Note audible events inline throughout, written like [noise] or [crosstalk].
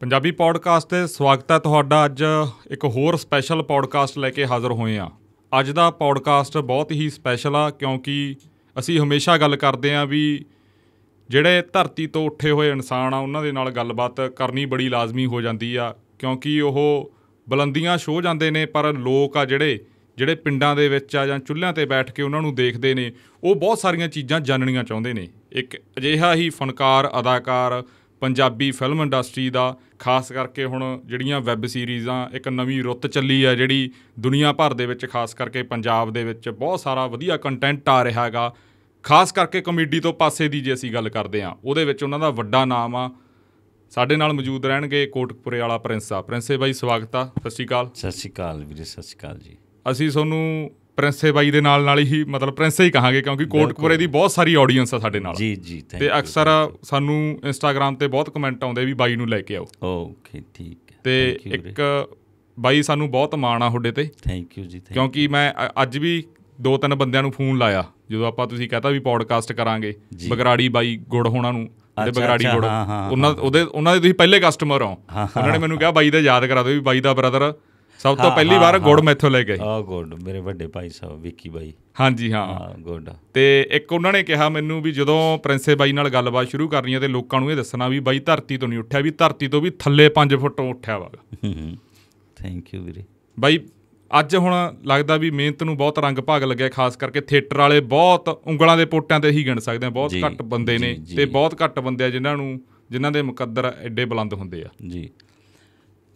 Punjabi podcast ਤੇ ਸਵਾਗਤ ਹੈ ਤੁਹਾਡਾ ਅੱਜ ਇੱਕ ਹੋਰ ਸਪੈਸ਼ਲ ਪੋਡਕਾਸਟ ਲੈ ਕੇ ਹਾਜ਼ਰ ਹੋਏ ਆ ਅੱਜ ਦਾ ਪੋਡਕਾਸਟ ਬਹੁਤ ਹੀ ਸਪੈਸ਼ਲ ਆ, ਕਿਉਂਕਿ ਅਸੀਂ ਹਮੇਸ਼ਾ ਗੱਲ ਕਰਦੇ ਆ ਵੀ ਜਿਹੜੇ ਧਰਤੀ ਤੋਂ ਉੱਠੇ ਹੋਏ ਇਨਸਾਨ ਆ, ਉਹਨਾਂ ਦੇ ਨਾਲ ਗੱਲਬਾਤ ਕਰਨੀ ਬੜੀ ਲਾਜ਼ਮੀ ਹੋ ਜਾਂਦੀ ਆ, ਕਿਉਂਕਿ ਉਹ ਬੁਲੰਦੀਆਂ ਛੋ ਜਾਂਦੇ ਨੇ, ਪਰ ਲੋਕ ਆ ਜਿਹੜੇ ਜਿਹੜੇ ਪਿੰਡਾਂ ਦੇ ਵਿੱਚ ਆ ਜਾਂ ਚੁੱਲ੍ਹਿਆਂ ਤੇ ਬੈਠ ਕੇ ਉਹਨਾਂ ਨੂੰ ਦੇਖਦੇ ਨੇ, ਉਹ ਬਹੁਤ ਸਾਰੀਆਂ ਚੀਜ਼ਾਂ ਜਾਣਨੀਆਂ ਚਾਹੁੰਦੇ ਨੇ। ਇੱਕ ਅਜਿਹਾ ਹੀ ਫਨਕਾਰ ਅਦਾਕਾਰ, ਪੰਜਾਬੀ ਫਿਲਮ ਇੰਡਸਟਰੀ ਦਾ ਖਾਸ ਕਰਕੇ ਹੁਣ ਜਿਹੜੀਆਂ ਵੈੱਬ ਸੀਰੀਜ਼ਾਂ ਇੱਕ ਨਵੀਂ ਰੁੱਤ ਚੱਲੀ ਆ ਜਿਹੜੀ ਦੁਨੀਆ ਭਰ ਦੇ ਵਿੱਚ ਖਾਸ ਕਰਕੇ ਪੰਜਾਬ ਦੇ ਵਿੱਚ ਬਹੁਤ ਸਾਰਾ ਵਧੀਆ ਕੰਟੈਂਟ ਆ ਰਿਹਾ ਹੈਗਾ। ਖਾਸ ਕਰਕੇ ਕਮੇਡੀ ਤੋਂ ਪਾਸੇ ਦੀ ਜੇ ਅਸੀਂ ਗੱਲ ਕਰਦੇ ਹਾਂ ਉਹਦੇ ਵਿੱਚ ਉਹਨਾਂ ਦਾ ਵੱਡਾ ਨਾਮ ਆ। ਸਾਡੇ ਨਾਲ ਮੌਜੂਦ ਰਹਿਣਗੇ ਕੋਟਕਪੁਰੇ ਵਾਲਾ ਪ੍ਰਿੰਸ ਆ। ਪ੍ਰਿੰਸੇ ਬਾਈ ਸਵਾਗਤ ਆ। ਸਤਿ ਸ਼੍ਰੀ ਅਕਾਲ। ਸਤਿ ਸ਼੍ਰੀ ਅਕਾਲ ਵੀਰੇ ਸਤਿ ਸ਼੍ਰੀ ਅਕਾਲ ਜੀ। ਅਸੀਂ ਤੁਹਾਨੂੰ ਪ੍ਰਿੰਸੇ ਬਾਈ ਦੇ ਨਾਲ ਨਾਲ ਹੀ ਮਤਲਬ ਪ੍ਰਿੰਸੇ ਹੀ ਕਹਾਂਗੇ ਕਿਉਂਕਿ ਕੋਟਕਪੁਰੇ ਦੀ ਬਹੁਤ ਸਾਰੀ ਆਡੀਅנס ਆ ਸਾਡੇ ਨਾਲ। ਜੀ ਜੀ ਥੈਂਕ ਤੇ ਅਕਸਰ ਸਾਨੂੰ ਇੰਸਟਾਗ੍ਰam ਤੇ ਬਹੁਤ ਕਮੈਂਟ ਆਉਂਦੇ ਵੀ ਬਾਈ ਨੂੰ ਲੈ ਕੇ ਆਓ। ਓਕੇ ਠੀਕ ਹੈ। ਤੇ। ਇੱਕ ਬਾਈ ਸਾਨੂੰ ਬਹੁਤ ਮਾਣ ਆ ਤੁਹਾਡੇ ਤੇ। ਥੈਂਕ ਯੂ ਜੀ thank ਕਿਉਂਕਿ ਮੈਂ ਅੱਜ ਵੀ ਦੋ ਤਿੰਨ ਬੰਦਿਆਂ ਨੂੰ ਫੋਨ ਲਾਇਆ ਜਦੋਂ ਆਪਾਂ ਤੁਸੀਂ ਕਹਤਾ ਵੀ ਪੋਡਕਾਸਟ ਕਰਾਂਗੇ। ਬਗਰਾੜੀ ਬਾਈ ਗੁੜ ਹੋਣਾ ਨੂੰ ਅੱਛਾ, ਬਗਰਾੜੀ ਗੁੜ। ਉਹਨਾਂ ਉਹਦੇ ਉਹਨਾਂ ਦੇ ਤੁਸੀਂ ਪਹਿਲੇ ਕਸਟਮਰ ਹਾਂ, ਉਹਨਾਂ ਨੇ ਮੈਨੂੰ ਕਿਹਾ ਬਾਈ ਦਾ ਯਾਦ ਕਰਾ ਦਿਓ ਵੀ ਬਾਈ ਦਾ ਬ੍ਰਦਰ ਸਭ ਤੋਂ ਪਹਿਲੀ ਵਾਰ ਗੁੜ। ਮੈਥੋਂ ਲੈ ਗਏ ਆ ਗੁੱਡ ਮੇਰੇ ਵੱਡੇ ਭਾਈ ਸਾਹਿਬ ਵਿੱਕੀ ਬਾਈ। ਹਾਂਜੀ ਹਾਂ। ਗੁੱਡ ਤੇ ਇੱਕ ਉਹਨਾਂ ਨੇ ਕਿਹਾ ਮੈਨੂੰ ਵੀ ਜਦੋਂ ਪ੍ਰਿੰਸੇ ਬਾਈ ਨਾਲ ਗੱਲਬਾਤ ਸ਼ੁਰੂ ਕਰਨੀ ਹੈ ਤੇ ਲੋਕਾਂ ਨੂੰ ਇਹ ਦੱਸਣਾ ਵੀ ਬਾਈ ਧਰਤੀ ਤੋਂ ਨਹੀਂ ਉੱਠਿਆ ਵੀ ਧਰਤੀ ਤੋਂ ਵੀ ਥੱਲੇ 5 ਫੁੱਟੋਂ ਉੱਠਿਆ ਵਾ। ਥੈਂਕ ਯੂ ਵੀਰੇ। ਬਾਈ ਅੱਜ ਹੁਣ ਲੱਗਦਾ ਵੀ ਮਿਹਨਤ ਨੂੰ ਬਹੁਤ ਰੰਗ ਭਾਗ ਲੱਗਿਆ ਖਾਸ ਕਰਕੇ ਥੀਏਟਰ ਵਾਲੇ ਬਹੁਤ ਉਂਗਲਾਂ ਦੇ ਪੋਟਿਆਂ ਤੇ ਹੀ ਗਿਣ ਸਕਦੇ ਆ ਬਹੁਤ ਘੱਟ ਬੰਦੇ ਨੇ ਤੇ। ਬਹੁਤ ਘੱਟ ਬੰਦੇ ਆ ਜਿਨ੍ਹਾਂ ਨੂੰ ਜਿਨ੍ਹਾਂ ਦੇ ਮੁਕੱਦਰ ਐਡੇ ਬੁਲੰਦ ਹੁੰਦੇ ਆ। ਜੀ।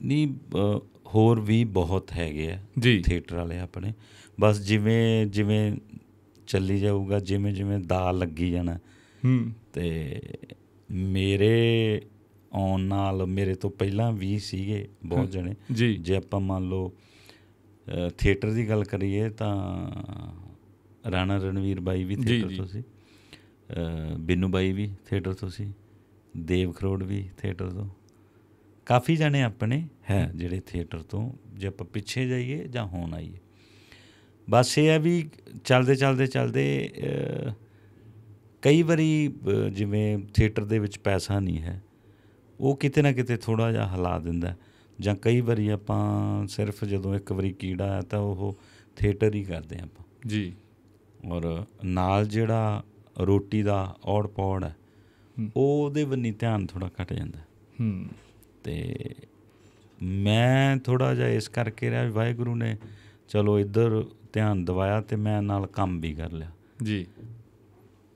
ਨਹੀਂ ਹੋਰ ਵੀ ਬਹੁਤ ਹੈਗੇ ਆ ਥੀਏਟਰ ਵਾਲੇ ਆਪਣੇ। ਬਸ ਜਿਵੇਂ ਜਿਵੇਂ ਚੱਲੀ ਜਾਊਗਾ ਜਿਵੇਂ ਜਿਵੇਂ ਦਾ ਲੱਗੀ ਜਾਣਾ। ਹੂੰ। ਤੇ ਮੇਰੇ ਆਉਣ ਨਾਲ ਮੇਰੇ ਤੋਂ ਪਹਿਲਾਂ ਵੀ ਸੀਗੇ ਬਹੁਤ ਜਣੇ। ਜੀ। ਆਪਾਂ ਮੰਨ ਲਓ ਥੀਏਟਰ ਦੀ ਗੱਲ ਕਰੀਏ ਤਾਂ ਰਾਣਾ ਰਣਵੀਰ ਬਾਈ ਵੀ ਥੀਏਟਰ। ਤੋਂ ਸੀ। ਬਿੰਨੂ ਬਾਈ ਵੀ ਥੀਏਟਰ ਤੋਂ ਸੀ। ਦੇਵ ਖਰੋੜ ਵੀ ਥੀਏਟਰ ਤੋਂ। ਕਾਫੀ ਜਣੇ ਆਪਣੇ ਹੈ ਜਿਹੜੇ ਥੀਏਟਰ ਤੋਂ ਜੇ ਆਪਾਂ ਪਿੱਛੇ ਜਾਈਏ ਜਾਂ ਹੁਣ ਆਈਏ। ਬਸ ਇਹ ਹੈ ਵੀ ਚੱਲਦੇ ਚੱਲਦੇ ਚੱਲਦੇ ਕਈ ਵਾਰੀ ਜਿਵੇਂ ਥੀਏਟਰ ਦੇ ਵਿੱਚ ਪੈਸਾ ਨਹੀਂ ਹੈ ਉਹ ਕਿਤੇ ਨਾ ਕਿਤੇ ਥੋੜਾ ਜਿਹਾ ਹਿਲਾ ਦਿੰਦਾ ਜਾਂ ਕਈ ਵਾਰੀ ਆਪਾਂ ਸਿਰਫ ਜਦੋਂ ਇੱਕ ਵਾਰੀ ਕੀੜਾ ਹੈ ਤਾਂ ਉਹ ਥੀਏਟਰ ਹੀ ਕਰਦੇ ਆਪਾਂ। ਜੀ। ਔਰ ਨਾਲ ਜਿਹੜਾ ਰੋਟੀ ਦਾ ਔੜ ਪੌੜ ਹੈ। ਉਹਦੇ ਬੰਨੀ ਧਿਆਨ ਥੋੜਾ ਘਟ ਜਾਂਦਾ ਹੂੰ। ਤੇ ਮੈਂ ਥੋੜਾ ਜਿਹਾ ਇਸ ਕਰਕੇ ਰਿਹਾ ਵੀ ਵਾਹਿਗੁਰੂ ਨੇ ਚਲੋ ਇੱਧਰ ਧਿਆਨ ਦਿਵਾਇਆ ਤੇ ਮੈਂ ਨਾਲ ਕੰਮ ਵੀ ਕਰ ਲਿਆ। ਜੀ।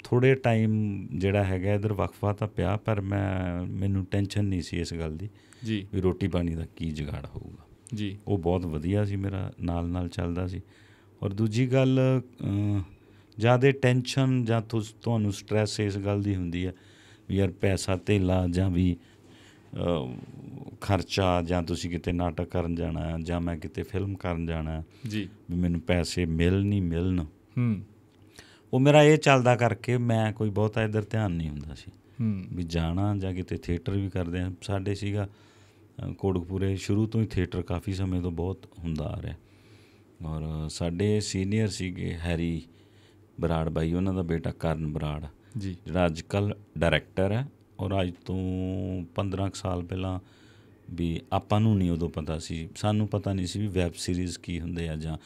ਥੋੜੇ ਟਾਈਮ ਜਿਹੜਾ ਹੈਗਾ ਇਧਰ ਵਕਫਾ ਤਾਂ ਪਿਆ ਪਰ ਮੈਂ ਮੈਨੂੰ ਟੈਨਸ਼ਨ ਨਹੀਂ ਸੀ ਇਸ ਗੱਲ ਦੀ ਜੀ। ਵੀ ਰੋਟੀ ਪਾਣੀ ਦਾ ਕੀ ਜੁਗਾੜ ਹੋਊਗਾ। ਜੀ। ਉਹ ਬਹੁਤ ਵਧੀਆ ਸੀ ਮੇਰਾ ਨਾਲ ਨਾਲ ਚੱਲਦਾ ਸੀ। ਔਰ ਦੂਜੀ ਗੱਲ ਜ਼ਿਆਦਾ ਟੈਨਸ਼ਨ ਜਾਂ ਤੁਹਾਨੂੰ ਸਟ੍ਰੈਸ ਇਸ ਗੱਲ ਦੀ ਹੁੰਦੀ ਹੈ ਵੀ ਯਾਰ ਪੈਸਾ ਧੇਲਾ ਜਾਂ ਵੀ ਖਰਚਾ ਜਾਂ ਤੁਸੀਂ ਕਿਤੇ ਨਾਟਕ ਕਰਨ ਜਾਣਾ ਜਾਂ ਮੈਂ ਕਿਤੇ ਫਿਲਮ ਕਰਨ ਜਾਣਾ ਜੀ। ਵੀ ਮੈਨੂੰ ਪੈਸੇ ਮਿਲ ਨਹੀਂ ਮਿਲਣ। ਹੂੰ। ਉਹ ਮੇਰਾ ਇਹ ਚੱਲਦਾ ਕਰਕੇ ਮੈਂ ਕੋਈ ਬਹੁਤਾ ਇੱਧਰ ਧਿਆਨ ਨਹੀਂ ਹੁੰਦਾ ਸੀ। ਹੂੰ। ਵੀ ਜਾਣਾ ਜਾਂ ਕਿਤੇ ਥੀਏਟਰ ਵੀ ਕਰਦੇ ਆ ਸਾਡੇ ਸੀਗਾ ਅ, ਕੋਟਕਪੂਰੇ ਸ਼ੁਰੂ ਤੋਂ ਹੀ ਥੀਏਟਰ ਕਾਫੀ ਸਮੇਂ ਤੋਂ ਬਹੁਤ ਹੁੰਦਾ ਆ ਰਿਹਾ। ਔਰ ਸਾਡੇ ਸੀਨੀਅਰ ਸੀਗੇ ਹੈਰੀ ਬਰਾੜ ਬਾਈ ਉਹਨਾਂ ਦਾ ਬੇਟਾ ਕਰਨ ਬਰਾੜ। ਜੀ। ਜਿਹੜਾ ਅੱਜ ਕੱਲ ਡਾਇਰੈਕਟਰ ਹੈ। ਔਰ ਅੱਜ ਤੋਂ 15 ਕੁ ਸਾਲ ਪਹਿਲਾਂ ਵੀ ਆਪਾਂ ਨੂੰ ਨਹੀਂ ਉਦੋਂ ਪਤਾ ਸੀ। ਸਾਨੂੰ ਪਤਾ ਨਹੀਂ ਸੀ ਵੀ ਵੈਬ ਸੀਰੀਜ਼ ਕੀ ਹੁੰਦੇ ਆ ਜਾਂ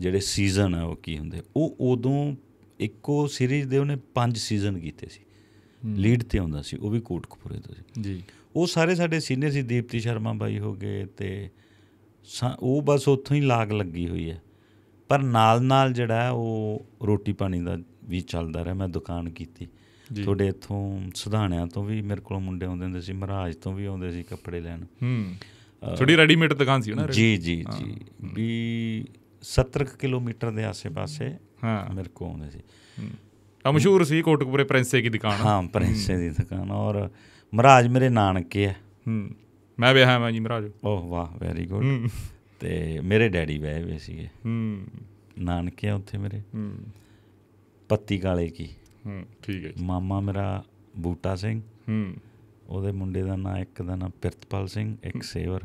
ਜਿਹੜੇ ਸੀਜ਼ਨ ਆ ਉਹ ਕੀ ਹੁੰਦੇ। ਉਹ ਉਦੋਂ ਇੱਕੋ ਸੀਰੀਜ਼ ਦੇ ਉਹਨੇ 5 ਸੀਜ਼ਨ ਕੀਤੇ ਸੀ। ਲੀਡ ਤੇ ਆਉਂਦਾ ਸੀ ਉਹ ਵੀ ਕੋਟਕਪੂਰੇ ਤੋਂ ਸੀ। ਜੀ। ਉਹ ਸਾਰੇ ਸਾਡੇ ਸੀਨੀਅਰ ਸੀ ਦੀਪਤੀ ਸ਼ਰਮਾ ਬਾਈ ਹੋ ਗਏ ਤੇ ਉਹ ਬਸ ਉੱਥੋਂ ਹੀ ਲਾਗ ਲੱਗੀ ਹੋਈ ਹੈ। ਪਰ ਨਾਲ ਨਾਲ ਜਿਹੜਾ ਉਹ ਰੋਟੀ ਪਾਣੀ ਦਾ ਵੀ ਚੱਲਦਾ ਰਿਹਾ ਮੈਂ ਦੁਕਾਨ ਕੀਤੀ। ਤੁਹਾਡੇ ਇੱਥੋਂ ਸੁਧਾਣਿਆਂ ਤੋਂ ਵੀ ਮੇਰੇ ਕੋਲ ਮੁੰਡੇ ਆਉਂਦੇ ਹੁੰਦੇ ਸੀ ਮਹਾਰਾਜ ਤੋਂ ਵੀ ਆਉਂਦੇ ਸੀ ਕੱਪੜੇ ਲੈਣ। ਹੂੰ। ਥੋੜੀ ਰੈਡੀਮੇਡ ਦੁਕਾਨ ਸੀ ਨਾ ਜੀ ਜੀ ਜੀ। ਵੀ 70 ਕੁ ਕਿਲੋਮੀਟਰ ਦੇ ਆਸੇ-ਪਾਸੇ ਹਾਂ। ਮੇਰੇ ਕੋਲ ਆਉਂਦੇ ਸੀ। ਆ ਮਸ਼ਹੂਰ ਸੀ ਕੋਟਕਪੁਰੇ ਪ੍ਰਿੰਸੇ ਕੀ ਦੁਕਾਨ। ਹਾਂ ਪ੍ਰਿੰਸੇ ਦੀ ਦੁਕਾਨ। ਔਰ ਮਹਾਰਾਜ ਮੇਰੇ ਨਾਨਕੇ ਆ। ਹੂੰ। ਮੈਂ ਵਿਆਹਿਆ ਮੈਂ ਜੀ ਮਹਾਰਾਜ। ਓਹ ਵਾਹ ਵੈਰੀ ਗੁੱਡ ਹੂੰ। ਤੇ ਮੇਰੇ ਡੈਡੀ ਵਏ ਹੋਏ ਸੀਗੇ। ਹੂੰ। ਨਾਨਕੇ ਆ ਉੱਥੇ ਮੇਰੇ। ਹੂੰ। ਪੱਤੀ ਕਾਲੇ ਕੀ। ਹੂੰ ਠੀਕ ਹੈ ਮਾਮਾ ਮੇਰਾ ਬੂਟਾ ਸਿੰਘ। ਹੂੰ। ਉਹਦੇ ਮੁੰਡੇ ਦਾ ਨਾਂ ਇੱਕ ਦਾ ਨਾਂ ਪਿਰਤਪਾਲ ਸਿੰਘ ਇੱਕ ਸੇਵਰ।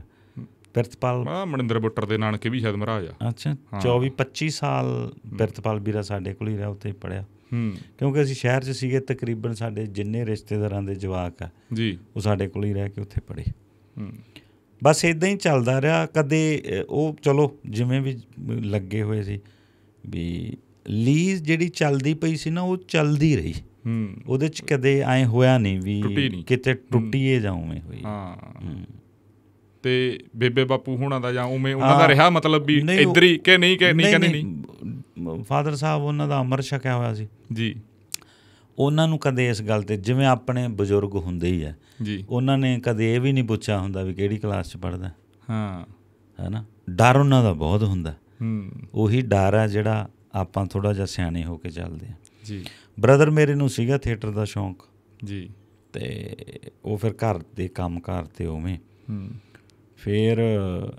ਪਿਰਤਪਾਲ ਆ ਮਨਿੰਦਰ ਬੁੱਟਰ ਦੇ ਨਾਨਕੇ ਵੀ ਸ਼ਾਇਦ ਮਹਾਰਾਜ ਆ। ਅੱਛਾ ਹਾਂ। 24 25 ਸਾਲ ਪਿਰਤਪਾਲ ਵੀਰਾ ਸਾਡੇ ਕੋਲ ਹੀ ਰਿਹਾ ਉੱਥੇ ਹੀ ਪੜਿਆ ਹੂੰ। ਕਿਉਂਕਿ ਅਸੀਂ ਸ਼ਹਿਰ 'ਚ ਸੀਗੇ ਤਕਰੀਬਨ ਸਾਡੇ ਜਿੰਨੇ ਰਿਸ਼ਤੇਦਾਰਾਂ ਦੇ ਜਵਾਕ ਆ ਜੀ। ਉਹ ਸਾਡੇ ਕੋਲ ਹੀ ਰਹਿ ਕੇ ਉੱਥੇ ਪੜੇ ਹੂੰ। ਬਸ ਇਦਾਂ ਹੀ ਚੱਲਦਾ ਰਿਹਾ ਕਦੇ ਉਹ ਚਲੋ ਜਿਵੇਂ ਵੀ ਲੱਗੇ ਹੋਏ ਸੀ ਵੀ ਲੀਜ਼ ਜਿਹੜੀ ਚੱਲਦੀ ਪਈ ਸੀ ਨਾ ਉਹ ਚੱਲਦੀ ਰਹੀ। ਹੂੰ। ਉਹਦੇ ਚ ਕਦੇ ਐ ਹੋਇਆ ਨਹੀਂ ਵੀ। ਕਿਤੇ ਟੁੱਟੀਏ ਜਾਂ ਉਵੇਂ ਹੋਈ। ਹਾਂ। ਤੇ ਬੇਬੇ ਬਾਪੂ ਹੁਣਾਂ ਦਾ ਜਾਂ ਉਵੇਂ ਉਹਨਾਂ ਦਾ। ਰਿਹਾ ਮਤਲਬ ਵੀ ਇੱਧਰ ਹੀ ਕਿ ਨਹੀਂ ਕਿ ਨਹੀਂ ਕਹਿੰਦੇ ਨਹੀਂ। ਫਾਦਰ ਸਾਹਿਬ ਉਹਨਾਂ ਦਾ ਅਮਰ ਛਕਿਆ ਹੋਇਆ ਸੀ। ਜੀ। ਉਹਨਾਂ ਨੂੰ ਕਦੇ ਇਸ ਗੱਲ ਤੇ ਜਿਵੇਂ ਆਪਣੇ ਬਜ਼ੁਰਗ ਹੁੰਦੇ ਹੀ ਆ ਜੀ। ਉਹਨਾਂ ਨੇ ਕਦੇ ਇਹ ਵੀ ਨਹੀਂ ਪੁੱਛਿਆ ਹੁੰਦਾ ਵੀ ਕਿਹੜੀ ਕਲਾਸ 'ਚ ਪੜਦਾ ਹਾਂ। ਹੈਨਾ? ਡਰ ਉਹਨਾਂ ਦਾ ਬਹੁਤ ਹੁੰਦਾ। ਹੂੰ। ਉਹੀ ਡਰ ਆ ਜਿਹੜਾ ਆਪਾਂ ਥੋੜਾ ਜਿਹਾ ਸਿਆਣੇ ਹੋ ਕੇ ਚੱਲਦੇ ਆ ਜੀ। ਬ੍ਰਦਰ ਮੇਰੇ ਨੂੰ ਸੀਗਾ ਥੀਏਟਰ ਦਾ ਸ਼ੌਂਕ। ਜੀ। ਤੇ ਉਹ ਫਿਰ ਘਰ ਦੇ ਕੰਮਕਾਰ ਤੇ ਉਵੇਂ। ਹੂੰ। ਫਿਰ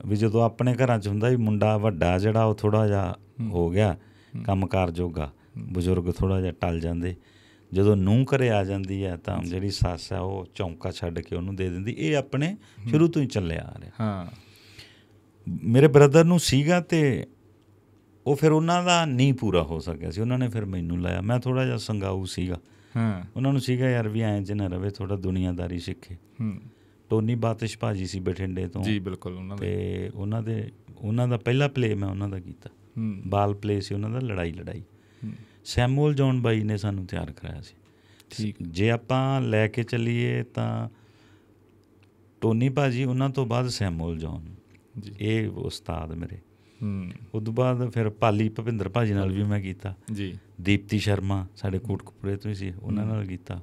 ਵੀ ਜਦੋਂ ਆਪਣੇ ਘਰਾਂ 'ਚ ਹੁੰਦਾ ਵੀ ਮੁੰਡਾ ਵੱਡਾ ਜਿਹੜਾ ਉਹ ਥੋੜਾ ਜਿਹਾ ਹੋ। ਗਿਆ ਕੰਮਕਾਰ ਜੋਗਾ। ਬਜ਼ੁਰਗ ਥੋੜਾ ਜਿਹਾ ਟਲ ਜਾਂਦੇ। ਜਦੋਂ ਨੂੰਹ ਘਰੇ ਆ ਜਾਂਦੀ ਹੈ ਤਾਂ ਜਿਹੜੀ ਸੱਸ ਆ ਉਹ ਚੌਂਕਾ ਛੱਡ ਕੇ ਉਹਨੂੰ ਦੇ ਦਿੰਦੀ। ਇਹ ਆਪਣੇ ਸ਼ੁਰੂ ਤੋਂ ਹੀ ਚੱਲਿਆ ਆ ਰਿਹਾ। ਹਾਂ। ਮੇਰੇ ਬ੍ਰਦਰ ਨੂੰ ਸੀਗਾ ਤੇ ਉਹ ਫਿਰ ਉਹਨਾਂ ਦਾ ਨਹੀਂ ਪੂਰਾ ਹੋ ਸਕਿਆ ਸੀ। ਉਹਨਾਂ ਨੇ ਫਿਰ ਮੈਨੂੰ ਲਾਇਆ। ਮੈਂ ਥੋੜਾ ਜਿਹਾ ਸੰਗਾਊ ਸੀਗਾ। ਹਾਂ। ਉਹਨਾਂ ਨੂੰ ਸੀਗਾ ਯਾਰ ਵੀ ਐਂ ਨਾ ਰਵੇ ਥੋੜਾ ਦੁਨੀਆਦਾਰੀ ਸਿੱਖੇ। ਹੂੰ। ਟੋਨੀ ਬਾਤਿਸ਼ ਭਾਜੀ ਸੀ ਬਠਿੰਡੇ ਤੋਂ। ਜੀ ਬਿਲਕੁਲ ਉਹਨਾਂ ਦੇ। ਤੇ ਉਹਨਾਂ ਦੇ ਉਹਨਾਂ ਦਾ ਪਹਿਲਾ ਪਲੇ ਮੈਂ ਉਹਨਾਂ ਦਾ ਕੀਤਾ। ਹੂੰ। ਬਾਲ ਪਲੇ ਸੀ ਉਹਨਾਂ ਦਾ ਲੜਾਈ ਲੜਾਈ। ਹੂੰ। ਸੈਮੂਅਲ ਜੌਨ ਬਾਈ ਨੇ ਸਾਨੂੰ ਤਿਆਰ ਕਰਾਇਆ ਸੀ। ਠੀਕ। ਜੇ ਆਪਾਂ ਲੈ ਕੇ ਚੱਲੀਏ ਤਾਂ ਟੋਨੀ ਭਾਜੀ ਉਹਨਾਂ ਤੋਂ ਬਾਅਦ ਸੈਮੂਅਲ ਜੌਨ ਜੀ। ਇਹ ਉਸਤਾਦ ਮੇਰੇ। ਹੂੰ। ਤੋਂ ਬਾਅਦ ਫਿਰ ਪਾਲੀ ਭਪਿੰਦਰ ਭਾਜੀ ਨਾਲ ਵੀ ਮੈਂ ਕੀਤਾ। ਜੀ। ਦੀਪਤੀ ਸ਼ਰਮਾ ਸਾਡੇ ਕੋਟਕਪੂਰੇ ਤੋਂ ਹੀ ਸੀ ਉਹਨਾਂ ਨਾਲ ਕੀਤਾ।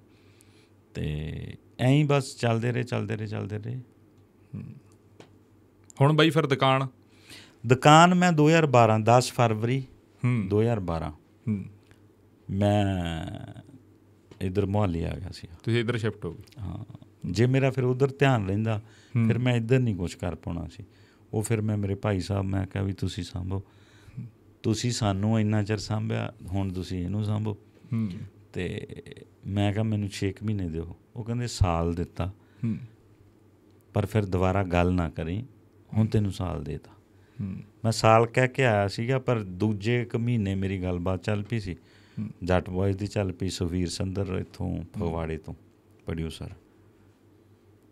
ਤੇ ਐਂ ਹੀ ਬਸ ਚੱਲਦੇ ਰਹੇ ਚੱਲਦੇ ਰਹੇ ਚੱਲਦੇ ਰਹੇ। ਹੁਣ ਬਾਈ ਫਿਰ ਦੁਕਾਨ? ਦੁਕਾਨ ਮੈਂ 2012 10 ਫਰਵਰੀ ਹੂੰ। 2012 ਹੂੰ। ਮੈਂ ਇਧਰ ਮੁਹੱਲੇ ਆ ਗਿਆ ਸੀ। ਤੁਸੀਂ ਇੱਧਰ ਸ਼ਿਫਟ ਹੋ ਗਏ। ਹਾਂ। ਜੇ ਮੇਰਾ ਫਿਰ ਉਧਰ ਧਿਆਨ ਰਹਿੰਦਾ। ਫਿਰ ਮੈਂ ਇੱਧਰ ਨਹੀਂ ਕੁਝ ਕਰ ਪਾਉਣਾ ਸੀ। ਉਹ ਫਿਰ ਮੈਂ ਮੇਰੇ ਭਾਈ ਸਾਹਿਬ ਮੈਂ ਕਿਹਾ ਵੀ ਤੁਸੀਂ ਸੰਭੋ। ਤੁਸੀਂ ਸਾਨੂੰ ਇੰਨਾ ਚਿਰ ਸੰਭਿਆ ਹੁਣ ਤੁਸੀਂ ਇਹਨੂੰ ਸੰਭੋ। ਤੇ ਮੈਂ ਕਿਹਾ ਮੈਨੂੰ 6 ਮਹੀਨੇ ਦਿਓ। ਉਹ ਕਹਿੰਦੇ ਸਾਲ ਦਿੱਤਾ। ਪਰ ਫਿਰ ਦੁਬਾਰਾ ਗੱਲ ਨਾ ਕਰੀ। ਹੁਣ ਤੈਨੂੰ ਸਾਲ ਦੇਤਾ। ਮੈਂ ਸਾਲ ਕਹਿ ਕੇ ਆਇਆ ਸੀਗਾ ਪਰ ਦੂਜੇ ਕੁ ਮਹੀਨੇ ਮੇਰੀ ਗੱਲਬਾਤ ਚੱਲ ਪਈ ਸੀ। ਜੱਟ ਬॉयਜ਼ ਦੀ ਚੱਲ ਪਈ ਸੁਖਵੀਰ ਸੰਦਰ ਇੱਥੋਂ ਫਗਵਾੜੇ ਤੋਂ ਪ੍ਰੋਡਿਊਸਰ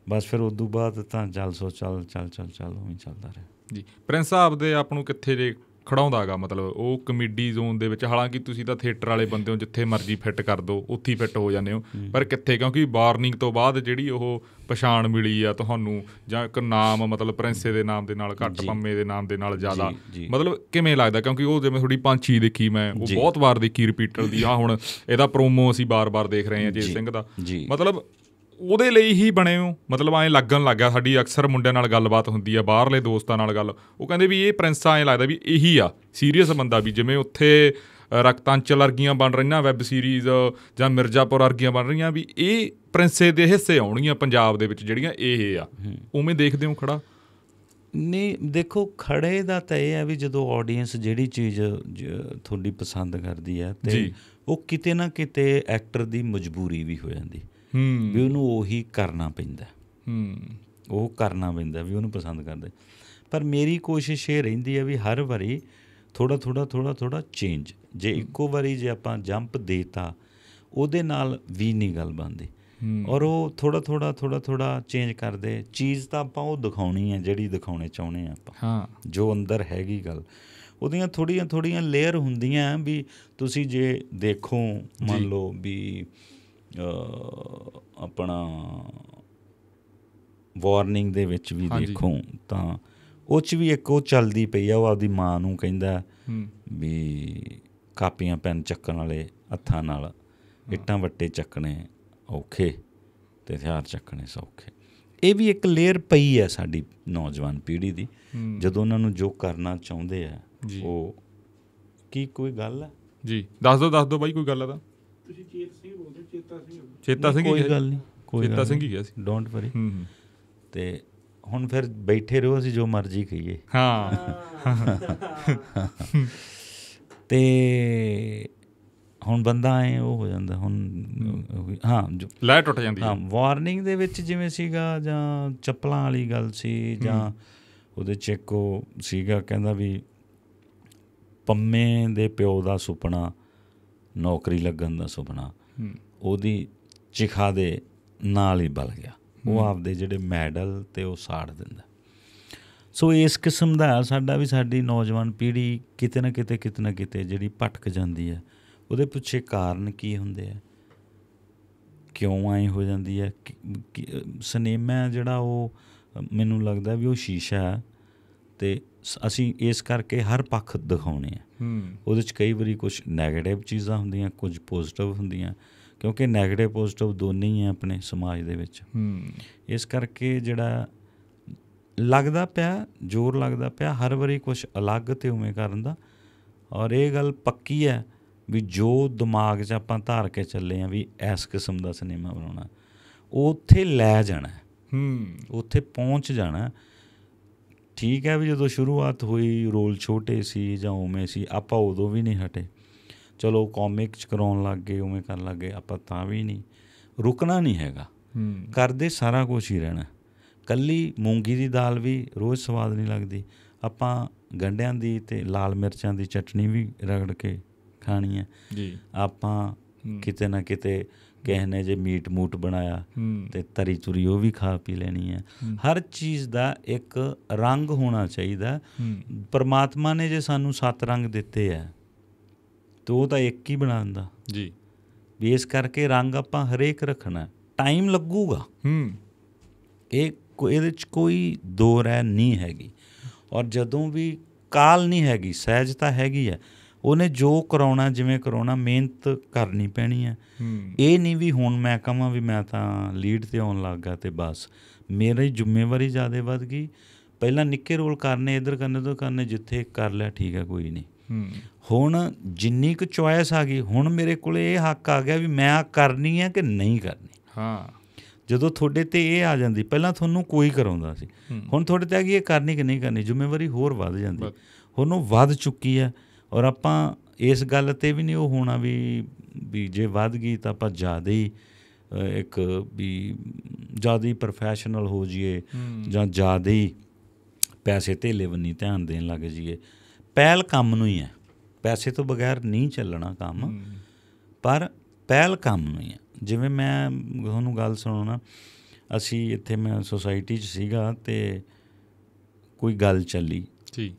ਬਸ ਫਿਰ ਉਦੋਂ ਬਾਅਦ ਤਾਂ ਚੱਲ ਸੋ ਚੱਲ ਚੱਲ ਚੱਲ ਚੱਲ ਉਵੇਂ ਹੀ ਚੱਲਦਾ ਰਿਹਾ ਜੀ ਪ੍ਰਿੰਸ ਸਾਹਿਬ ਦੇ ਆਪ ਨੂੰ ਕਿੱਥੇ ਦੇ ਖੜਾਉਂਦਾਗਾ ਮਤਲਬ ਉਹ ਕਮੇਡੀ ਜ਼ੋਨ ਦੇ ਵਿੱਚ ਹਾਲਾਂਕਿ ਤੁਸੀਂ ਤਾਂ ਥੀਏਟਰ ਵਾਲੇ ਬੰਦੇ ਹੋ ਜਿੱਥੇ ਮਰਜ਼ੀ ਫਿੱਟ ਕਰ ਦਿਓ ਉੱਥੇ ਫਿੱਟ ਹੋ ਜਾਂਦੇ ਹੋ ਪਰ ਕਿੱਥੇ ਕਿਉਂਕਿ ਵਾਰਨਿੰਗ ਤੋਂ ਬਾਅਦ ਜਿਹੜੀ ਉਹ ਪਛਾਣ ਮਿਲੀ ਆ ਤੁਹਾਨੂੰ ਜਾਂ ਇੱਕ ਨਾਮ ਮਤਲਬ ਪ੍ਰਿੰਸੇ ਦੇ ਨਾਮ ਦੇ ਨਾਲ ਘੱਟ। ਪੰਮੇ ਦੇ ਨਾਮ ਦੇ ਨਾਲ ਜ਼ਿਆਦਾ। ਮਤਲਬ ਕਿਵੇਂ ਲੱਗਦਾ ਕਿਉਂਕਿ ਉਹ ਜਿਵੇਂ ਥੋੜੀ ਪੰਛੀ ਦੇਖੀ ਮੈਂ ਉਹ। ਬਹੁਤ ਵਾਰ ਦੇਖੀ ਰਿਪੀਟਰ ਦੀ ਆ ਹੁਣ ਇਹਦਾ ਪ੍ਰੋਮੋ ਅਸੀਂ ਬਾਰ-ਬਾਰ ਦੇਖ ਰਹੇ ਹਾਂ ਜੀ। ਸਿੰਘ ਦਾ ਮਤਲਬ ਉਹਦੇ ਲਈ ਹੀ ਬਣੇ ਹੋ। ਮਤਲਬ ਐਂ ਲੱਗਣ ਲੱਗਾ ਸਾਡੀ ਅਕਸਰ ਮੁੰਡਿਆਂ ਨਾਲ ਗੱਲਬਾਤ ਹੁੰਦੀ ਆ ਬਾਹਰਲੇ ਦੋਸਤਾਂ ਨਾਲ ਗੱਲ। ਉਹ ਕਹਿੰਦੇ ਵੀ ਇਹ ਪ੍ਰਿੰਸ ਐਂ ਲੱਗਦਾ ਵੀ ਇਹੀ ਆ ਸੀਰੀਅਸ ਬੰਦਾ ਵੀ ਜਿਵੇਂ ਉੱਥੇ ਰਕਤਾਂਚਲ ਵਰਗੀਆਂ ਬਣ ਰਹੀਆਂ ਵੈਬ ਸੀਰੀਜ਼ ਜਾਂ ਮਿਰਜ਼ਾਪੁਰ ਵਰਗੀਆਂ ਬਣ ਰਹੀਆਂ ਵੀ ਇਹ ਪ੍ਰਿੰਸੇ ਦੇ ਹਿੱਸੇ ਆਉਣਗੀਆਂ ਪੰਜਾਬ ਦੇ ਵਿੱਚ ਜਿਹੜੀਆਂ ਇਹ ਆ। ਉਵੇਂ ਦੇਖਦੇ ਹੋ ਖੜਾ? ਨਹੀਂ ਦੇਖੋ ਖੜੇ ਦਾ ਤਾਂ ਇਹ ਹੈ ਵੀ ਜਦੋਂ ਆਡੀਅנס ਜਿਹੜੀ ਚੀਜ਼ ਤੁਹਾਡੀ ਪਸੰਦ ਕਰਦੀ ਹੈ ਤੇ। ਉਹ ਕਿਤੇ ਨਾ ਕਿਤੇ ਐਕਟਰ ਦੀ ਮਜਬੂਰੀ ਵੀ ਹੋ ਜਾਂਦੀ। ਵੀ ਹੂੰ ਉਹਨੂੰ ਉਹੀ ਕਰਨਾ ਪੈਂਦਾ। ਹੂੰ। ਉਹ ਕਰਨਾ ਪੈਂਦਾ ਵੀ ਉਹਨੂੰ ਪਸੰਦ ਕਰਦੇ। ਪਰ ਮੇਰੀ ਕੋਸ਼ਿਸ਼ ਇਹ ਰਹਿੰਦੀ ਹੈ ਵੀ ਹਰ ਵਾਰੀ ਥੋੜਾ ਥੋੜਾ ਥੋੜਾ ਥੋੜਾ ਚੇਂਜ ਜੇ ਇੱਕੋ ਵਾਰੀ ਜੇ ਆਪਾਂ ਜੰਪ ਦੇਤਾ ਉਹਦੇ ਨਾਲ ਵੀ ਨਹੀਂ ਗੱਲ ਬਣਦੀ। ਔਰ ਉਹ ਥੋੜਾ ਥੋੜਾ ਥੋੜਾ ਥੋੜਾ ਚੇਂਜ ਕਰਦੇ। ਚੀਜ਼ ਤਾਂ ਆਪਾਂ ਉਹ ਦਿਖਾਉਣੀ ਹੈ ਜਿਹੜੀ ਦਿਖਾਉਣੇ ਚਾਹੁੰਦੇ ਆ ਆਪਾਂ। ਹਾਂ। ਜੋ ਅੰਦਰ ਹੈਗੀ ਗੱਲ। ਉਹਦੀਆਂ ਥੋੜੀਆਂ ਥੋੜੀਆਂ ਲੇਅਰ ਹੁੰਦੀਆਂ ਵੀ ਤੁਸੀਂ ਜੇ ਦੇਖੋ ਮੰਨ। ਲਓ ਵੀ ਆਪਣਾ ਵਾਰਨਿੰਗ ਦੇ ਵਿੱਚ ਵੀ। ਦੇਖੋ ਤਾਂ ਉਹ ਚ ਵੀ ਇੱਕ ਉਹ ਚੱਲਦੀ ਪਈ ਆ ਉਹ ਆਪਦੀ ਮਾਂ ਨੂੰ ਕਹਿੰਦਾ ਵੀ ਕਾਪੀਆਂ ਪੈਨ ਚੱਕਣ ਵਾਲੇ ਹੱਥਾਂ ਨਾਲ ਇੱਟਾਂ ਵੱਟੇ ਚੱਕਣੇ ਔਖੇ ਤੇ ਹਥਿਆਰ ਚੱਕਣੇ ਸੌਖੇ। ਇਹ ਵੀ ਇੱਕ ਲੇਅਰ ਪਈ ਹੈ ਸਾਡੀ ਨੌਜਵਾਨ ਪੀੜ੍ਹੀ ਦੀ। ਜਦੋਂ ਉਹਨਾਂ ਨੂੰ ਜੋ ਕਰਨਾ ਚਾਹੁੰਦੇ ਆ। ਉਹ ਕੀ ਕੋਈ ਗੱਲ ਹੈ ਜੀ। ਦੱਸ ਦਿਓ ਦੱਸ ਦਿਓ ਬਾਈ ਕੋਈ ਗੱਲ ਆ ਤਾਂ। ਤੁਸੀਂ ਚੇਤ ਚੇਤਾ ਸਿੰਘ ਹੀ ਕੋਈ ਗੱਲ ਨਹੀਂ ਕੋਈ ਚੇਤਾ ਸਿੰਘ ਹੀ ਗਿਆ ਸੀ। ਡੋਂਟ ਵਰੀ ਹੂੰ ਹੂੰ। ਤੇ ਹੁਣ ਫਿਰ ਬੈਠੇ ਰਹੋ ਅਸੀਂ ਜੋ ਮਰਜ਼ੀ ਕਹੀਏ। ਹਾਂ। ਤੇ ਹੁਣ ਬੰਦਾ ਐ ਉਹ ਹੋ ਜਾਂਦਾ ਹੁਣ ਹਾਂ। ਜੋ ਲੈ ਟੁੱਟ ਜਾਂਦੀ ਹਾਂ ਹੈ। ਵਾਰਨਿੰਗ ਦੇ ਵਿੱਚ ਜਿਵੇਂ ਸੀਗਾ ਜਾਂ ਚੱਪਲਾਂ ਵਾਲੀ ਗੱਲ ਸੀ ਜਾਂ ਉਹਦੇ ਚ ਇੱਕ ਉਹ ਸੀਗਾ ਕਹਿੰਦਾ ਵੀ ਪੰਮੇ ਦੇ ਪਿਓ ਦਾ ਸੁਪਨਾ ਨੌਕਰੀ ਲੱਗਣ ਦਾ ਸੁਪਨਾ। ਹੂੰ। ਉਹਦੀ ਚਿਖਾ ਦੇ ਨਾਲ ਹੀ ਬਲ ਗਿਆ। ਉਹ ਆਪਦੇ ਜਿਹੜੇ ਮੈਡਲ ਤੇ ਉਹ ਸਾੜ ਦਿੰਦਾ। ਸੋ ਇਸ ਕਿਸਮ ਦਾ ਸਾਡਾ ਵੀ ਸਾਡੀ ਨੌਜਵਾਨ ਪੀੜ੍ਹੀ ਕਿਤੇ ਨਾ ਕਿਤੇ ਕਿਤੇ ਨਾ ਕਿਤੇ ਜਿਹੜੀ ਭਟਕ ਜਾਂਦੀ ਹੈ ਉਹਦੇ ਪਿੱਛੇ ਕਾਰਨ ਕੀ ਹੁੰਦੇ ਆ? ਕਿਉਂ ਐ ਹੋ ਜਾਂਦੀ ਹੈ? ਸਿਨੇਮਾ ਜਿਹੜਾ ਉਹ ਮੈਨੂੰ ਲੱਗਦਾ ਵੀ ਉਹ ਸ਼ੀਸ਼ਾ ਹੈ ਤੇ ਅਸੀਂ ਇਸ ਕਰਕੇ ਹਰ ਪੱਖ ਦਿਖਾਉਣੇ ਆ। ਹੂੰ। ਉਹਦੇ ਚ ਕਈ ਵਾਰੀ ਕੁਝ 네ਗੇਟਿਵ ਚੀਜ਼ਾਂ ਹੁੰਦੀਆਂ ਕੁਝ ਪੋਜ਼ਿਟਿਵ ਹੁੰਦੀਆਂ। ਕਿਉਂਕਿ 네ਗੇਟਿਵ ਪੋਜ਼ਿਟਿਵ ਦੋਨੇ ਹੀ ਆ ਆਪਣੇ ਸਮਾਜ ਦੇ ਵਿੱਚ। ਹੂੰ। ਇਸ ਕਰਕੇ ਜਿਹੜਾ ਲੱਗਦਾ ਪਿਆ ਜ਼ੋਰ ਲੱਗਦਾ ਪਿਆ ਹਰ ਵਾਰੀ ਕੁਝ ਅਲੱਗ ਤੇ ਉਵੇਂ ਕਰਨ ਦਾ। ਔਰ ਇਹ ਗੱਲ ਪੱਕੀ ਹੈ ਵੀ ਜੋ ਦਿਮਾਗ 'ਚ ਆਪਾਂ ਧਾਰ ਕੇ ਚੱਲੇ ਆ ਵੀ ਇਸ ਕਿਸਮ ਦਾ ਸਿਨੇਮਾ ਬਣਾਉਣਾ ਉੱਥੇ ਲੈ ਜਾਣਾ ਹੈ, ਉੱਥੇ ਪਹੁੰਚ ਜਾਣਾ। ਠੀਕ ਹੈ ਵੀ ਜਦੋਂ ਸ਼ੁਰੂਆਤ ਹੋਈ ਰੋਲ ਛੋਟੇ ਸੀ ਜਾਂ ਉਵੇਂ ਸੀ ਆਪਾਂ ਉਦੋਂ ਵੀ ਨਹੀਂ ਹਟੇ। ਚਲੋ ਕਾਮਿਕ ਚ ਕਰਾਉਣ ਲੱਗ ਗਏ ਉਵੇਂ ਕਰਨ ਲੱਗ ਗਏ ਆਪਾਂ ਤਾਂ ਵੀ ਨਹੀਂ। ਰੁਕਣਾ ਨਹੀਂ ਹੈਗਾ। ਕਰਦੇ ਸਾਰਾ ਕੁਝ ਹੀ ਰਹਿਣਾ। ਕੱਲੀ ਮੂੰਗੀ ਦੀ ਦਾਲ ਵੀ ਰੋਜ਼ ਸਵਾਦ ਨਹੀਂ ਲੱਗਦੀ। ਆਪਾਂ ਗੰਢਿਆਂ ਦੀ ਤੇ ਲਾਲ ਮਿਰਚਾਂ ਦੀ ਚਟਣੀ ਵੀ ਰਗੜ ਕੇ ਖਾਣੀ ਹੈ। ਜੀ। ਆਪਾਂ। ਕਿਤੇ ਨਾ ਕਿਤੇ ਕਿਸੇ ਨੇ ਜੇ ਮੀਟ ਮੂਟ ਬਣਾਇਆ ਤੇ ਤਰੀ ਤੁਰੀ ਉਹ ਵੀ ਖਾ ਪੀ ਲੈਣੀ ਹੈ। ਹਰ ਚੀਜ਼ ਦਾ ਇੱਕ ਰੰਗ ਹੋਣਾ ਚਾਹੀਦਾ। ਪਰਮਾਤਮਾ ਨੇ ਜੇ ਸਾਨੂੰ ਸੱਤ ਰੰਗ ਦਿੱਤੇ ਆ ਤੇ ਉਹ ਤਾਂ ਇੱਕ ਹੀ ਬਣਾ ਦਿੰਦਾ। ਜੀ। ਵੀ ਇਸ ਕਰਕੇ ਰੰਗ ਆਪਾਂ ਹਰੇਕ ਰੱਖਣਾ ਟਾਈਮ ਲੱਗੂਗਾ। ਹੂੰ। ਇਹ ਇਹਦੇ ਚ ਕੋਈ ਦੋ ਰਹਿ ਨਹੀਂ ਹੈਗੀ। ਔਰ ਜਦੋਂ ਵੀ ਕਾਲ ਨਹੀਂ ਹੈਗੀ ਸਹਿਜਤਾ ਹੈਗੀ ਹੈ। ਉਹਨੇ ਜੋ ਕਰਾਉਣਾ ਜਿਵੇਂ ਕਰਾਉਣਾ ਮਿਹਨਤ ਕਰਨੀ ਪੈਣੀ ਹੈ। ਇਹ ਨਹੀਂ ਵੀ ਹੁਣ ਮੈਂ ਕਹਾਂ ਵੀ ਮੈਂ ਤਾਂ ਲੀਡ ਤੇ ਆਉਣ ਲੱਗਾ ਤੇ ਬਸ। ਮੇਰੀ ਜ਼ਿੰਮੇਵਾਰੀ ਜ਼ਿਆਦਾ ਵੱਧ ਗਈ। ਪਹਿਲਾਂ ਨਿੱਕੇ ਰੋਲ ਕਰਨੇ ਇਧਰ ਕਰਨੇ ਤੋਂ ਕਰਨੇ ਜਿੱਥੇ ਕਰ ਲਿਆ ਠੀਕ ਹੈ ਕੋਈ ਨਹੀਂ। ਹੁਣ ਜਿੰਨੀ ਕੁ ਚੁਆਇਸ ਆ ਗਈ ਹੁਣ ਮੇਰੇ ਕੋਲੇ ਇਹ ਹੱਕ ਆ ਗਿਆ ਵੀ ਮੈਂ ਆ ਕਰਨੀ ਹੈ ਕਿ ਨਹੀਂ ਕਰਨੀ ਹਾਂ ਜਦੋਂ ਤੁਹਾਡੇ ਤੇ ਇਹ ਆ ਜਾਂਦੀ ਪਹਿਲਾਂ ਤੁਹਾਨੂੰ ਕੋਈ ਕਰਾਉਂਦਾ ਸੀ। ਹੁਣ ਤੁਹਾਡੇ ਤੇ ਆ ਗਈ ਇਹ ਕਰਨੀ ਕਿ ਨਹੀਂ ਕਰਨੀ ਜ਼ਿੰਮੇਵਾਰੀ ਹੋਰ ਵੱਧ ਜਾਂਦੀ। ਹੁਣ ਉਹ ਵੱਧ ਚੁੱਕੀ ਹੈ ਔਰ ਆਪਾਂ ਇਸ ਗੱਲ ਤੇ ਵੀ ਨਹੀਂ ਉਹ ਹੋਣਾ ਵੀ ਵੀ ਜੇ ਵੱਧ ਗਈ ਤਾਂ ਆਪਾਂ ਜ਼ਿਆਦਾ ਹੀ ਇੱਕ ਵੀ ਜ਼ਿਆਦਾ ਹੀ ਪ੍ਰੋਫੈਸ਼ਨਲ ਹੋ ਜਾਈਏ। ਜਾਂ ਜ਼ਿਆਦਾ ਹੀ ਪੈਸੇ ਧੇਲੇ ਬੰਨੀ ਧਿਆਨ ਦੇਣ ਲੱਗ ਜਾਈਏ ਪਹਿਲ ਕੰਮ ਨੂੰ ਹੀ ਹੈ ਪੈਸੇ ਤੋਂ ਬਗੈਰ ਨਹੀਂ ਚੱਲਣਾ ਕੰਮ। ਪਰ ਪਹਿਲ ਕੰਮ ਨੂੰ ਹੀ ਜਿਵੇਂ ਮੈਂ ਤੁਹਾਨੂੰ ਗੱਲ ਸੁਣਾਉਣਾ ਅਸੀਂ ਇੱਥੇ ਮੈਂ ਸੁਸਾਇਟੀ 'ਚ ਸੀਗਾ ਤੇ ਕੋਈ ਗੱਲ ਚੱਲੀ ਜੀ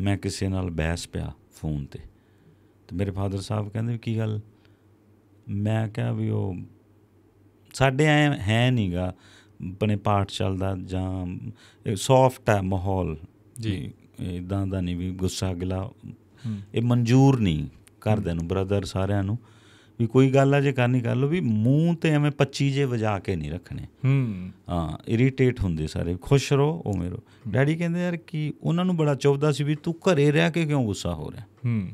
ਮੈਂ ਕਿਸੇ ਨਾਲ ਬਹਿਸ ਪਿਆ ਫੋਨ ਤੇ ਤੇ ਮੇਰੇ ਫਾਦਰ ਸਾਹਿਬ ਕਹਿੰਦੇ ਕੀ ਗੱਲ ਮੈਂ ਕਿਹਾ ਵੀ ਉਹ ਸਾਡੇ ਐ ਹੈ ਨਹੀਂਗਾ ਆਪਣੇ ਪਾਠ ਚੱਲਦਾ ਜਾਂ ਸੌਫਟ ਹੈ ਮਾਹੌਲ ਜੀ। ਇਦਾਂ ਦਾ ਨਹੀਂ ਵੀ ਗੁੱਸਾ ਗਿਲਾ। ਇਹ ਮਨਜ਼ੂਰ ਨਹੀਂ ਘਰਦਿਆਂ ਨੂੰ ਬ੍ਰਦਰ ਸਾਰਿਆਂ ਨੂੰ ਵੀ ਕੋਈ ਗੱਲ ਆ ਜੇ ਕਰਨੀ ਕਰ ਲਓ ਵੀ ਮੂੰਹ ਤੇ ਐਵੇਂ 25 ਜੇ ਵਜਾ ਕੇ ਨਹੀਂ ਰੱਖਣੇ। ਹੂੰ। ਹਾਂ ਇਰੀਟੇਟ ਹੁੰਦੇ ਸਾਰੇ ਖੁਸ਼ ਰਹੋ ਉਵੇਂ ਰਹੋ। ਡੈਡੀ ਕਹਿੰਦੇ ਯਾਰ ਕੀ ਉਹਨਾਂ ਨੂੰ ਬੜਾ ਚੁੱਭਦਾ ਸੀ ਵੀ ਤੂੰ ਘਰੇ ਰਹਿ ਕੇ ਕਿਉਂ ਗੁੱਸਾ ਹੋ ਰਿਹਾ? ਹੂੰ।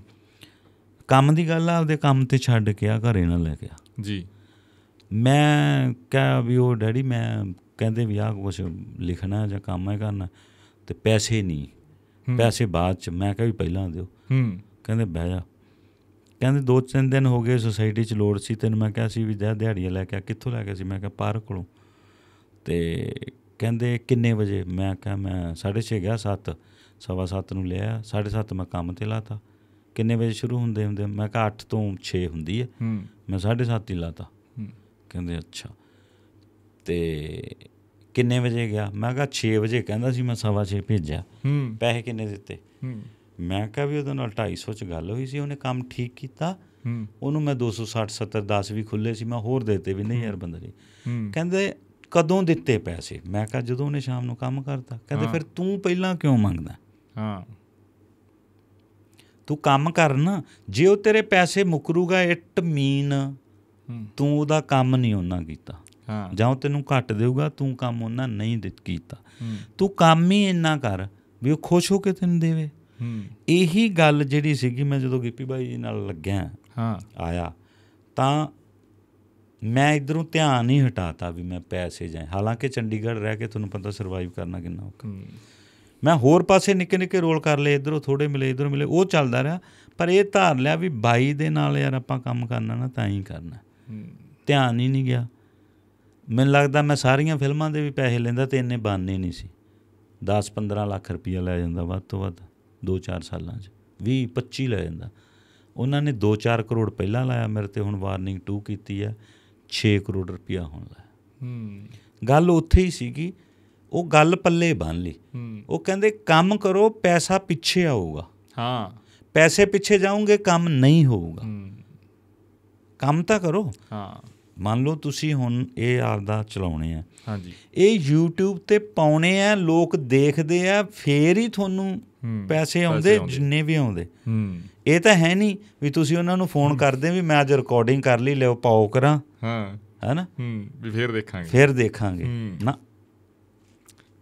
ਕੰਮ ਦੀ ਗੱਲ ਆ ਆਪਦੇ ਕੰਮ ਤੇ ਛੱਡ ਕੇ ਆ ਘਰੇ ਨਾ ਲੈ ਕੇ ਆ। ਜੀ। ਮੈਂ ਕਿਹਾ ਵੀ ਉਹ ਡੈਡੀ ਮੈਂ ਕਹਿੰਦੇ ਵੀ ਆਹ ਕੁਛ ਲਿਖਣਾ ਜਾਂ ਕੰਮ ਹੈ ਕਰਨਾ ਤੇ ਪੈਸੇ ਨਹੀਂ। ਪੈਸੇ ਬਾਅਦ ਚ ਮੈਂ ਕਿਹਾ ਵੀ ਪਹਿਲਾਂ ਦਿਓ। ਹੂੰ। ਕਹਿੰਦੇ ਬਹਿ ਜਾ। ਕਹਿੰਦੇ ਦੋ ਤਿੰਨ ਦਿਨ ਹੋ ਗਏ ਸੁਸਾਇਟੀ ਚ ਲੋੜ ਸੀ ਤੈਨੂੰ ਮੈਂ ਕਿਹਾ ਸੀ ਵੀ ਜਾ ਦਿਹਾੜੀਆਂ ਲੈ ਕੇ ਆ ਕਿੱਥੋਂ ਲੈ ਕੇ ਸੀ? ਮੈਂ ਕਿਹਾ ਪਾਰਕ ਕੋਲੋਂ। ਤੇ ਕਹਿੰਦੇ ਕਿੰਨੇ ਵਜੇ? ਮੈਂ ਕਿਹਾ ਮੈਂ 6:30 ਗਿਆ 7 ਸਵਾ ਸੱਤ ਨੂੰ ਲਿਆ 7:30 ਮੈਂ ਕੰਮ ਤੇ ਲਾਤਾ। ਕਿੰਨੇ ਵਜੇ ਸ਼ੁਰੂ ਹੁੰਦੇ ਹੁੰਦੇ? ਮੈਂ ਕਿਹਾ 8 ਤੋਂ 6 ਹੁੰਦੀ ਹੈ ਹੂੰ। ਮੈਂ 7:30 ਹੀ ਲਾਤਾ। ਹੂੰ। ਕਹਿੰਦੇ ਅੱਛਾ। ਤੇ ਕਿੰਨੇ ਵਜੇ ਗਿਆ? ਮੈਂ ਕਿਹਾ 6 ਵਜੇ ਕਹਿੰਦਾ ਸੀ ਮੈਂ ਸਵਾ 6 ਭੇਜਿਆ। ਹੂੰ। ਪੈਸੇ ਕਿੰਨੇ ਦਿੱਤੇ? ਹੂੰ। ਮੈਂ ਕਿਹਾ ਵੀ ਉਹਦੇ ਨਾਲ 250 ਚ ਗੱਲ ਹੋਈ ਸੀ ਉਹਨੇ ਕੰਮ ਠੀਕ ਕੀਤਾ। ਹੂੰ। ਉਹਨੂੰ ਮੈਂ 260 70 10 ਵੀ ਖੁੱਲੇ ਸੀ ਮੈਂ ਹੋਰ ਦੇਤੇ ਵੀ ਨਹੀਂ ਯਾਰ ਬੰਦਾ ਜੀ ਹੂੰ। ਕਹਿੰਦੇ ਕਦੋਂ ਦਿੱਤੇ ਪੈਸੇ? ਮੈਂ ਕਿਹਾ ਜਦੋਂ ਉਹਨੇ ਸ਼ਾਮ ਨੂੰ ਕੰਮ ਕਰਤਾ। ਕਹਿੰਦੇ। ਫਿਰ ਤੂੰ ਪਹਿਲਾਂ ਕਿਉਂ ਮੰਗਦਾ? ਹਾਂ। ਤੂੰ ਕੰਮ ਕਰ ਨਾ। ਜੇ ਉਹ ਤੇਰੇ ਪੈਸੇ ਮੁਕਰੂਗਾ ਇਟ ਮੀਨ ਤੂੰ ਉਹਦਾ ਕੰਮ ਨਹੀਂ ਉਹਨਾਂ ਕੀਤਾ। ਜਾਂ ਉਹ ਤੈਨੂੰ ਘੱਟ ਦੇਊਗਾ ਤੂੰ ਕੰਮ ਉਹਨਾਂ ਨਹੀਂ ਦਿੱਤ ਕੀਤਾ। ਹੂੰ। ਤੂੰ ਕੰਮ ਹੀ ਇੰਨਾ ਕਰ ਵੀ ਉਹ ਖੁਸ਼ ਹੋ ਕੇ ਤੈਨੂੰ ਦੇਵੇ। ਹੂੰ। ਇਹੀ ਗੱਲ ਜਿਹੜੀ ਸੀਗੀ ਮੈਂ ਜਦੋਂ ਗਿੱਪੀ ਬਾਈ ਜੀ ਨਾਲ ਲੱਗਿਆ ਹਾਂ। ਆਇਆ ਤਾਂ ਮੈਂ ਇਧਰੋਂ ਧਿਆਨ ਨਹੀਂ ਹਟਾਤਾ ਵੀ ਮੈਂ ਪੈਸੇ ਜਾਏ ਹਾਲਾਂਕਿ ਚੰਡੀਗੜ੍ਹ ਰਹਿ ਕੇ ਤੁਹਾਨੂੰ ਪਤਾ ਸਰਵਾਈਵ ਕਰਨਾ ਕਿੰਨਾ ਔਖਾ। ਹੂੰ। ਮੈਂ ਹੋਰ ਪਾਸੇ ਨਿੱਕੇ ਨਿੱਕੇ ਰੋਲ ਕਰ ਲਏ ਇਧਰੋਂ ਥੋੜੇ ਮਿਲੇ ਇਧਰੋਂ ਮਿਲੇ ਉਹ ਚੱਲਦਾ ਰਿਹਾ ਪਰ ਇਹ ਧਾਰ ਲਿਆ ਵੀ ਬਾਈ ਦੇ ਨਾਲ ਯਾਰ ਆਪਾਂ ਕੰਮ ਕਰਨਾ ਨਾ ਤਾਂ ਹੀ ਕਰਨਾ। ਹੂੰ। ਧਿਆਨ ਹੀ ਨਹੀਂ ਗਿਆ। ਮੈਨੂੰ ਲੱਗਦਾ ਮੈਂ ਸਾਰੀਆਂ ਫਿਲਮਾਂ ਦੇ ਵੀ ਪੈਸੇ ਲੈਂਦਾ ਤੇ ਇੰਨੇ ਬਾਨੇ ਨਹੀਂ ਸੀ। 10-15 ਲੱਖ ਰੁਪਈਆ ਲੈ ਜਾਂਦਾ ਵੱਧ ਤੋਂ ਵੱਧ 2-4 ਸਾਲਾਂ 'ਚ 20-25 ਲੈ ਜਾਂਦਾ। ਉਹਨਾਂ ਨੇ 2-4 ਕਰੋੜ ਪਹਿਲਾਂ ਲਾਇਆ ਮੇਰੇ ਤੇ ਹੁਣ ਵਾਰਨਿੰਗ 2 ਕੀਤੀ ਹੈ 6 ਕਰੋੜ ਰੁਪਈਆ ਹੁਣ ਲਾਇਆ। ਹੂੰ। ਗੱਲ ਉੱਥੇ ਹੀ ਸੀਗੀ ਉਹ ਗੱਲ ਪੱਲੇ ਬੰਨ ਲਈ। ਉਹ ਕਹਿੰਦੇ ਕੰਮ ਕਰੋ ਪੈਸਾ ਪਿੱਛੇ ਆਊਗਾ। ਹਾਂ। ਪੈਸੇ ਪਿੱਛੇ ਜਾਓਗੇ ਕੰਮ ਨਹੀਂ ਹੋਊਗਾ। ਹੂੰ। ਕੰਮ ਤਾਂ ਕਰੋ। ਹਾਂ। ਮੰਨ ਲਓ ਤੁਸੀਂ ਹੁਣ ਇਹ ਆਪਦਾ ਚਲਾਉਣੇ ਆ। ਹਾਂਜੀ। ਇਹ YouTube ਤੇ ਪਾਉਣੇ ਆ ਲੋਕ ਦੇਖਦੇ ਆ ਫੇਰ ਹੀ ਤੁਹਾਨੂੰ ਪੈਸੇ ਆਉਂਦੇ। ਜਿੰਨੇ ਵੀ ਆਉਂਦੇ। ਹੂੰ। ਇਹ ਤਾਂ ਹੈ ਨਹੀਂ ਵੀ ਤੁਸੀਂ ਉਹਨਾਂ ਨੂੰ ਫੋਨ ਕਰਦੇ ਵੀ ਮੈਂ ਅੱਜ ਰਿਕਾਰਡਿੰਗ ਕਰ ਲਈ ਲਿਓ ਪਾਓ ਕਰਾਂ। ਹਾਂ। ਹੈਨਾ ਹੂੰ ਵੀ ਫੇਰ ਦੇਖਾਂਗੇ। ਫੇਰ ਦੇਖਾਂਗੇ। ਨਾ।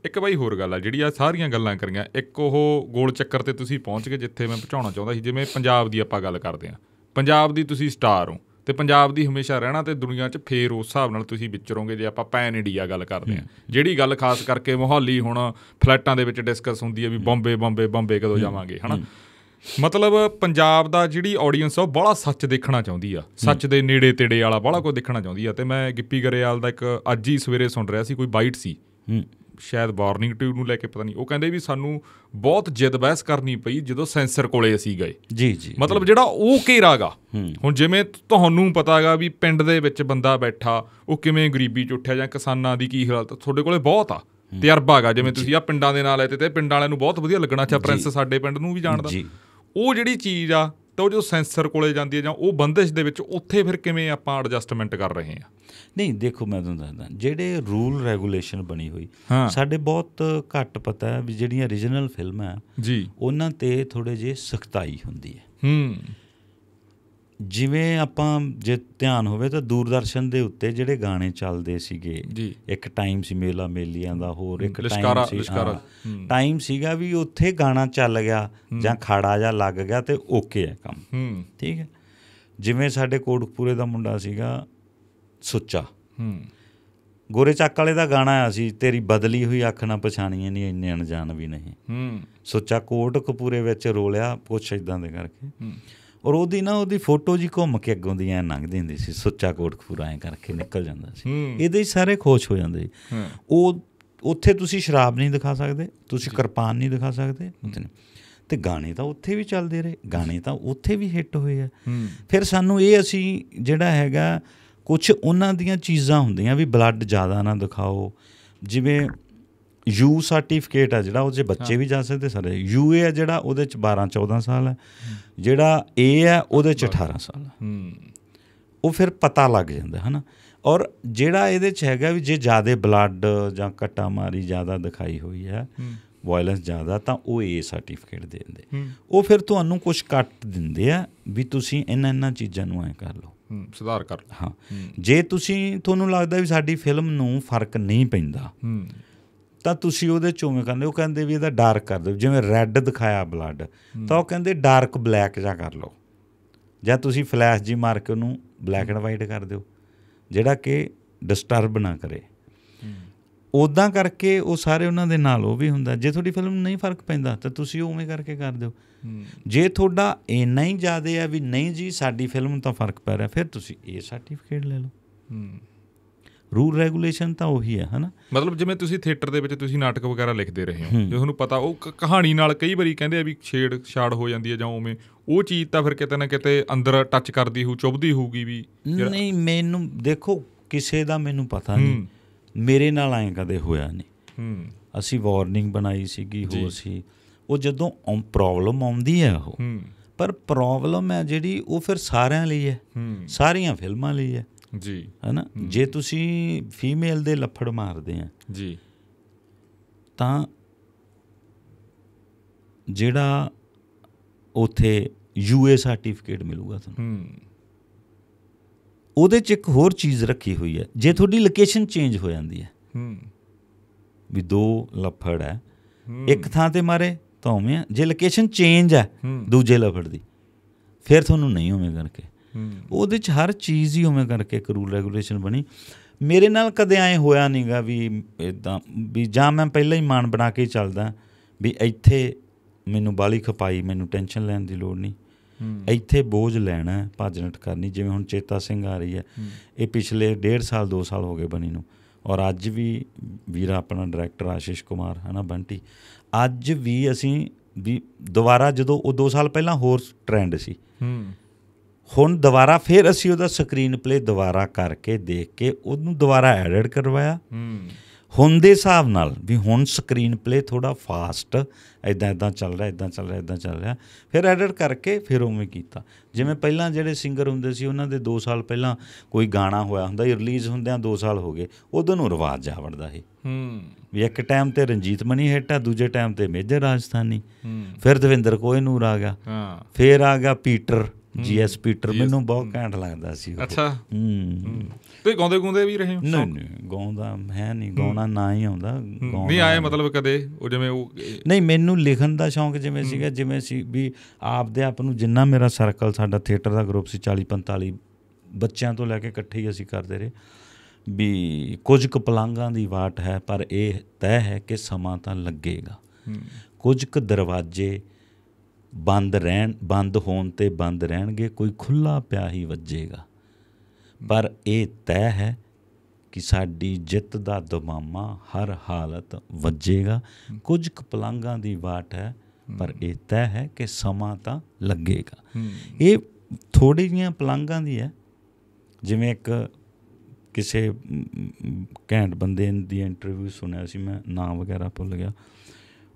ਇੱਕ ਬਾਈ ਹੋਰ ਗੱਲ ਆ ਜਿਹੜੀ ਆ ਸਾਰੀਆਂ ਗੱਲਾਂ ਕਰੀਆਂ ਇੱਕ ਉਹ ਗੋਲ ਚੱਕਰ ਤੇ ਤੁਸੀਂ ਪਹੁੰਚ ਗਏ ਜਿੱਥੇ ਮੈਂ ਪਹੁੰਚਾਉਣਾ ਚਾਹੁੰਦਾ ਸੀ ਜਿਵੇਂ ਪੰਜਾਬ ਦੀ ਆਪਾਂ ਗੱਲ ਕਰਦੇ ਆ। ਪੰਜਾਬ ਦੀ ਤੁਸੀਂ ਸਟਾਰ ਹੋ। ਤੇ ਪੰਜਾਬ ਦੀ ਹਮੇਸ਼ਾ ਰਹਿਣਾ ਤੇ ਦੁਨੀਆ 'ਚ ਫੇਰ ਉਸ ਹਿਸਾਬ ਨਾਲ ਤੁਸੀਂ ਵਿਚਰੋਗੇ ਜੇ ਆਪਾਂ ਪੈਨ ਇੰਡੀਆ ਗੱਲ ਕਰਦੇ ਆ ਜਿਹੜੀ ਗੱਲ ਖਾਸ ਕਰਕੇ ਮੁਹਾਲੀ ਹੁਣ ਫਲੈਟਾਂ ਦੇ ਵਿੱਚ ਡਿਸਕਸ ਹੁੰਦੀ ਹੈ ਵੀ ਬੰਬੇ ਬੰਬੇ ਬੰਬੇ ਕਦੋਂ ਜਾਵਾਂਗੇ ਹਨਾ? ਮਤਲਬ ਪੰਜਾਬ ਦਾ ਜਿਹੜੀ ਆਡੀਅנס ਆ ਉਹ ਬੜਾ ਸੱਚ ਦੇਖਣਾ ਚਾਹੁੰਦੀ ਆ। ਸੱਚ ਦੇ ਨੇੜੇ ਤੇੜੇ ਵਾਲਾ ਬੜਾ ਕੁਝ ਦੇਖਣਾ ਚਾਹੁੰਦੀ ਆ। ਤੇ ਮੈਂ ਗਿੱਪੀ ਗਰੇਵਾਲ ਦਾ ਇੱਕ ਅੱਜ ਹੀ ਸਵੇਰੇ ਸੁਣ ਰਿਹਾ ਸੀ ਕੋਈ ਬਾਈਟ ਸੀ। ਸ਼ਾਇਦ ਵਾਰਨਿੰਗ ਟਿਊਬ ਨੂੰ ਲੈ ਕੇ ਪਤਾ ਨਹੀਂ ਉਹ ਕਹਿੰਦੇ ਵੀ ਸਾਨੂੰ ਬਹੁਤ ਜਿੱਦ ਬਹਿਸ ਕਰਨੀ ਪਈ ਜਦੋਂ ਸੈਂਸਰ ਕੋਲੇ ਅਸੀਂ ਗਏ। ਜੀ ਜੀ ਮਤਲਬ ਜਿਹੜਾ ਉਹ ਘੇਰਾਗਾ। ਹੁਣ ਜਿਵੇਂ ਤੁਹਾਨੂੰ ਪਤਾਗਾ ਵੀ ਪਿੰਡ ਦੇ ਵਿੱਚ ਬੰਦਾ ਬੈਠਾ ਉਹ ਕਿਵੇਂ ਗਰੀਬੀ ਚ ਉੱਠਿਆ ਜਾਂ ਕਿਸਾਨਾਂ ਦੀ ਕੀ ਹਾਲਤ ਤੁਹਾਡੇ ਕੋਲੇ ਬਹੁਤ ਆ ਤਜਰਬਾਗਾ ਜਿਵੇਂ ਤੁਸੀਂ ਆ ਪਿੰਡਾਂ ਦੇ ਨਾਲ ਆਏ ਤੇ ਪਿੰਡਾਂ ਵਾਲਿਆਂ ਨੂੰ ਬਹੁਤ ਵਧੀਆ ਲੱਗਣਾ ਅੱਛਾ ਪ੍ਰਿੰਸ ਸਾਡੇ ਪਿੰਡ ਨੂੰ ਵੀ ਜਾਣਦਾ। ਉਹ ਜਿਹੜੀ ਚੀਜ਼ ਆ ਤਾਂ ਉਹ ਜੋ ਸੈਂਸਰ ਕੋਲੇ ਜਾਂਦੀ ਹੈ ਜਾਂ ਉਹ ਬੰਦਿਸ਼ ਦੇ ਵਿੱਚ ਉੱਥੇ ਫਿਰ ਕਿਵੇਂ ਆਪਾਂ ਐਡਜਸਟਮੈਂਟ ਕਰ ਰਹੇ ਆ ਨਹੀਂ ਦੇਖੋ ਮੈਂ ਤੁਹਾਨੂੰ ਦੱਸਦਾ ਜਿਹੜੇ ਰੂਲ ਰੈਗੂਲੇਸ਼ਨ ਬਣੀ ਹੋਈ ਹਾਂ। ਸਾਡੇ ਬਹੁਤ ਘੱਟ ਪਤਾ ਹੈ ਵੀ ਜਿਹੜੀਆਂ ਰੀਜਨਲ ਫਿਲਮਾਂ ਹੈ, ਜੀ। ਉਹਨਾਂ ਤੇ ਥੋੜੇ ਜੇ ਸਖਤਾਈ ਹੁੰਦੀ ਹੈ। ਹੂੰ। ਜਿਵੇਂ ਆਪਾਂ ਜੇ ਧਿਆਨ ਹੋਵੇ ਤਾਂ ਦੂਰਦਰਸ਼ਨ ਦੇ ਉੱਤੇ ਜਿਹੜੇ ਗਾਣੇ ਚੱਲਦੇ ਸੀਗੇ ਇੱਕ ਟਾਈਮ ਸੀ ਮੇਲਾ ਮੇਲੀਆਂ ਦਾ ਹੋਰ ਇੱਕ ਟਾਈਮ ਸੀ। ਟਾਈਮ ਸੀਗਾ ਵੀ ਉੱਥੇ ਗਾਣਾ ਚੱਲ ਗਿਆ ਜਾਂ ਖਾੜਾ ਜਾਂ ਲੱਗ ਗਿਆ ਤੇ ਓਕੇ ਹੈ ਕੰਮ। ਹੂੰ। ਠੀਕ ਹੈ। ਜਿਵੇਂ ਸਾਡੇ ਕੋਟਕਪੂਰੇ ਦਾ ਮੁੰਡਾ ਸੀਗਾ ਸੁੱਚਾ। ਹੂੰ। ਗੋਰੇ ਚੱਕ ਵਾਲੇ ਦਾ ਗਾਣਾ ਆਇਆ ਸੀ ਤੇਰੀ ਬਦਲੀ ਹੋਈ ਅੱਖ ਨਾ ਪਛਾਣੀਏ ਨਹੀਂ ਇੰਨੇ ਅਣਜਾਣ ਵੀ ਨਹੀਂ। ਹੂੰ। ਸੁੱਚਾ ਕੋਟ ਕਪੂਰੇ ਵਿੱਚ ਰੋਲਿਆ ਕੁਛ ਇਦਾਂ ਦੇ ਕਰਕੇ। ਹੂੰ। ਔਰ ਉਹਦੀ ਨਾ ਉਹਦੀ ਫੋਟੋ ਜੀ ਘੁੰਮ ਕੇ ਅੱਗੋਂ ਦੀ ਐ ਲੰਘਦੀ ਹੁੰਦੀ ਸੀ ਸੁੱਚਾ ਕੋਟ ਕਪੂਰਾ ਐ ਕਰਕੇ ਨਿਕਲ ਜਾਂਦਾ ਸੀ। ਇਹਦੇ ਹੀ ਸਾਰੇ ਖੁਸ਼ ਹੋ ਜਾਂਦੇ ਉਹ ਉੱਥੇ ਤੁਸੀਂ ਸ਼ਰਾਬ ਨਹੀਂ ਦਿਖਾ ਸਕਦੇ ਤੁਸੀਂ ਕਿਰਪਾਨ ਨਹੀਂ ਦਿਖਾ ਸਕਦੇ। ਤੇ ਗਾਣੇ ਤਾਂ ਉੱਥੇ ਵੀ ਚੱਲਦੇ ਰਹੇ ਗਾਣੇ ਤਾਂ ਉੱਥੇ ਵੀ ਹਿੱਟ ਹੋਏ ਆ। ਫਿਰ ਸਾਨੂੰ ਇਹ ਅਸੀਂ ਜਿਹੜਾ ਹੈਗਾ ਕੁਝ ਉਹਨਾਂ ਦੀਆਂ ਚੀਜ਼ਾਂ ਹੁੰਦੀਆਂ ਵੀ ਬਲੱਡ ਜ਼ਿਆਦਾ ਨਾ ਦਿਖਾਓ ਜਿਵੇਂ ਯੂ ਸਰਟੀਫਿਕੇਟ ਆ ਜਿਹੜਾ ਉਹਦੇ ਬੱਚੇ ਵੀ ਜਾ ਸਕਦੇ ਸਾਰੇ। ਯੂ ਏ ਆ ਜਿਹੜਾ ਉਹਦੇ ਚ 12 14 ਸਾਲ ਹੈ ਜਿਹੜਾ ਏ ਆ ਉਹਦੇ ਚ 18 ਸਾਲ ਹੈ। ਉਹ ਫਿਰ ਪਤਾ ਲੱਗ ਜਾਂਦਾ ਹਨਾ? ਔਰ ਜਿਹੜਾ ਇਹਦੇ ਚ ਹੈਗਾ ਵੀ ਜੇ ਜ਼ਿਆਦਾ ਬਲੱਡ ਜਾਂ ਕੱਟਾ ਮਾਰੀ ਜ਼ਿਆਦਾ ਦਿਖਾਈ ਹੋਈ ਹੈ ਵਾਇਲੈਂਸ ਜ਼ਿਆਦਾ ਤਾਂ ਉਹ ਏ ਸਰਟੀਫਿਕੇਟ ਦੇ ਦਿੰਦੇ। ਉਹ ਫਿਰ ਤੁਹਾਨੂੰ ਕੁਝ ਕੱਟ ਦਿੰਦੇ ਆ ਵੀ ਤੁਸੀਂ ਇਹਨਾਂ ਇਹਨਾਂ ਚੀਜ਼ਾਂ ਨੂੰ ਐ ਕਰ ਲਓ। ਸੁਧਾਰ ਕਰ ਲਓ। ਹਾਂ। ਜੇ ਤੁਸੀਂ ਤੁਹਾਨੂੰ ਲੱਗਦਾ ਵੀ ਸਾਡੀ ਫਿਲਮ ਨੂੰ ਫ਼ਰਕ ਨਹੀਂ ਪੈਂਦਾ ਹੂੰ। ਤਾਂ ਤੁਸੀਂ ਉਹਦੇ ਚੋਂ ਉਵੇਂ ਉਹ ਕਹਿੰਦੇ ਵੀ ਇਹਦਾ ਡਾਰਕ ਕਰ ਦਿਓ। ਜਿਵੇਂ ਰੈੱਡ ਦਿਖਾਇਆ ਬਲੱਡ ਤਾਂ ਉਹ ਕਹਿੰਦੇ ਡਾਰਕ ਬਲੈਕ ਜਾਂ ਕਰ ਲਓ। ਜਾਂ ਤੁਸੀਂ ਫਲੈਸ਼ ਜੀ ਮਾਰ ਕੇ ਉਹਨੂੰ ਬਲੈਕ ਐਂਡ ਵਾਈਟ ਕਰ ਦਿਓ। ਜਿਹੜਾ ਕਿ ਡਿਸਟਰਬ ਨਾ ਕਰੇ। ਉਦਾਂ ਕਰਕੇ ਉਹ ਸਾਰੇ ਉਹਨਾਂ ਦੇ ਨਾਲ ਉਹ ਵੀ ਹੁੰਦਾ। ਜੇ ਤੁਹਾਡੀ ਫਿਲਮ ਨੂੰ ਨਹੀਂ ਫ਼ਰਕ ਪੈਂਦਾ, ਤਾਂ ਤੁਸੀਂ ਉਵੇਂ ਕਰਕੇ ਕਰ ਦਿਓ। ਜੇ ਤੁਹਾਡਾ ਇੰਨਾ ਹੀ ਜ਼ਿਆਦਾ ਆ ਵੀ ਨਹੀਂ ਜੀ, ਸਾਡੀ ਫਿਲਮ ਤਾਂ ਫ਼ਰਕ ਪੈ ਰਿਹਾ, ਫਿਰ ਤੁਸੀਂ ਇਹ ਸਰਟੀਫਿਕੇਟ ਲੈ ਲਓ। ਰੂਲ ਰੈਗੂਲੇਸ਼ਨ ਤਾਂ ਉਹੀ ਹੈ ਹਨਾ? ਮਤਲਬ ਜਿਵੇਂ ਤੁਸੀਂ ਥੀਏਟਰ ਦੇ ਵਿੱਚ ਤੁਸੀਂ ਨਾਟਕ ਵਗੈਰਾ ਲਿਖਦੇ ਰਹੇ ਹੋ ਜੇ ਤੁਹਾਨੂੰ ਪਤਾ ਉਹ ਕਹਾਣੀ ਨਾਲ ਕਈ ਵਾਰੀ ਕਹਿੰਦੇ ਆ ਵੀ ਛੇੜ ਛਾੜ ਹੋ ਜਾਂਦੀ ਹੈ ਜਾਂ ਉਵੇਂ ਉਹ ਚੀਜ਼ ਤਾਂ ਫਿਰ ਕਿਤੇ ਨਾ ਕਿਤੇ ਅੰਦਰ ਟੱਚ ਕਰਦੀ ਹੋਊ ਚੁੱਭਦੀ ਹੋਊਗੀ ਵੀ ਨਹੀਂ ਮੈਨੂੰ ਦੇਖੋ ਕਿਸੇ ਦਾ ਮੈਨੂੰ ਪਤਾ ਨਹੀਂ। ਮੇਰੇ ਨਾਲ ਐਂ ਕਦੇ ਹੋਇਆ ਨਹੀਂ। ਹੂੰ। ਅਸੀਂ ਵਾਰਨਿੰਗ ਬਣਾਈ ਸੀਗੀ ਹੋਰ ਸੀ। ਉਹ ਜਦੋਂ ਪ੍ਰੋਬਲਮ ਆਉਂਦੀ ਹੈ ਉਹ ਹੂੰ। ਪਰ ਪ੍ਰੋਬਲਮ ਹੈ ਜਿਹੜੀ ਉਹ ਫਿਰ ਸਾਰਿਆਂ ਲਈ ਹੂੰ। ਸਾਰੀਆਂ ਫਿਲਮਾਂ ਲਈ ਹੈ। ਜੀ। ਹੈਨਾ? ਜੇ ਤੁਸੀਂ ਫੀਮੇਲ ਦੇ ਲੱਫੜ ਮਾਰਦੇ ਆ ਜੀ। ਤਾਂ ਜਿਹੜਾ ਉਥੇ ਯੂਏ ਸਰਟੀਫਿਕੇਟ ਮਿਲੂਗਾ ਤੁਹਾਨੂੰ। ਹੂੰ। ਉਹਦੇ ਚ ਇੱਕ ਹੋਰ ਚੀਜ਼ ਰੱਖੀ ਹੋਈ ਹੈ। ਜੇ ਤੁਹਾਡੀ ਲੋਕੇਸ਼ਨ ਚੇਂਜ ਹੋ ਜਾਂਦੀ ਹੈ। ਹੂੰ। ਵੀ ਦੋ ਲੱਫੜ ਹੈ। ਇੱਕ ਥਾਂ ਤੇ ਮਾਰੇ ਤਾਂ ਉਵੇਂ ਜੇ ਲੋਕੇਸ਼ਨ ਚੇਂਜ ਹੈ। ਦੂਜੇ ਲਫੜ ਦੀ ਫਿਰ ਤੁਹਾਨੂੰ ਨਹੀਂ ਉਵੇਂ ਕਰਕੇ। ਉਹਦੇ ਚ ਹਰ ਚੀਜ਼ ਹੀ ਉਵੇਂ ਕਰਕੇ ਇੱਕ ਰੂਲ ਰੈਗੂਲੇਸ਼ਨ ਬਣੀ। ਮੇਰੇ ਨਾਲ ਕਦੇ ਐ ਹੋਇਆ ਨਹੀਂਗਾ ਵੀ ਇਦਾਂ ਵੀ ਜਾਂ ਮੈਂ ਪਹਿਲਾਂ ਹੀ ਮਾਨ ਬਣਾ ਕੇ ਹੀ ਚੱਲਦਾ ਵੀ ਇੱਥੇ ਮੈਨੂੰ ਬਾਲੀ ਖਪਾਈ ਮੈਨੂੰ ਟੈਨਸ਼ਨ ਲੈਣ ਦੀ ਲੋੜ ਨਹੀਂ। ਹੂੰ। ਇੱਥੇ ਬੋਝ ਲੈਣਾ ਹੈ, ਭੱਜ ਨੱਠ ਕਰਨੀ ਜਿਵੇਂ ਹੁਣ ਚੇਤਾ ਸਿੰਘ ਆ ਰਹੀ ਹੈ। ਇਹ ਪਿਛਲੇ ਡੇਢ ਸਾਲ 2 ਸਾਲ ਹੋ ਗਏ ਬਣੀ ਨੂੰ। ਔਰ ਅੱਜ ਵੀ ਵੀਰਾ ਆਪਣਾ ਡਾਇਰੈਕਟਰ ਆਸ਼ੀਸ਼ ਕੁਮਾਰ ਹਨਾ ਬੰਟੀ? ਅੱਜ ਵੀ ਅਸੀਂ ਵੀ ਦੁਬਾਰਾ ਜਦੋਂ ਉਹ 2 ਸਾਲ ਪਹਿਲਾਂ ਹੋਰ ਟ੍ਰੈਂਡ ਸੀ। ਹੂੰ। ਹੁਣ ਦੁਬਾਰਾ ਫਿਰ ਅਸੀਂ ਉਹਦਾ ਸਕਰੀਨ ਪਲੇ ਦੁਬਾਰਾ ਕਰਕੇ ਦੇਖ ਕੇ ਉਹਨੂੰ ਦੁਬਾਰਾ ਐਡਿਟ ਕਰਵਾਇਆ। ਹੂੰ। ਹੁਣ ਦੇ ਹਿਸਾਬ ਨਾਲ ਵੀ ਹੁਣ ਸਕਰੀਨ ਪਲੇ ਥੋੜਾ ਫਾਸਟ ਇਦਾਂ ਇਦਾਂ ਚੱਲ ਰਿਹਾ ਇਦਾਂ ਚੱਲ ਰਿਹਾ ਇਦਾਂ ਚੱਲ ਰਿਹਾ। ਫਿਰ ਐਡਿਟ ਕਰਕੇ ਫਿਰ ਉਵੇਂ ਕੀਤਾ। ਜਿਵੇਂ ਪਹਿਲਾਂ ਜਿਹੜੇ ਸਿੰਗਰ ਹੁੰਦੇ ਸੀ ਉਹਨਾਂ ਦੇ 2 ਸਾਲ ਪਹਿਲਾਂ ਕੋਈ ਗਾਣਾ ਹੋਇਆ ਹੁੰਦਾ ਰਿਲੀਜ਼ ਹੁੰਦਿਆਂ 2 ਸਾਲ ਹੋ ਗਏ ਉਦੋਂ ਨੂੰ ਰਿਵਾਜ ਜਾ ਵੜਦਾ ਸੀ। ਹੂੰ। ਵੀ ਇੱਕ ਟਾਈਮ ਤੇ ਰਣਜੀਤ ਮਣੀ ਹਿੱਟ ਆ ਦੂਜੇ ਟਾਈਮ ਤੇ ਮੇਜਰ ਰਾਜਸਥਾਨੀ। ਹੂੰ। ਫਿਰ ਦਵਿੰਦਰ ਕੋਹਨੂਰ ਆ ਗਿਆ। ਹਾਂ। ਫਿਰ ਆ ਗਿਆ ਪੀਟਰ ਜੀਐਸ ਪੀਟਰ ਮੈਨੂੰ ਬਹੁਤ ਘੈਂਟ ਲੱਗਦਾ ਸੀ ਉਹ। ਅੱਛਾ। ਹੂੰ। ਤੇ ਗਾਉਂਦੇ ਗੁੰਦੇ ਵੀ ਰਹੇ ਹੋ? ਨਹੀਂ ਨਹੀਂ ਗਾਉਂਦਾ ਹੈ ਨਹੀਂ। ਗਾਉਣਾ ਨਾ ਹੀ ਆਉਂਦਾ ਗਾਉਣਾ ਨਹੀਂ ਆਏ ਮਤਲਬ ਕਦੇ ਉਹ ਜਿਵੇਂ ਉਹ ਨਹੀਂ ਮੈਨੂੰ ਲਿਖਣ ਦਾ ਸ਼ੌਂਕ ਜਿਵੇਂ ਸੀਗਾ ਜਿਵੇਂ ਸੀ ਵੀ ਆਪਦੇ ਆਪ ਨੂੰ ਜਿੰਨਾ ਮੇਰਾ ਸਰਕਲ ਸਾਡਾ ਥੀਏਟਰ ਦਾ ਗਰੁੱਪ ਸੀ 40 45 ਬੱਚਿਆਂ ਤੋਂ ਲੈ ਕੇ ਇਕੱਠੇ ਹੀ ਅਸੀਂ ਕਰਦੇ ਰਹੇ। ਵੀ ਕੁਝ ਕੁ ਪਲਾਂਗਾਂ ਦੀ ਵਾਟ ਹੈ ਪਰ ਇਹ ਤੈਅ ਹੈ ਕਿ ਸਮਾਂ ਤਾਂ ਲੱਗੇਗਾ। ਹੂੰ। ਕੁਝ ਕੁ ਦਰਵਾਜ਼ੇ ਬੰਦ ਰਹਿਣ ਬੰਦ ਹੋਣ ਤੇ ਬੰਦ ਰਹਿਣਗੇ ਕੋਈ ਖੁੱਲਾ ਪਿਆ ਹੀ ਵੱਜੇਗਾ। ਪਰ ਇਹ ਤੈਅ ਹੈ ਕਿ ਸਾਡੀ ਜਿੱਤ ਦਾ ਦਮਾਮਾ ਹਰ ਹਾਲਤ ਵੱਜੇਗਾ। ਕੁਝ ਕੁ ਪਲੰਗਾਂ ਦੀ ਵਾਟ ਹੈ ਪਰ ਇਹ ਤੈਅ ਹੈ ਕਿ ਸਮਾਂ ਤਾਂ ਲੱਗੇਗਾ। ਇਹ ਥੋੜੀ ਜੀਆਂ ਪਲੰਗਾਂ ਦੀ ਹੈ ਜਿਵੇਂ ਇੱਕ ਕਿਸੇ ਘੈਂਟ ਬੰਦੇ ਦੀ ਇੰਟਰਵਿਊ ਸੁਣਿਆ ਸੀ ਮੈਂ ਨਾਮ ਵਗੈਰਾ ਭੁੱਲ ਗਿਆ।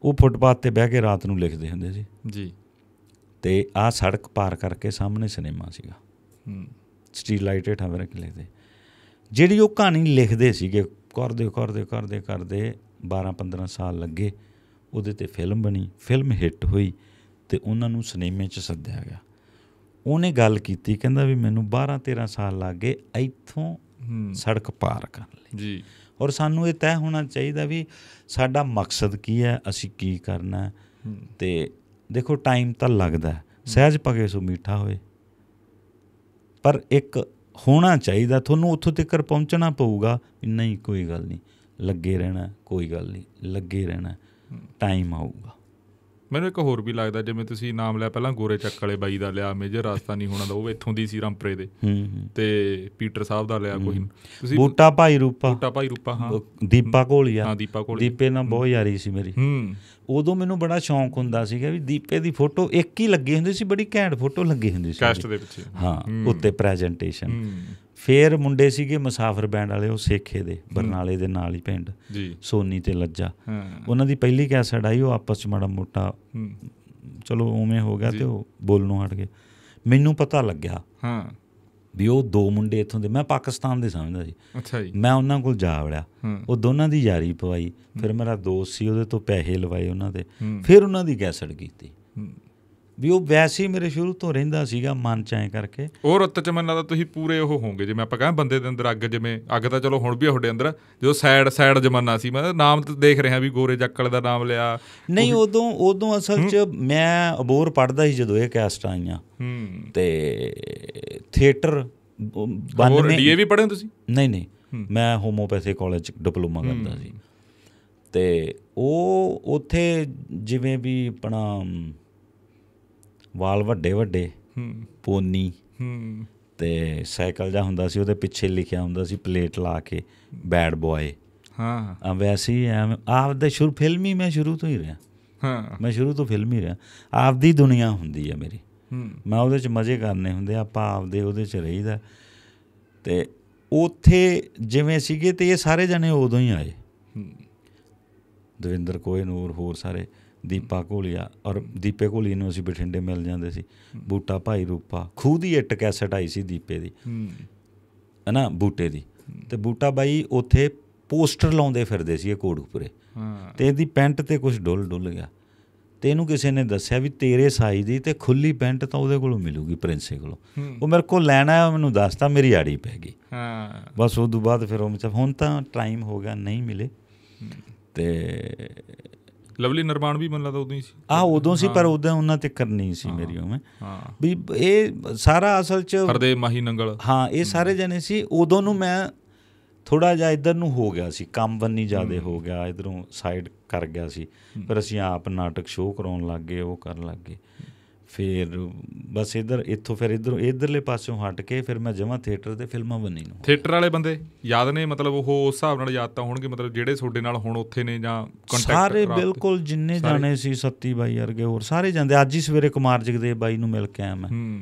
ਉਹ ਫੁੱਟਪਾਥ ਤੇ ਬਹਿ ਕੇ ਰਾਤ ਨੂੰ ਲਿਖਦੇ ਹੁੰਦੇ ਸੀ। ਜੀ। ਤੇ ਆਹ ਸੜਕ ਪਾਰ ਕਰਕੇ ਸਾਹਮਣੇ ਸਿਨੇਮਾ ਸੀਗਾ। ਹੂੰ। ਸਟਰੀਟ ਲਾਈਟ ਹੇਠਾਂ ਬਹਿ ਕੇ ਲਿਖਦੇ। ਜਿਹੜੀ ਉਹ ਕਹਾਣੀ ਲਿਖਦੇ ਸੀਗੇ ਕਰਦੇ ਕਰਦੇ ਕਰਦੇ ਕਰਦੇ 12 15 ਸਾਲ ਲੱਗੇ ਉਹਦੇ ਤੇ ਫਿਲਮ ਬਣੀ ਫਿਲਮ ਹਿੱਟ ਹੋਈ ਤੇ ਉਹਨਾਂ ਨੂੰ ਸਿਨੇਮੇ 'ਚ ਸੱਦਿਆ ਗਿਆ। ਉਹਨੇ ਗੱਲ ਕੀਤੀ ਕਹਿੰਦਾ ਵੀ ਮੈਨੂੰ 12 13 ਸਾਲ ਲੱਗ ਗਏ ਇੱਥੋਂ ਸੜਕ ਪਾਰ ਕਰਨ ਲਈ। ਜੀ। ਔਰ ਸਾਨੂੰ ਇਹ ਤੈਅ ਹੋਣਾ ਚਾਹੀਦਾ ਵੀ ਸਾਡਾ ਮਕਸਦ ਕੀ ਹੈ ਅਸੀਂ ਕੀ ਕਰਨਾ ਤੇ ਦੇਖੋ ਟਾਈਮ ਤਾਂ ਲੱਗਦਾ। ਸਹਿਜ ਪਗੇ ਸੋ ਮੀਠਾ ਹੋਏ। ਪਰ ਇੱਕ ਹੋਣਾ ਚਾਹੀਦਾ ਤੁਹਾਨੂੰ ਉੱਥੋਂ ਤੱਕ ਪਹੁੰਚਣਾ ਪਊਗਾ ਨਹੀਂ ਕੋਈ ਗੱਲ ਨਹੀਂ ਲੱਗੇ ਰਹਿਣਾ ਕੋਈ ਗੱਲ ਨਹੀਂ ਲੱਗੇ ਰਹਿਣਾ ਟਾਈਮ ਆਊਗਾ। ਮੈਨੂੰ ਇੱਕ ਹੋਰ ਵੀ ਲੱਗਦਾ ਜਿਵੇਂ ਤੁਸੀਂ ਨਾਮ ਲਿਆ ਪਹਿਲਾਂ ਗੋਰੇ ਚੱਕ ਵਾਲੇ ਬਾਈ ਦਾ ਲਿਆ ਮੇਜਰ ਰਾਜਸਥਾਨੀ ਹੋਣਾ ਦਾ ਉਹ ਇੱਥੋਂ ਦੀ ਸੀ ਰਾਮਪੁਰੇ ਦੇ। ਤੇ ਪੀਟਰ ਸਾਹਿਬ ਦਾ ਲਿਆ ਕੋਈ ਤੁਸੀਂ ਬੂਟਾ ਭਾਈ ਰੂਪਾ। ਬੂਟਾ ਭਾਈ ਰੂਪਾ ਹਾਂ। ਦੀਪਾ ਕੋਲੀਆ ਹਾਂ ਦੀਪਾ ਕੋਲ ਦੀਪੇ ਨਾਲ ਬਹੁਤ ਯਾਰੀ ਸੀ ਮੇਰੀ। ਹੂੰ। ਉਦੋਂ ਮੈਨੂੰ ਬੜਾ ਸ਼ੌਂਕ ਹੁੰਦਾ ਸੀਗਾ ਵੀ ਦੀਪੇ ਦੀ ਫੋਟੋ ਇੱਕ ਹੀ ਲੱਗੀ ਹੁੰਦੀ ਸੀ ਬੜੀ ਘੈਂਟ ਫੋਟੋ ਲੱਗੀ ਹੁੰਦੀ ਸੀ ਕੈਸਟ। ਦੇ ਪਿੱਛੇ। ਹਾਂ ਉੱਤੇ ਪ੍ਰੈਜੈਂਟੇਸ਼ਨ ਹੂੰ। ਫੇਰ ਮੁੰਡੇ ਸੀਗੇ ਮੁਸਾਫਰ ਬੈਂਡ ਵਾਲੇ ਉਹ ਸੇਖੇ ਦੇ ਬਰਨਾਲੇ ਦੇ ਨਾਲ ਹੀ ਪਿੰਡ ਜੀ। ਸੋਨੀ ਤੇ ਲੱਜਾ। ਉਹਨਾਂ ਦੀ ਪਹਿਲੀ ਕੈਸਟ ਆਈ ਉਹ ਆਪਸ ਚ ਮਾੜਾ ਮੋਟਾ ਚਲੋ ਉਵੇਂ ਹੋ ਗਿਆ ਤੇ ਉਹ ਬੋਲਣੋਂ ਹਟ ਗਏ। ਮੈਨੂੰ ਪਤਾ ਲੱਗਿਆ ਹਾਂ। ਵੀ ਉਹ ਦੋ ਮੁੰਡੇ ਇੱਥੋਂ ਦੇ ਮੈਂ ਪਾਕਿਸਤਾਨ ਦੇ ਸਮਝਦਾ ਸੀ। ਅੱਛਾ ਜੀ। ਮੈਂ ਉਹਨਾਂ ਕੋਲ ਜਾ ਵੜਿਆ। ਉਹ ਦੋਨਾਂ ਦੀ ਯਾਰੀ ਪਵਾਈ ਫਿਰ ਮੇਰਾ ਦੋਸਤ ਸੀ ਉਹਦੇ ਤੋਂ ਪੈਸੇ ਲਵਾਏ ਉਹਨਾਂ ਦੇ। ਫਿਰ ਉਹਨਾਂ ਦੀ ਕੈਸਟ ਕੀਤੀ। ਵੀ ਉਹ ਵੈਸੇ ਹੀ ਮੇਰੇ ਸ਼ੁਰੂ ਤੋਂ ਰਹਿੰਦਾ ਸੀਗਾ ਮਨ ਚ ਐ ਕਰਕੇ। ਉਹ ਰੁੱਤ ਚ ਮੈਨੂੰ ਲੱਗਦਾ ਤੁਸੀਂ ਪੂਰੇ ਉਹ ਹੋਵੋਗੇ ਜਿਵੇਂ ਆਪਾਂ ਕਹਿੰਦੇ ਬੰਦੇ ਦੇ ਅੰਦਰ ਅੱਗ ਜਿਵੇਂ ਅੱਗ ਤਾਂ ਚਲੋ ਹੁਣ ਵੀ ਤੁਹਾਡੇ ਅੰਦਰ ਜਦੋਂ ਸੈਡ ਸੈਡ ਜ਼ਮਾਨਾ ਸੀ ਮੈਂ ਨਾਮ ਤਾਂ ਦੇਖ ਰਿਹਾ ਵੀ ਗੋਰੇ ਜੱਕਲ ਦਾ ਨਾਮ ਲਿਆ। ਨਹੀਂ ਉਦੋਂ ਉਦੋਂ ਅਸਲ ਚ ਮੈਂ ਅਬੋਰ ਪੜਦਾ ਸੀ ਜਦੋਂ ਇਹ ਕੈਸਟ ਆਈਆਂ। ਹੂੰ। ਤੇ ਥੀਏਟਰ ਹੋਰ 92 ਡੀਏ ਵੀ ਪੜ੍ਹੇ ਤੁਸੀਂ? ਨਹੀਂ ਨਹੀਂ। ਮੈਂ ਹੋਮੋਪੈਥੀ ਕਾਲਜ ਡਿਪਲੋਮਾ ਕਰਦਾ ਸੀ। ਤੇ ਉਹ ਉੱਥੇ ਜਿਵੇਂ ਵੀ ਆਪਣਾ ਵਾਲ ਵੱਡੇ ਵੱਡੇ ਹੂੰ। ਪੋਨੀ ਹੂੰ। ਤੇ ਸਾਈਕਲ ਜਾਂ ਹੁੰਦਾ ਸੀ ਉਹਦੇ ਪਿੱਛੇ ਲਿਖਿਆ ਹੁੰਦਾ ਸੀ ਪਲੇਟ ਲਾ ਕੇ ਬੈਡ ਬॉय ਹਾਂ। ਆ ਵੈਸੇ ਹੀ ਐਵੇਂ ਆਪਦੇ ਸ਼ੁਰੂ ਫਿਲਮੀ ਮੈਂ ਸ਼ੁਰੂ ਤੋਂ ਹੀ ਰਿਹਾ। ਹਾਂ। ਮੈਂ ਸ਼ੁਰੂ ਤੋਂ ਫਿਲਮੀ ਰਿਹਾ। ਆਪਦੀ ਦੁਨੀਆ ਹੁੰਦੀ ਹੈ ਮੇਰੀ। ਹੂੰ। ਮੈਂ ਉਹਦੇ 'ਚ ਮਜ਼ੇ ਕਰਨੇ ਹੁੰਦੇ ਆ, ਆਪਾਂ ਆਪਦੇ ਉਹਦੇ 'ਚ ਰਹੀਦਾ। ਤੇ ਉੱਥੇ ਜਿਵੇਂ ਸੀਗੇ ਤੇ ਇਹ ਸਾਰੇ ਜਣੇ ਉਦੋਂ ਹੀ ਆਏ। ਹੂੰ। ਦਵਿੰਦਰ ਕੋਹਨੂਰ ਹੋਰ ਸਾਰੇ। ਦੀਪਾ ਕੋਲੀਆ ਔਰ ਦੀਪੇ ਕੋਲੀ ਨੂੰ ਅਸੀਂ ਬਠਿੰਡੇ ਮਿਲ ਜਾਂਦੇ ਸੀ। ਬੂਟਾ ਭਾਈ ਰੂਪਾ ਖੂਹ ਦੀ ਇੱਟ ਕੈਸਟ ਆਈ ਸੀ ਦੀਪੇ ਦੀ। ਹੂੰ। ਹਨਾ ਬੂਟੇ ਦੀ। ਤੇ ਬੂਟਾ ਬਾਈ ਉੱਥੇ ਪੋਸਟਰ ਲਾਉਂਦੇ ਫਿਰਦੇ ਸੀ ਇਹ ਕੋੜੂਪੁਰੇ ਹਾਂ। ਤੇ ਇਹਦੀ ਪੈਂਟ ਤੇ ਕੁਝ ਡੁੱਲ ਡੁੱਲ ਗਿਆ। ਤੇ ਇਹਨੂੰ ਕਿਸੇ ਨੇ ਦੱਸਿਆ ਵੀ ਤੇਰੇ ਸਾਈਜ਼ ਦੀ ਤੇ ਖੁੱਲੀ ਪੈਂਟ ਤਾਂ ਉਹਦੇ ਕੋਲੋਂ ਮਿਲੂਗੀ ਪ੍ਰਿੰਸੇ ਕੋਲੋਂ। ਉਹ ਮੇਰੇ ਕੋਲ ਲੈਣਾ ਹੈ ਮੈਨੂੰ ਦੱਸਤਾ ਮੇਰੀ ਆੜੀ ਪੈ ਗਈ। ਹਾਂ। ਬਸ ਉਸ ਤੋਂ ਬਾਅਦ ਫਿਰ ਉਹ ਮਤਲਬ ਹੁਣ ਤਾਂ ਟਾਈਮ ਹੋ ਗਿਆ ਨਹੀਂ ਮਿਲੇ। ਤੇ ਲਵਲੀ ਨਿਰਮਾਣ ਵੀ ਮੈਨੂੰ ਲੱਗਦਾ ਉਦੋਂ ਹੀ ਸੀ। ਆ ਉਦੋਂ ਸੀ ਪਰ ਉਦੋਂ ਉਹਨਾਂ ਤੇ ਕਰਨੀ ਸੀ ਮੇਰੀ ਉਵੇਂ। ਹਾਂ। ਵੀ ਇਹ ਸਾਰਾ ਅਸਲ ਚ ਹਰਦੇ ਮਾਹੀ ਨੰਗਲ। ਹਾਂ ਇਹ ਸਾਰੇ ਜਣੇ ਸੀ। ਉਦੋਂ ਨੂੰ ਮੈਂ ਥੋੜਾ ਜਿਹਾ ਇਧਰ ਨੂੰ ਹੋ ਗਿਆ ਸੀ। ਕੰਮ ਬੰਨੀ ਜ਼ਿਆਦੇ ਹੋ। ਗਿਆ ਇਧਰੋਂ ਸਾਈਡ ਕਰ ਗਿਆ ਸੀ। ਫਿਰ ਅਸੀਂ ਆਪ ਨਾਟਕ ਸ਼ੋਅ ਕਰਾਉਣ ਲੱਗ ਗਏ ਉਹ ਕਰਨ ਲੱਗ ਗਏ। ਫਿਰ ਬਸ ਇਧਰ ਇੱਥੋਂ ਫਿਰ ਇਧਰੋਂ ਇਧਰਲੇ ਪਾਸਿਓਂ ਹਟ ਕੇ ਫਿਰ ਮੈਂ ਜਮਾ ਥੀਏਟਰ ਤੇ ਫਿਲਮਾਂ ਬੰਨੀ ਨੂੰ। ਥੀਏਟਰ ਵਾਲੇ ਬੰਦੇ ਯਾਦ ਨੇ? ਮਤਲਬ ਉਹ ਉਸ ਹਿਸਾਬ ਨਾਲ ਯਾਦ ਤਾਂ ਹੋਣਗੇ ਮਤਲਬ ਜਿਹੜੇ ਤੁਹਾਡੇ ਨਾਲ ਹੁਣ ਉੱਥੇ ਨੇ ਜਾਂ ਕੰਟੈਕਟ ਸਾਰੇ ਬਿਲਕੁਲ ਜਿੰਨੇ ਜਾਣੇ ਸੀ ਸੱਤੀ ਬਾਈ ਵਰਗੇ ਹੋਰ ਸਾਰੇ ਜਾਂਦੇ। ਅੱਜ ਹੀ ਸਵੇਰੇ ਕੁਮਾਰ ਜਗਦੇਵ ਬਾਈ ਨੂੰ ਮਿਲ ਕੇ ਆਇਆ ਮੈਂ। ਹੂੰ।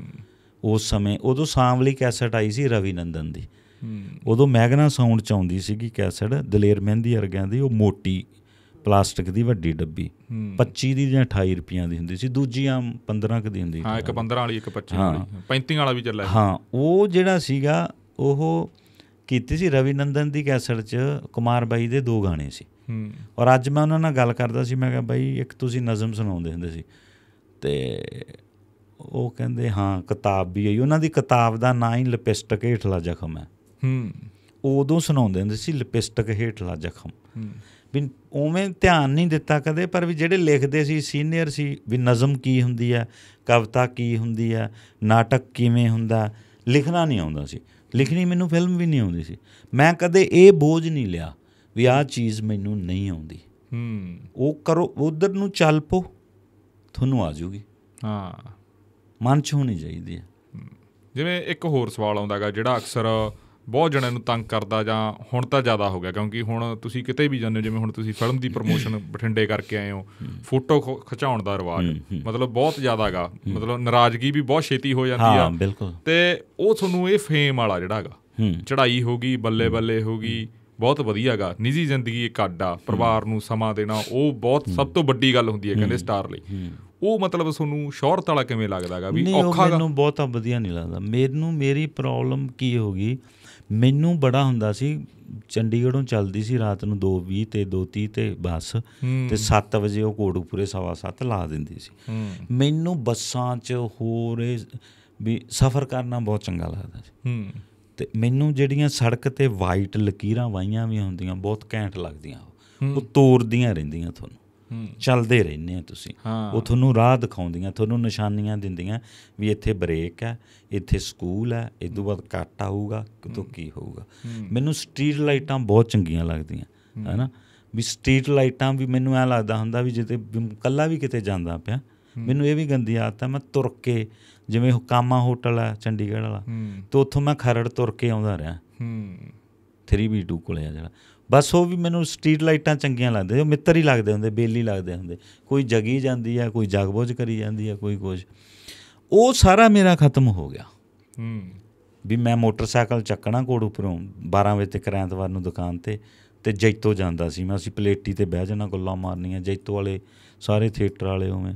ਉਸ ਸਮੇਂ ਉਦੋਂ ਸਾਂਵਲੀ ਕੈਸਟ ਆਈ ਸੀ ਰਵੀ ਨੰਦਨ ਦੀ। ਹੂੰ। ਉਦੋਂ ਮੈਗਨਾ ਸਾਊਂਡ ਚ ਆਉਂਦੀ ਸੀਗੀ ਕੈਸਟ ਦਲੇਰ ਮਹਿੰਦੀ ਵਰਗਿਆਂ ਦੀ ਉਹ ਮੋਟੀ ਪਲਾਸਟਿਕ ਦੀ ਵੱਡੀ ਡੱਬੀ। ਹੂੰ। 25 ਦੀ ਜਾਂ 28 ਰੁਪਈਆਂ ਦੀ ਹੁੰਦੀ ਸੀ ਦੂਜੀ ਆਮ 15 ਕੁ ਦੀ ਹੁੰਦੀ ਹਾਂ ਇੱਕ 15 ਵਾਲੀ ਇੱਕ 25 ਹਾਂ। ਵਾਲੀ 35 ਵਾਲਾ ਵੀ ਚੱਲਿਆ ਹਾਂ ਉਹ ਜਿਹੜਾ ਸੀਗਾ ਉਹ ਕੀਤੀ ਸੀ ਰਵੀ ਨੰਦਨ ਦੀ ਕੈਸਟ 'ਚ ਕੁਮਾਰ ਬਾਈ ਦੇ ਦੋ ਗਾਣੇ ਸੀ। ਹੂੰ। ਔਰ ਅੱਜ ਮੈਂ ਉਹਨਾਂ ਨਾਲ ਗੱਲ ਕਰਦਾ ਸੀ ਮੈਂ ਕਿਹਾ ਬਾਈ ਇੱਕ ਤੁਸੀਂ ਨਜ਼ਮ ਸੁਣਾਉਂਦੇ ਹੁੰਦੇ ਸੀ। ਤੇ ਉਹ ਕਹਿੰਦੇ ਹਾਂ ਕਿਤਾਬ ਵੀ ਆਈ। ਉਹਨਾਂ ਦੀ ਕਿਤਾਬ ਦਾ ਨਾਂ ਹੀ ਲਿਪਸਟਿਕ ਹੇਠਲਾ ਜ਼ਖਮ ਹੈ। ਹੂੰ। ਉਦੋਂ ਸੁਣਾਉਂਦੇ ਹੁੰਦੇ ਸੀ ਲਿਪਸਟਿਕ ਹੇਠਲਾ ਜ਼ਖਮ। ਹੂੰ। ਵੀ ਉਵੇਂ ਧਿਆਨ ਨਹੀਂ ਦਿੱਤਾ ਕਦੇ ਪਰ ਵੀ ਜਿਹੜੇ ਲਿਖਦੇ ਸੀ ਸੀਨੀਅਰ ਸੀ ਵੀ ਨਜ਼ਮ ਕੀ ਹੁੰਦੀ ਹੈ ਕਵਿਤਾ ਕੀ ਹੁੰਦੀ ਹੈ ਨਾਟਕ ਕਿਵੇਂ ਹੁੰਦਾ ਲਿਖਣਾ ਨਹੀਂ ਆਉਂਦਾ ਸੀ। ਲਿਖਣੀ ਮੈਨੂੰ ਫਿਲਮ ਵੀ ਨਹੀਂ ਆਉਂਦੀ ਸੀ। ਮੈਂ ਕਦੇ ਇਹ ਬੋਝ ਨਹੀਂ ਲਿਆ ਵੀ ਆਹ ਚੀਜ਼ ਮੈਨੂੰ ਨਹੀਂ ਆਉਂਦੀ। ਹੂੰ। ਉਹ ਕਰੋ ਉਧਰ ਨੂੰ ਚੱਲ ਪੋ ਤੁਹਾਨੂੰ ਆ ਜਾਊਗੀ ਹਾਂ। ਮਨ ਚ ਹੋਣੀ ਚਾਹੀਦੀ ਹੈ। ਜਿਵੇਂ ਇੱਕ ਹੋਰ ਸਵਾਲ ਆਉਂਦਾਗਾ ਜਿਹੜਾ ਅਕਸਰ ਬਹੁਤ ਜਣਿਆਂ ਨੂੰ ਤੰਗ ਕਰਦਾ ਜਾਂ ਹੁਣ ਤਾਂ ਜ਼ਿਆਦਾ ਹੋ ਗਿਆ ਕਿਉਂਕਿ ਹੁਣ ਤੁਸੀਂ ਕਿਤੇ ਵੀ ਜਾਂਦੇ ਹੋ ਜਿਵੇਂ ਹੁਣ ਤੁਸੀਂ ਫਿਲਮ ਦੀ ਪ੍ਰੋਮੋਸ਼ਨ ਬਠਿੰਡੇ ਕਰਕੇ ਆਏ ਹੋ ਫੋਟੋ ਖਿਚਾਉਣ ਦਾ ਰਿਵਾਜ। ਮਤਲਬ ਬਹੁਤ ਜ਼ਿਆਦਾਗਾ ਮਤਲਬ ਨਾਰਾਜ਼ਗੀ ਵੀ ਬਹੁਤ ਛੇਤੀ ਹੋ ਜਾਂਦੀ ਹਾਂ ਆ ਬਿਲਕੁਲ। ਤੇ ਉਹ ਤੁਹਾਨੂੰ ਇਹ ਫੇਮ ਵਾਲਾ ਜਿਹੜਾਗਾ ਚੜਾਈ ਹੋ। ਗਈ ਬੱਲੇ ਬੱਲੇ ਹੋ ਗਈ ਬਹੁਤ ਵਧੀਆਗਾ ਨਿੱਜੀ ਜ਼ਿੰਦਗੀ ਇੱਕ ਅੱਡ ਪਰਿਵਾਰ ਨੂੰ ਸਮਾਂ ਦੇਣਾ ਉਹ ਬਹੁਤ ਸਭ ਤੋਂ ਵੱਡੀ ਗੱਲ ਹੁੰਦੀ ਹੈ ਕਹਿੰਦੇ ਸਟਾਰ ਲਈ। ਉਹ ਮਤਲਬ ਤੁਹਾਨੂੰ ਸ਼ੌਹਰਤ ਵਾਲਾ ਕਿਵੇਂ ਲੱਗਦਾਗਾ ਵੀ ਔਖਾ ਮੈਨੂੰ ਬਹੁਤਾ ਵਧੀਆ ਨਹੀਂ ਲੱਗਦਾ। ਮੈਨੂੰ ਮੇਰੀ ਪ੍ਰੋਬਲਮ ਕੀ ਹੋ ਗਈ ਮੈਨੂੰ ਬੜਾ ਹੁੰਦਾ ਸੀ ਚੰਡੀਗੜ੍ਹੋਂ ਚੱਲਦੀ ਸੀ ਰਾਤ ਨੂੰ 2:20 ਤੇ 2:30 ਤੇ ਬੱਸ ਤੇ 7 ਵਜੇ ਉਹ ਕੋੜੂਪੁਰੇ ਸਵਾ ਸੱਤ ਲਾ ਦਿੰਦੀ ਸੀ। ਮੈਨੂੰ ਬੱਸਾਂ 'ਚ ਹੋਰ ਵੀ ਸਫ਼ਰ ਕਰਨਾ ਬਹੁਤ ਚੰਗਾ ਲੱਗਦਾ ਸੀ। ਤੇ ਮੈਨੂੰ ਜਿਹੜੀਆਂ ਸੜਕ ਤੇ ਵਾਈਟ ਲਕੀਰਾਂ ਵਾਈਆਂ ਵੀ ਹੁੰਦੀਆਂ ਬਹੁਤ ਘੈਂਟ ਲੱਗਦੀਆਂ। ਉਹ। ਤੋਰਦੀਆਂ ਰਹਿੰਦੀਆਂ ਤੁਹਾਨੂੰ। ਚੱਲਦੇ ਰਹਿੰਦੇ ਆ ਤੁਸੀਂ। ਉਹ ਤੁਹਾਨੂੰ ਰਾਹ ਦਿਖਾਉਂਦੀਆਂ ਤੁਹਾਨੂੰ ਨਿਸ਼ਾਨੀਆਂ ਦਿੰਦੀਆਂ ਵੀ ਇੱਥੇ ਬ੍ਰੇਕ ਹੈ ਇੱਥੇ ਸਕੂਲ ਹੈ ਇਸ ਤੋਂ ਬਾਅਦ ਕੱਟ ਆਊਗਾ ਕਿਤੋਂ ਕੀ ਹੋਊਗਾ। ਮੈਨੂੰ ਸਟਰੀਟ ਲਾਈਟਾਂ ਬਹੁਤ ਚੰਗੀਆਂ ਲੱਗਦੀਆਂ ਹੈਨਾ ਵੀ ਸਟਰੀਟ ਲਾਈਟਾਂ ਵੀ ਮੈਨੂੰ ਐ ਲੱਗਦਾ ਹੁੰਦਾ ਵੀ ਜਿੱਤੇ ਕੱਲਾ ਵੀ ਕਿਤੇ ਜਾਂਦਾ ਪਿਆ। ਮੈਨੂੰ ਇਹ ਵੀ ਗੰਦੀ ਆਦਤ ਹੈ ਮੈਂ ਤੁਰ ਕੇ ਜਿਵੇਂ ਕਾਮਾ ਹੋਟਲ ਹੈ ਚੰਡੀਗੜ੍ਹ ਵਾਲਾ ਤੇ ਉੱਥੋਂ ਮੈਂ ਖਰੜ ਤੁਰ ਕੇ ਆਉਂਦਾ ਰਿਹਾ। ਹੂੰ। 3B2 ਕੋਲੇ ਆ ਜਿਹੜਾ। ਬਸ ਉਹ ਵੀ ਮੈਨੂੰ ਸਟਰੀਟ ਲਾਈਟਾਂ ਚੰਗੀਆਂ ਲੱਗਦੇ ਉਹ ਮਿੱਤਰ ਹੀ ਲੱਗਦੇ ਹੁੰਦੇ ਬੇਲੀ ਲੱਗਦੇ ਹੁੰਦੇ। ਕੋਈ ਜਗੀ ਜਾਂਦੀ ਆ ਕੋਈ ਜਗਬੁਝ ਕਰੀ ਜਾਂਦੀ ਆ ਕੋਈ ਕੁਝ ਉਹ ਸਾਰਾ ਮੇਰਾ ਖਤਮ ਹੋ ਗਿਆ। ਹੂੰ। ਵੀ ਮੈਂ ਮੋਟਰਸਾਈਕਲ ਚੱਕਣਾ ਕੋੜ ਉੱਪਰੋਂ 12 ਵਜੇ ਤੱਕ ਐਤਵਾਰ ਨੂੰ ਦੁਕਾਨ ਤੇ ਤੇ ਜੈਤੋ ਜਾਂਦਾ ਸੀ ਮੈਂ। ਅਸੀਂ ਪਲੇਟੀ ਤੇ ਬਹਿ ਜਾਣਾ ਗੱਲਾਂ ਮਾਰਨੀਆਂ ਜੈਤੋ ਵਾਲੇ ਸਾਰੇ ਥੀਏਟਰ ਵਾਲੇ ਉਵੇਂ।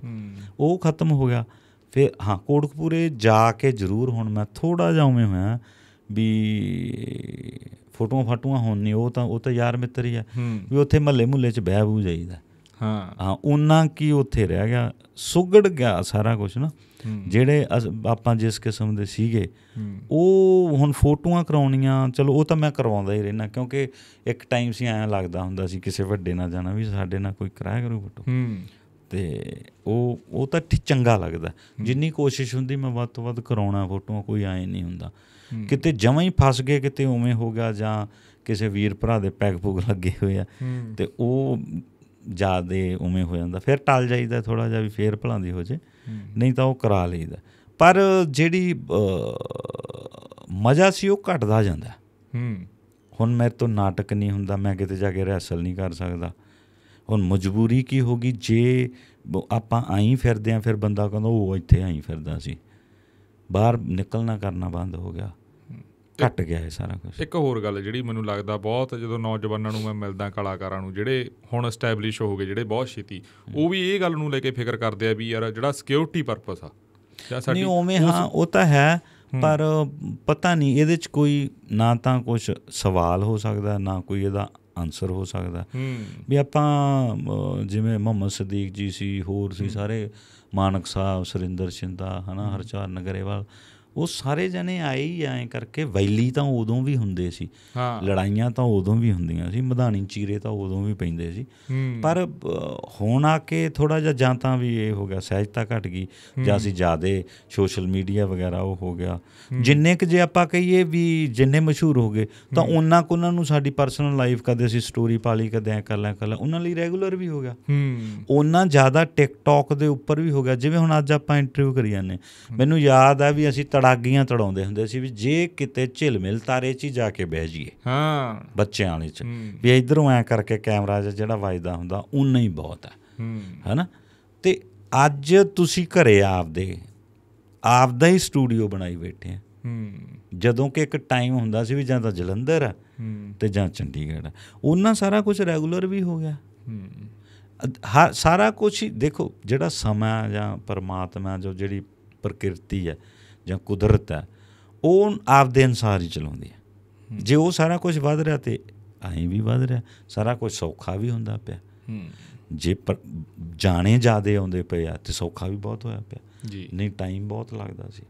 ਉਹ ਖਤਮ ਹੋ ਗਿਆ। ਫਿਰ ਹਾਂ ਕੋਟਕਪੂਰੇ ਜਾ ਕੇ ਜ਼ਰੂਰ ਹੁਣ ਮੈਂ ਥੋੜਾ ਜਿਹਾ ਉਵੇਂ ਹੋਇਆ ਵੀ ਫੋਟੋਆਂ ਫਾਟੂਆਂ ਹੋਣ ਨਹੀਂ ਉਹ ਤਾਂ ਉਹ ਤਾਂ ਯਾਰ ਮਿੱਤਰ ਹੀ ਆ। ਵੀ ਉੱਥੇ ਮਹੱਲੇ ਮੁੱਲੇ 'ਚ ਬਹਿ ਬੂ ਜਾਈਦਾ। ਹਾਂ। ਹਾਂ ਉਹਨਾਂ ਕੀ ਉੱਥੇ ਰਹਿ ਗਿਆ ਸੁਗੜ ਗਿਆ ਸਾਰਾ ਕੁਝ ਨਾ। ਜਿਹੜੇ ਆਪਾਂ ਜਿਸ ਕਿਸਮ ਦੇ ਸੀਗੇ ਉਹ ਹੁਣ ਫੋਟੋਆਂ ਕਰਾਉਣੀਆਂ ਚਲੋ ਉਹ ਤਾਂ ਮੈਂ ਕਰਵਾਉਂਦਾ ਹੀ ਰਹਿਣਾ ਕਿਉਂਕਿ ਇੱਕ ਟਾਈਮ ਸੀ ਐਂ ਲੱਗਦਾ ਹੁੰਦਾ ਸੀ ਕਿਸੇ ਵੱਡੇ ਨਾਲ ਜਾਣਾ ਵੀ ਸਾਡੇ ਨਾਲ ਕੋਈ ਕਰਾਇਆ ਕਰੂ ਫੋਟੋ। ਤੇ ਉਹ ਉਹ ਤਾਂ ਚੰਗਾ ਲੱਗਦਾ। ਜਿੰਨੀ ਕੋਸ਼ਿਸ਼ ਹੁੰਦੀ ਮੈਂ ਵੱਧ ਤੋਂ ਵੱਧ ਕਰਾਉਣਾ ਫੋਟੋਆਂ ਕੋਈ ਐਂ ਨਹੀਂ ਹੁੰਦਾ। ਕਿਤੇ ਜਮਾਂ ਹੀ ਫਸ ਗਏ ਕਿਤੇ ਉਵੇਂ ਹੋ ਗਿਆ ਜਾਂ ਕਿਸੇ ਵੀਰ ਭਰਾ ਦੇ ਪੈਗ ਪੁਗ ਲੱਗੇ ਹੋਏ ਆ ਤੇ ਉਹ ਜਿਆਦੇ ਉਵੇਂ ਹੋ ਜਾਂਦਾ। ਫਿਰ ਟਲ ਜਾਈਦਾ ਥੋੜਾ ਜਿਹਾ ਵੀ ਫੇਰ ਭਲਾਂਦੀ ਹੋ ਜੇ। ਨਹੀਂ ਤਾਂ ਉਹ ਕਰਾ ਲਈਦਾ। ਪਰ ਜਿਹੜੀ ਮਜ਼ਾ ਸੀ ਉਹ ਘਟਦਾ ਜਾਂਦਾ। ਹੂੰ। ਹੁਣ ਮੇਰੇ ਤੋਂ ਨਾਟਕ ਨਹੀਂ ਹੁੰਦਾ ਮੈਂ ਕਿਤੇ ਜਾ ਕੇ ਰਿਹਰਸਲ ਨਹੀਂ ਕਰ ਸਕਦਾ। ਹੁਣ ਮਜਬੂਰੀ ਕੀ ਹੋਗੀ ਜੇ ਆਪਾਂ ਆਈ ਫਿਰਦੇ ਆ ਫਿਰ ਬੰਦਾ ਕਹਿੰਦਾ ਉਹ ਇੱਥੇ ਆਈ ਫਿਰਦਾ ਸੀ। ਬਾਹਰ ਨਿਕਲਣਾ ਕਰਨਾ ਬੰਦ ਹੋ ਗਿਆ। ਘਟ ਗਿਆ ਇਹ ਸਾਰਾ ਕੁਝ ਇੱਕ ਹੋਰ ਗੱਲ ਜਿਹੜੀ ਮੈਨੂੰ ਲੱਗਦਾ ਬਹੁਤ ਜਦੋਂ ਨੌਜਵਾਨਾਂ ਨੂੰ ਮੈਂ ਮਿਲਦਾ ਕਲਾਕਾਰਾਂ ਨੂੰ ਜਿਹੜੇ ਹੁਣ ਐਸਟੈਬਲਿਸ਼ ਹੋ ਗਏ ਜਿਹੜੇ ਬਹੁਤ ਛੇਤੀ ਉਹ ਵੀ ਇਹ ਗੱਲ ਨੂੰ ਲੈ ਕੇ ਫਿਕਰ ਕਰਦੇ ਆ ਵੀ ਯਾਰ ਜਿਹੜਾ ਸਿਕਿਉਰਿਟੀ ਪਰਪਸ ਆ ਜਾਂ ਸਾਡੀ ਨਹੀਂ ਉਵੇਂ ਹਾਂ ਉਹ ਤਾਂ ਹੈ ਪਰ ਪਤਾ ਨਹੀਂ ਇਹਦੇ ਚ ਕੋਈ ਨਾ ਤਾਂ ਕੁਝ ਸਵਾਲ ਹੋ ਸਕਦਾ ਨਾ ਕੋਈ ਇਹਦਾ ਆਨਸਰ ਹੋ ਸਕਦਾ। ਹੂੰ। ਵੀ ਆਪਾਂ ਜਿਵੇਂ ਮੁਹੰਮਦ ਸਦੀਕ ਜੀ ਸੀ ਹੋਰ ਸੀ ਸਾਰੇ ਮਾਨਕ ਸਾਹਿਬ ਸੁਰਿੰਦਰ ਸ਼ਿੰਦਾ ਹਨਾ ਹਰਚਰਨ ਗਰੇਵਾਲ ਉਹ ਸਾਰੇ ਜਣੇ ਆਏ ਹੀ ਐਂ ਕਰਕੇ ਵੈਲੀ ਤਾਂ ਉਦੋਂ ਵੀ ਹੁੰਦੇ ਸੀ। ਲੜਾਈਆਂ ਤਾਂ ਉਦੋਂ ਵੀ ਹੁੰਦੀਆਂ ਸੀ ਮਧਾਣੀ ਚੀਰੇ ਤਾਂ ਉਦੋਂ ਵੀ ਪੈਂਦੇ ਸੀ। ਪਰ ਹੁਣ ਆ ਕੇ ਥੋੜਾ ਜਿਹਾ ਜਾਂ ਤਾਂ ਵੀ ਇਹ ਹੋ ਗਿਆ ਸਹਿਜਤਾ ਘਟ ਗਈ ਜਾਂ ਅਸੀਂ ਜਿਆਦੇ ਸੋਸ਼ਲ ਮੀਡੀਆ ਵਗੈਰਾ ਉਹ ਹੋ ਗਿਆ। ਜਿੰਨੇ ਕੁ ਜੇ ਆਪਾਂ ਕਹੀਏ ਵੀ ਜਿੰਨੇ ਮਸ਼ਹੂਰ ਹੋ ਗਏ ਤਾਂ ਉਹਨਾਂ ਕੁ ਉਹਨਾਂ ਨੂੰ ਸਾਡੀ ਪਰਸਨਲ ਲਾਈਫ ਕਦੇ ਅਸੀਂ ਸਟੋਰੀ ਪਾ ਲਈ ਕਦੇ ਐ ਕਰ ਲਿਆ ਕਰ ਲਿਆ ਉਹਨਾਂ ਲਈ ਰੈਗੂਲਰ ਵੀ ਹੋ ਗਿਆ। ਉਹਨਾਂ ਜ਼ਿਆਦਾ ਟਿਕਟੌਕ ਦੇ ਉੱਪਰ ਵੀ ਹੋ ਗਿਆ। ਜਿਵੇਂ ਹੁਣ ਅੱਜ ਆਪਾਂ ਇੰਟਰਵਿਊ ਕਰੀ ਜਾਂਦੇ ਮੈਨੂੰ ਯਾਦ ਆ ਵੀ ਅਸੀਂ ਤੜਾਗੀਆਂ ਤੜਾਉਂਦੇ ਹੁੰਦੇ ਸੀ ਵੀ ਜੇ ਕਿਤੇ ਝਿਲਮਿਲ ਤਾਰੇ 'ਚ ਹੀ ਜਾ ਕੇ ਬਹਿ ਜਾਈਏ। ਹਾਂ। ਬੱਚਿਆਂ ਵਾਲੇ 'ਚ। ਵੀ ਇਧਰੋਂ ਐ ਕਰਕੇ ਕੈਮਰਾ ਜਿਹਾ ਜਿਹੜਾ ਵੱਜਦਾ ਹੁੰਦਾ ਉਨਾ ਹੀ ਬਹੁਤ ਹੈ। ਹੈਨਾ? ਤੇ ਅੱਜ ਤੁਸੀਂ ਘਰੇ ਆਪਦੇ ਆਪਦਾ ਹੀ ਸਟੂਡੀਓ ਬਣਾਈ ਬੈਠੇ ਆ। ਜਦੋਂ ਕਿ ਇੱਕ ਟਾਈਮ ਹੁੰਦਾ ਸੀ ਵੀ ਜਾਂ ਤਾਂ ਜਲੰਧਰ ਆ ਤੇ ਜਾਂ ਚੰਡੀਗੜ੍ਹ ਉਹਨਾਂ ਸਾਰਾ ਕੁਝ ਰੈਗੂਲਰ ਵੀ ਹੋ ਗਿਆ। ਸਾਰਾ ਕੁਝ ਦੇਖੋ ਜਿਹੜਾ ਸਮਾਂ ਜਾਂ ਪਰਮਾਤਮਾ ਜੋ ਜਿਹੜੀ ਪ੍ਰਕਿਰਤੀ ਹੈ ਜਾਂ ਕੁਦਰਤ ਹੈ ਉਹ ਆਪਦੇ ਅਨਸਾਰ ਹੀ ਚਲਾਉਂਦੀ ਹੈ। ਜੇ ਉਹ ਸਾਰਾ ਕੁਝ ਵੱਧ ਰਿਹਾ ਤੇ ਐਂ ਵੀ ਵੱਧ ਰਿਹਾ ਸਾਰਾ ਕੁਝ ਸੌਖਾ ਵੀ ਹੁੰਦਾ ਪਿਆ। ਜੇ ਜਾਣੇ ਜਿਆਦੇ ਆਉਂਦੇ ਪਏ ਆ ਤੇ ਸੌਖਾ ਵੀ ਬਹੁਤ ਹੋਇਆ ਪਿਆ। ਜੀ। ਨਹੀਂ ਟਾਈਮ ਬਹੁਤ ਲੱਗਦਾ ਸੀ।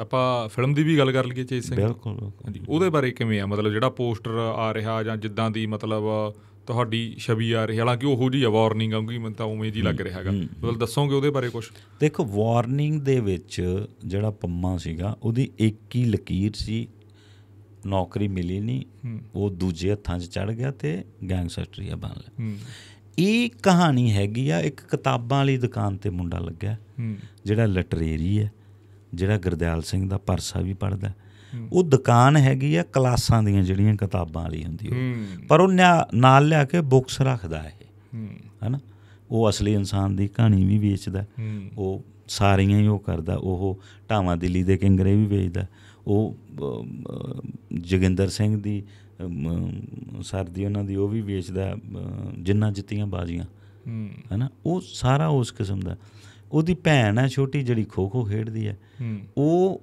ਆਪਾਂ ਫਿਲਮ ਦੀ ਵੀ ਗੱਲ ਕਰ ਲਈਏ ਚੇਤ ਸਿੰਘ। ਬਿਲਕੁਲ ਉਹਦੇ ਬਾਰੇ ਕਿਵੇਂ ਆ? ਮਤਲਬ ਜਿਹੜਾ ਪੋਸਟਰ ਆ ਰਿਹਾ ਜਾਂ ਜਿੱਦਾਂ ਦੀ ਮਤਲਬ ਤੁਹਾਡੀ ਛਵੀ ਆ ਰਹੀ ਹਾਲਾਂਕਿ ਉਹੋ ਜੀ ਆ ਵਾਰਨਿੰਗ ਆਉਂਗੀ ਮੈਨੂੰ ਤਾਂ ਉਵੇਂ ਜੀ ਲੱਗ ਰਿਹਾ ਹੈਗਾ। ਮਤਲਬ ਦੱਸੋਗੇ ਉਹਦੇ ਬਾਰੇ ਕੁਝ ਦੇਖੋ ਵਾਰਨਿੰਗ ਦੇ ਵਿੱਚ ਜਿਹੜਾ ਪੰਮਾ ਸੀਗਾ ਉਹਦੀ ਇੱਕ ਹੀ ਲਕੀਰ ਸੀ ਨੌਕਰੀ ਮਿਲੀ ਨਹੀਂ ਉਹ ਦੂਜੇ ਹੱਥਾਂ 'ਚ ਚੜ ਗਿਆ ਤੇ ਗੈਂਗਸਟਰੀਆ ਬਣ ਲਿਆ। ਇਹ ਕਹਾਣੀ ਹੈਗੀ ਆ ਇੱਕ ਕਿਤਾਬਾਂ ਵਾਲੀ ਦੁਕਾਨ ਤੇ ਮੁੰਡਾ ਲੱਗਿਆ ਜਿਹੜਾ ਲਟਰੇਰੀ ਹੈ ਜਿਹੜਾ ਗੁਰਦਿਆਲ ਸਿੰਘ ਦਾ ਪਰਸਾ ਵੀ ਪੜਦਾ ਉਹ ਦੁਕਾਨ ਹੈਗੀ ਆ ਕਲਾਸਾਂ ਦੀਆਂ ਜਿਹੜੀਆਂ ਕਿਤਾਬਾਂ ਵਾਲੀ ਹੁੰਦੀ ਉਹ। ਪਰ ਉਹ ਨਾਲ ਲਿਆ ਕੇ ਬੁੱਕਸ ਰੱਖਦਾ ਇਹ। ਹੂੰ। ਹੈਨਾ? ਉਹ ਅਸਲੀ ਇਨਸਾਨ ਦੀ ਕਹਾਣੀ ਵੀ ਵੇਚਦਾ। ਉਹ ਸਾਰੀਆਂ ਹੀ ਉਹ ਕਰਦਾ। ਉਹ ਢਾਵਾਂ ਦਿੱਲੀ ਦੇ ਕਿੰਗਰੇ ਵੀ ਵੇਚਦਾ। ਉਹ ਜੋਗਿੰਦਰ ਸਿੰਘ ਦੀ ਅਮ, ਸਰ ਦੀ ਉਹਨਾਂ ਦੀ ਉਹ ਵੀ ਵੇਚਦਾ ਜਿੰਨਾ ਜਿੱਤੀਆਂ ਬਾਜ਼ੀਆਂ। ਹੈਨਾ? ਉਹ ਸਾਰਾ ਉਸ ਕਿਸਮ ਦਾ। ਉਹਦੀ ਭੈਣ ਹੈ ਛੋਟੀ ਜਿਹੜੀ ਖੋ ਖੋ ਖੇਡਦੀ ਹੂੰ। ਉਹ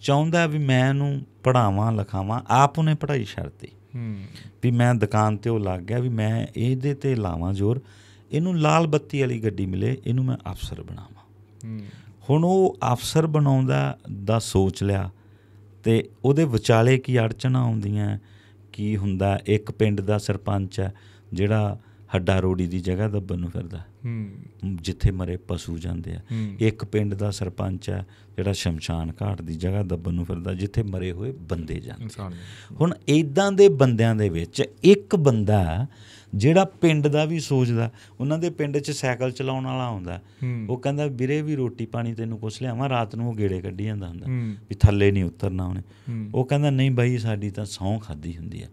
ਚਾਹੁੰਦਾ ਵੀ ਮੈਂ ਇਹਨੂੰ ਪੜਾਵਾਂ ਲਿਖਾਵਾਂ ਆਪ ਉਹਨੇ ਪੜ੍ਹਾਈ ਛੱਡਤੀ ਹੂੰ। ਵੀ ਮੈਂ ਦੁਕਾਨ ਤੇ ਉਹ ਲੱਗ ਗਿਆ ਵੀ ਮੈਂ ਇਹਦੇ ਤੇ ਲਾਵਾਂ ਜ਼ੋਰ ਇਹਨੂੰ ਲਾਲ ਬੱਤੀ ਵਾਲੀ ਗੱਡੀ ਮਿਲੇ ਇਹਨੂੰ ਮੈਂ ਅਫਸਰ ਬਣਾਵਾਂ। ਹੂੰ। ਹੁਣ ਉਹ ਅਫਸਰ ਬਣਾਉਂਦਾ ਦਾ ਸੋਚ ਲਿਆ ਤੇ ਉਹਦੇ ਵਿਚਾਲੇ ਕੀ ਅੜਚਣਾ ਆਉਂਦੀਆਂ ਕੀ ਹੁੰਦਾ ਇੱਕ ਪਿੰਡ ਦਾ ਸਰਪੰਚ ਹੈ ਜਿਹੜਾ ਹੱਡਾ ਰੋੜੀ ਦੀ ਜਗ੍ਹਾ ਦੱਬਣ ਨੂੰ ਫਿਰਦਾ। ਹੂੰ। ਜਿੱਥੇ ਮਰੇ ਪਸ਼ੂ ਜਾਂਦੇ ਆ। ਇੱਕ ਪਿੰਡ ਦਾ ਸਰਪੰਚ ਹੈ ਜਿਹੜਾ ਸ਼ਮਸ਼ਾਨ ਘਾਟ ਦੀ ਜਗ੍ਹਾ ਦੱਬਣ ਨੂੰ ਫਿਰਦਾ ਜਿੱਥੇ ਮਰੇ ਹੋਏ ਬੰਦੇ ਜਾਂਦੇ ਹੁਣ ਇਦਾਂ ਦੇ ਬੰਦਿਆਂ ਦੇ ਵਿੱਚ ਇੱਕ ਬੰਦਾ ਜਿਹੜਾ ਪਿੰਡ ਦਾ ਵੀ ਸੋਚਦਾ ਉਹਨਾਂ ਦੇ ਪਿੰਡ 'ਚ ਸਾਈਕਲ ਚਲਾਉਣ ਵਾਲਾ ਆਉਂਦਾ ਉਹ ਕਹਿੰਦਾ ਵੀਰੇ ਵੀ ਰੋਟੀ ਪਾਣੀ ਤੈਨੂੰ ਕੁਛ ਲਿਆਵਾਂ? ਰਾਤ ਨੂੰ ਉਹ ਗੇੜੇ ਕੱਢੀ ਜਾਂਦਾ ਹੁੰਦਾ ਵੀ ਥੱਲੇ ਨਹੀਂ ਉਤਰਨਾ ਉਹਨੇ। ਉਹ ਕਹਿੰਦਾ ਨਹੀਂ ਬਾਈ ਸਾਡੀ ਤਾਂ ਸਹੁੰ ਖਾਦੀ ਹੁੰਦੀ ਆ।